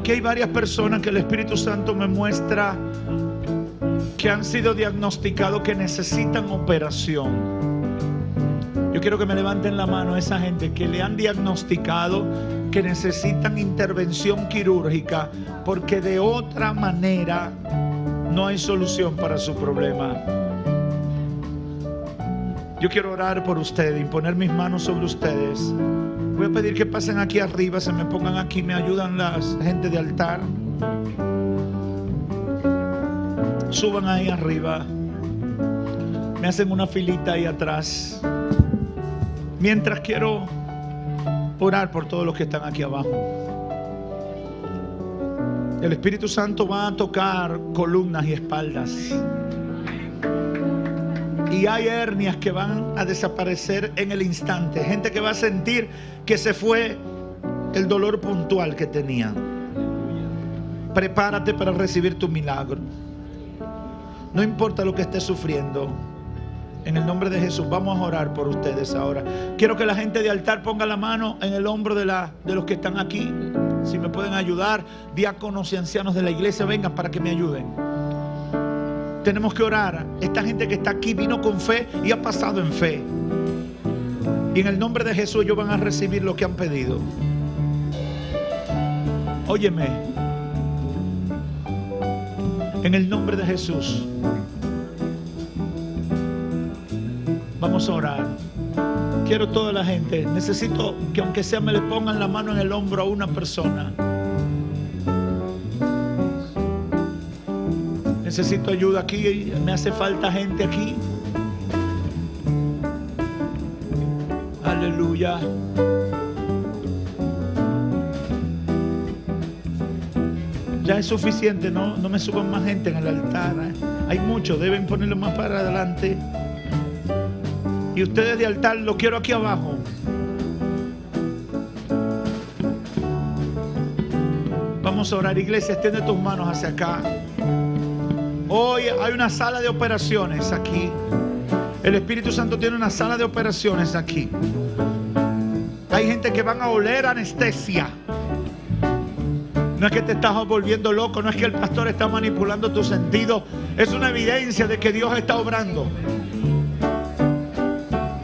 Aquí hay varias personas que el Espíritu Santo me muestra que han sido diagnosticados que necesitan operación. Yo quiero que me levanten la mano esa gente que le han diagnosticado que necesitan intervención quirúrgica porque de otra manera no hay solución para su problema. Yo quiero orar por ustedes y poner mis manos sobre ustedes. Voy a pedir que pasen aquí arriba, se me pongan aquí, me ayudan las gente de altar. Suban ahí arriba. Me hacen una filita ahí atrás. Mientras quiero orar por todos los que están aquí abajo. El Espíritu Santo va a tocar columnas y espaldas. Y hay hernias que van a desaparecer en el instante. Gente que va a sentir que se fue el dolor puntual que tenían. Prepárate para recibir tu milagro. No importa lo que estés sufriendo. En el nombre de Jesús, vamos a orar por ustedes ahora. Quiero que la gente de altar ponga la mano en el hombro de, la, de los que están aquí. Si me pueden ayudar, diáconos y ancianos de la iglesia, vengan para que me ayuden. Tenemos que orar. Esta gente que está aquí vino con fe y ha pasado en fe. Y en el nombre de Jesús ellos van a recibir lo que han pedido. Óyeme. En el nombre de Jesús. Vamos a orar. Quiero toda la gente. Necesito que aunque sea me le pongan la mano en el hombro a una persona. Necesito ayuda aquí. Me hace falta gente aquí. Aleluya. Ya es suficiente, no, no me suban más gente en el altar. ¿eh? Hay muchos, deben ponerlo más para adelante. Y ustedes de altar lo quiero aquí abajo. Vamos a orar, iglesia, extiende tus manos hacia acá. Hoy hay una sala de operaciones aquí. El Espíritu Santo tiene una sala de operaciones aquí. Hay gente que van a oler anestesia. No es que te estás volviendo loco, no es que el pastor está manipulando tu sentido. Es una evidencia de que Dios está obrando.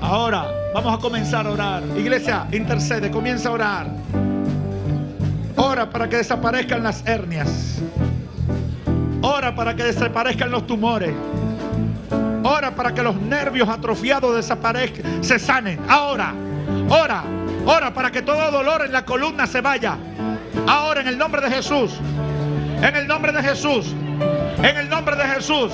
Ahora vamos a comenzar a orar. Iglesia, intercede, comienza a orar. Ora para que desaparezcan las hernias. Ora para que desaparezcan los tumores. Ora para que los nervios atrofiados desaparezcan, se sanen. Ahora, ora, ora para que todo dolor en la columna se vaya. Ahora en el nombre de Jesús. En el nombre de Jesús. En el nombre de Jesús.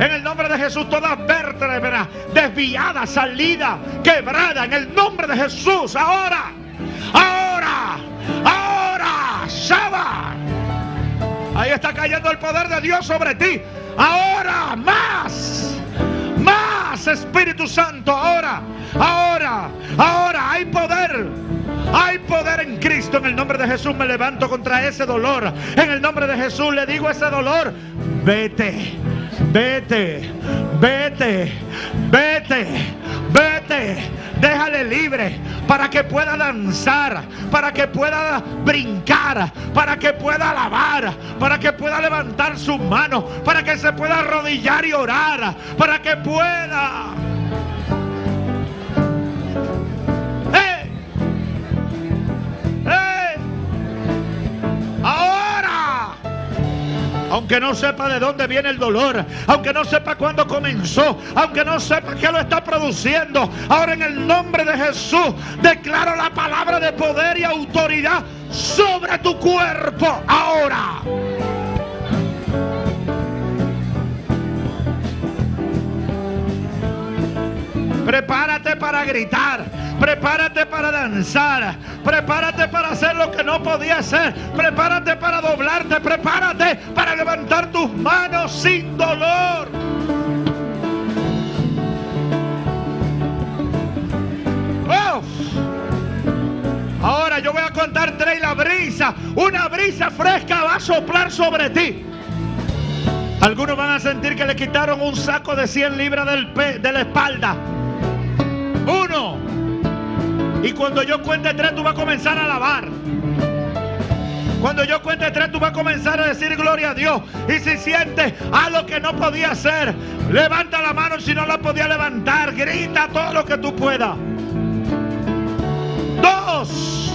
En el nombre de Jesús, toda vértebra desviada, salida, quebrada. En el nombre de Jesús. Ahora. Ahora. Ahí está cayendo el poder de Dios sobre ti. Ahora. Más. Más Espíritu Santo. Ahora. Ahora. Ahora. Hay poder. Hay poder en Cristo. En el nombre de Jesús me levanto contra ese dolor. En el nombre de Jesús le digo ese dolor. Vete. Vete, vete, vete, vete. Déjale libre para que pueda danzar, para que pueda brincar, para que pueda alabar, para que pueda levantar sus manos, para que se pueda arrodillar y orar, para que pueda. Aunque no sepa de dónde viene el dolor, aunque no sepa cuándo comenzó, aunque no sepa qué lo está produciendo, ahora en el nombre de Jesús declaro la palabra de poder y autoridad sobre tu cuerpo ahora. Prepárate para gritar. Prepárate para danzar. Prepárate para hacer lo que no podía hacer. Prepárate para doblarte. Prepárate para levantar tus manos sin dolor. ¡Uf! Ahora yo voy a contar tres y la brisa, una brisa fresca va a soplar sobre ti. Algunos van a sentir que le quitaron un saco de 100 libras del de la espalda. Uno. Y cuando yo cuente tres, tú vas a comenzar a alabar. Cuando yo cuente tres, tú vas a comenzar a decir gloria a Dios. Y si sientes algo que no podía hacer, levanta la mano si no la podía levantar. Grita todo lo que tú puedas. Dos.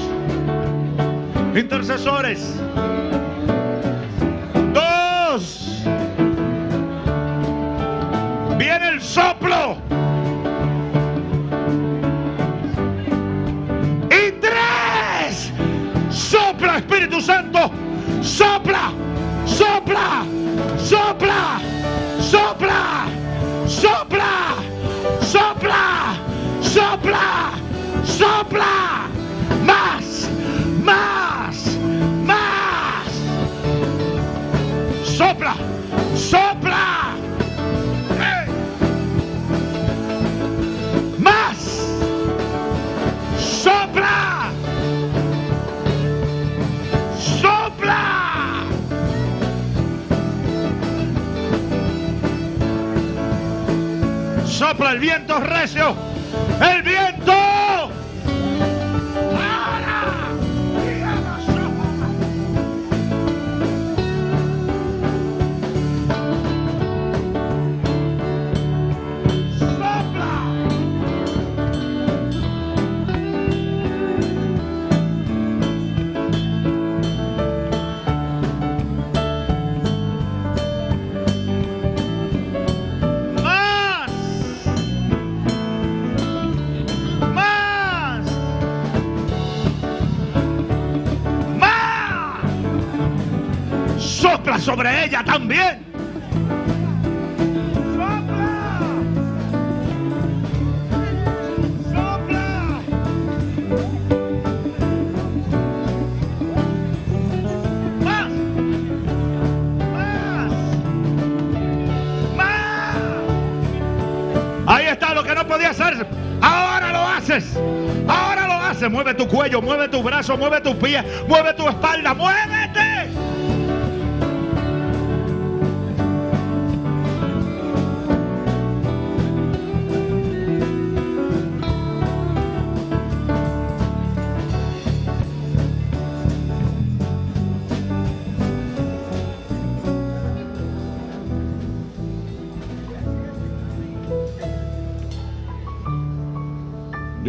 Intercesores. Dos. Viene el soplo. Sopla, sopla, sopla, sopla, sopla, sopla, sopla, sopla, mas, mas. Sopla, sopla. Sopla el viento recio. El viento. Sobre ella también. Sopla. Sopla. Más. Más. Más. Ahí está lo que no podía hacer. Ahora lo haces. Ahora lo haces. Mueve tu cuello, mueve tu brazo, mueve tus pies, mueve tu espalda, muévete.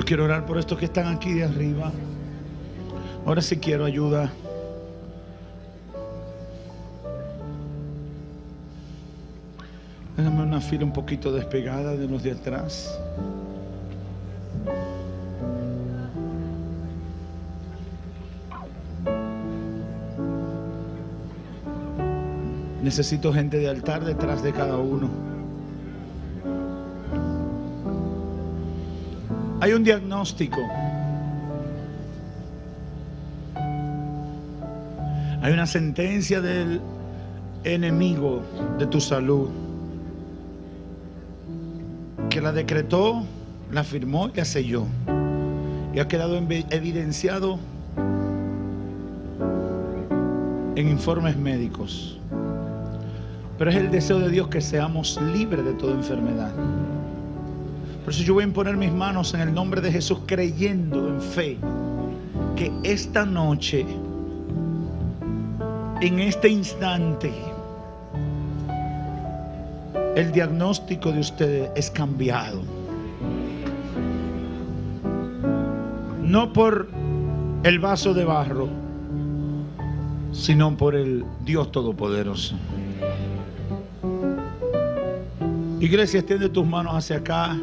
Quiero orar por estos que están aquí de arriba. Ahora sí quiero ayuda. Déjame una fila un poquito despegada de los de atrás. Necesito gente de altar detrás de cada uno. Hay un diagnóstico. Hay una sentencia del enemigo de tu salud que la decretó, la firmó y la selló. Y ha quedado evidenciado en informes médicos. Pero es el deseo de Dios que seamos libres de toda enfermedad. Por eso yo voy a imponer mis manos en el nombre de Jesús creyendo en fe que esta noche, en este instante, el diagnóstico de ustedes es cambiado. No por el vaso de barro, sino por el Dios Todopoderoso. Iglesia, extiende tus manos hacia acá.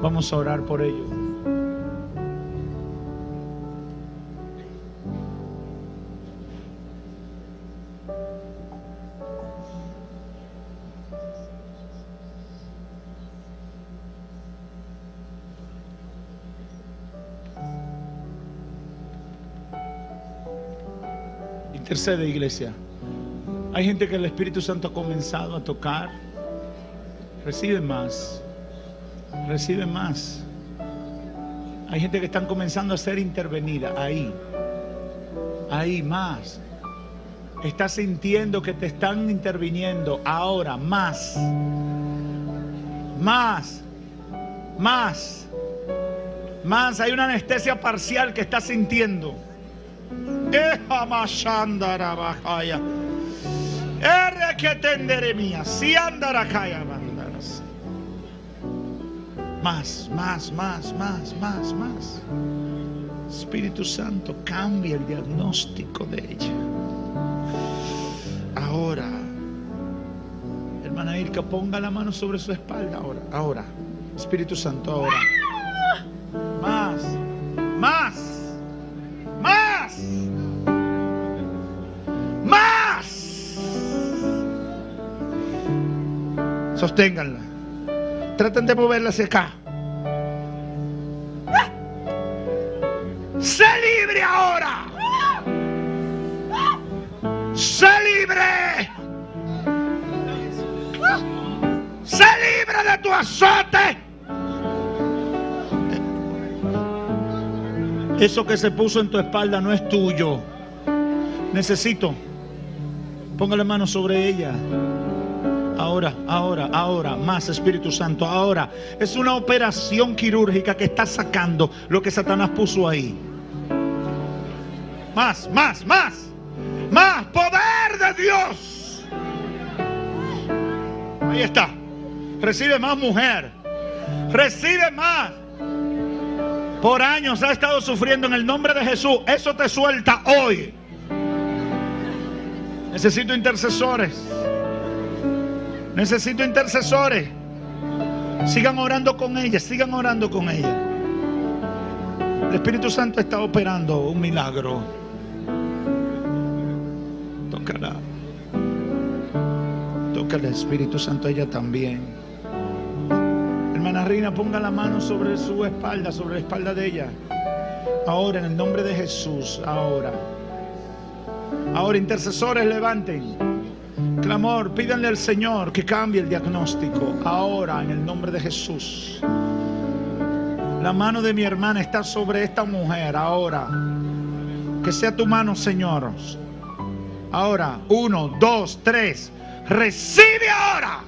Vamos a orar por ellos. Intercede, iglesia. Hay gente que el Espíritu Santo ha comenzado a tocar. Recibe más. Recibe más. Hay gente que están comenzando a ser intervenida. Ahí. Ahí más. Estás sintiendo que te están interviniendo. Ahora, más. Más. Más. Más, hay una anestesia parcial que está sintiendo. Erre que mía. Si bandaras. Más, más, más, más, más, más. Espíritu Santo, cambia el diagnóstico de ella. Ahora, hermana Irka, ponga la mano sobre su espalda ahora, ahora. Espíritu Santo, ahora. Más, más, más, más. Sosténganla. Traten de moverla hacia acá. ¡Sé libre ahora! ¡Sé libre! ¡Sé libre de tu azote! Eso que se puso en tu espalda no es tuyo. Necesito. Póngale mano sobre ella. Ahora, ahora, ahora, más Espíritu Santo, ahora. Es una operación quirúrgica que está sacando lo que Satanás puso ahí. Más, más, más. Más poder de Dios. Ahí está. Recibe más mujer. Recibe más. Por años ha estado sufriendo en el nombre de Jesús. Eso te suelta hoy. Necesito intercesores. Necesito intercesores. Sigan orando con ella, sigan orando con ella. El Espíritu Santo está operando un milagro. Tócala. Tócala, Espíritu Santo, a ella también. Hermana Reina, ponga la mano sobre su espalda, sobre la espalda de ella. Ahora, en el nombre de Jesús, ahora. Ahora, intercesores, levanten. Clamor, pídanle al Señor que cambie el diagnóstico. Ahora, en el nombre de Jesús. La mano de mi hermana está sobre esta mujer. Ahora. Que sea tu mano, Señor. Ahora, uno, dos, tres. Recibe ahora.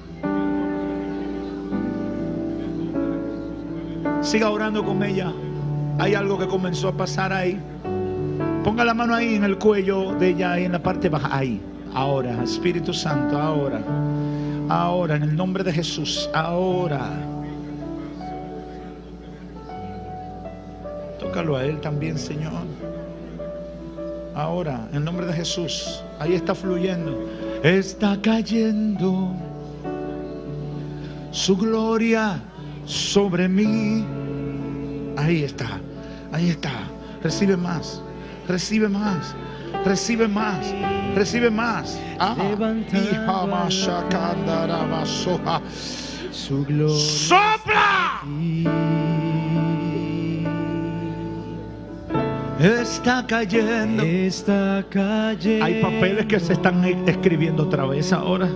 Siga orando con ella. Hay algo que comenzó a pasar ahí. Ponga la mano ahí en el cuello de ella, ahí en la parte baja. Ahí. Ahora, Espíritu Santo, ahora. Ahora, en el nombre de Jesús, ahora. Tócalo a Él también, Señor. Ahora, en el nombre de Jesús, ahí está fluyendo. Está cayendo su gloria sobre mí. Ahí está, ahí está. Recibe más, recibe más, recibe más, recibe más. Ah. Su gloria ¡Sopla! Está cayendo. está cayendo. Hay papeles que se están e- escribiendo otra vez ahora.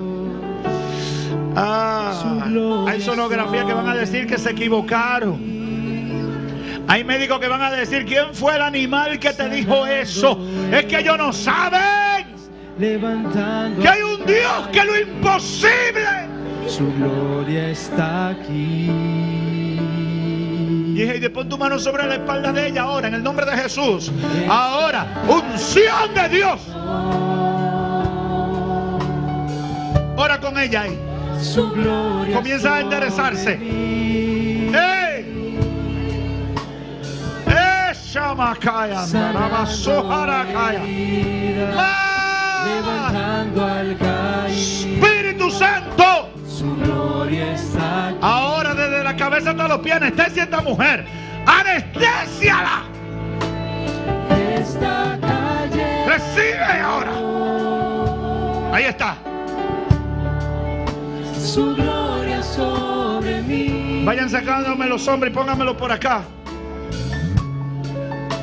Ah, hay sonografía que van a decir que se equivocaron. Hay médicos que van a decir quién fue el animal que te dijo eso. Es que ellos no saben levantando. que hay un Dios que lo imposible. Su gloria está aquí. Y dije, y pon tu mano sobre la espalda de ella ahora, en el nombre de Jesús. Ahora, unción de Dios. Ora con ella ahí. Su gloria Comienza a enderezarse. Levantando al. Espíritu Santo. Su gloria está aquí. Ahora desde la cabeza hasta los pies, anestesia esta mujer. ¡Anestésiala! Está cayendo. Recibe ahora. Ahí está. Su gloria sobre mí. Vayan sacándome los hombres y pónganmelo por acá.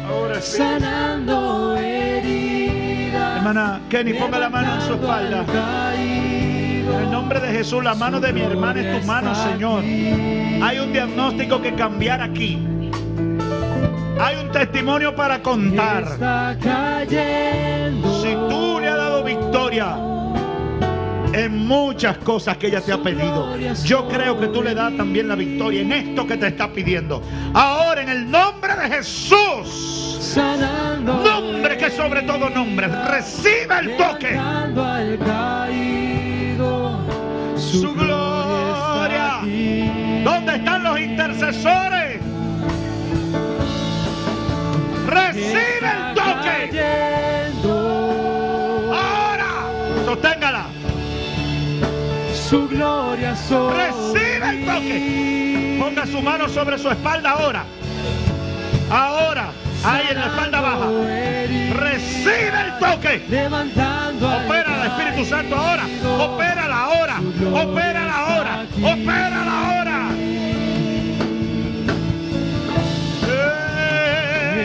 Ahora sí. Sanando heridas. Hermana Kenny, ponga la mano en su espalda. En el nombre de Jesús, la mano de mi hermana es tu mano, Señor. Hay un diagnóstico que cambiar aquí. Hay un testimonio para contar. Si tú le has dado victoria en muchas cosas que ella te ha pedido. Yo creo que tú le das también la victoria en esto que te está pidiendo. Ahora en el nombre de Jesús. Nombre que sobre todo nombre. Recibe el toque. Su gloria. ¿Dónde están los intercesores? Recibe el toque. Su gloria sobre Recibe el toque. Ponga su mano sobre su espalda ahora. Ahora. Ahí en la espalda baja. Recibe el toque. Levantando al Opera el Espíritu Santo ahora. Opera la hora. Opera la hora. Opera la hora.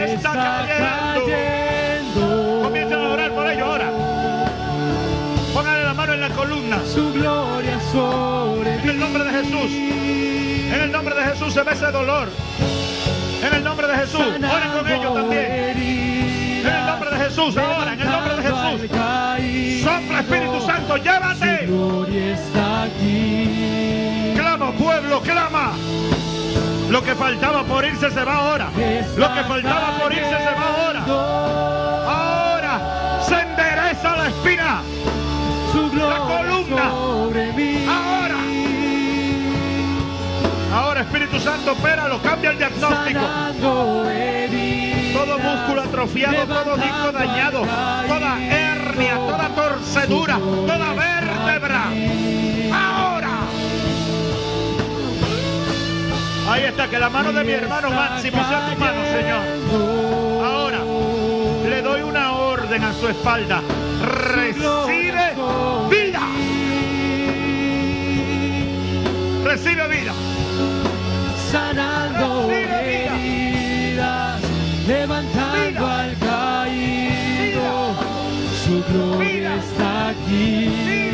Está cayendo. Comiencen a orar por ello ahora. Póngale la mano en la columna. Su gloria sobre En el nombre de Jesús. En el nombre de Jesús se ve ese dolor. En el nombre de Jesús. Oren con ellos también. En el nombre de Jesús. Ahora. En el nombre de Jesús. Sopla Espíritu Santo. Llévate. Gloria está aquí. Clama, pueblo, clama. Lo que faltaba por irse se va ahora. Lo que faltaba por irse se va. Ahora Gloria columna. sobre mí. Ahora. Ahora Espíritu Santo, opéralo, cambia el diagnóstico. Todo músculo atrofiado, todo disco dañado, toda hernia, toda torcedura, toda vértebra. Ahora. Ahí está, que la mano de mi hermano Máximo sea tu mano, Señor. Ahora le doy una orden a su espalda. Recibe vida. Recibe vida. sanando heridas, levantando al caído. Su gloria está aquí.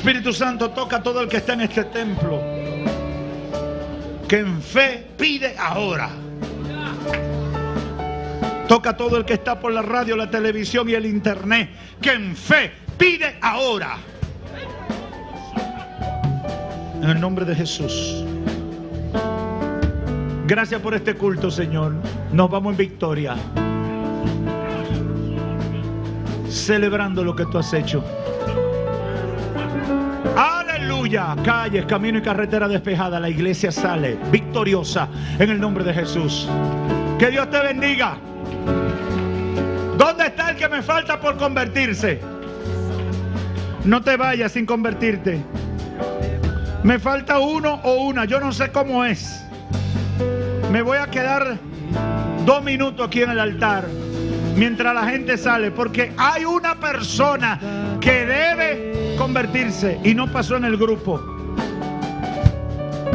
Espíritu Santo toca a todo el que está en este templo. Que en fe pide ahora. Toca a todo el que está por la radio, la televisión y el internet. Que en fe pide ahora. En el nombre de Jesús. Gracias por este culto, Señor. Nos vamos en victoria. Celebrando lo que tú has hecho. Aleluya. Calles, camino y carretera despejada. La iglesia sale victoriosa en el nombre de Jesús. Que Dios te bendiga. ¿Dónde está el que me falta por convertirse? No te vayas sin convertirte. Me falta uno o una. Yo no sé cómo es. Me voy a quedar dos minutos aquí en el altar mientras la gente sale, porque hay una persona que debe convertirse y no pasó en el grupo.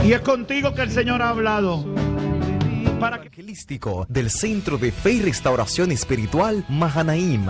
Y es contigo que el Señor ha hablado. Para que Evangelístico del Centro de Fe y Restauración Espiritual Mahanaim.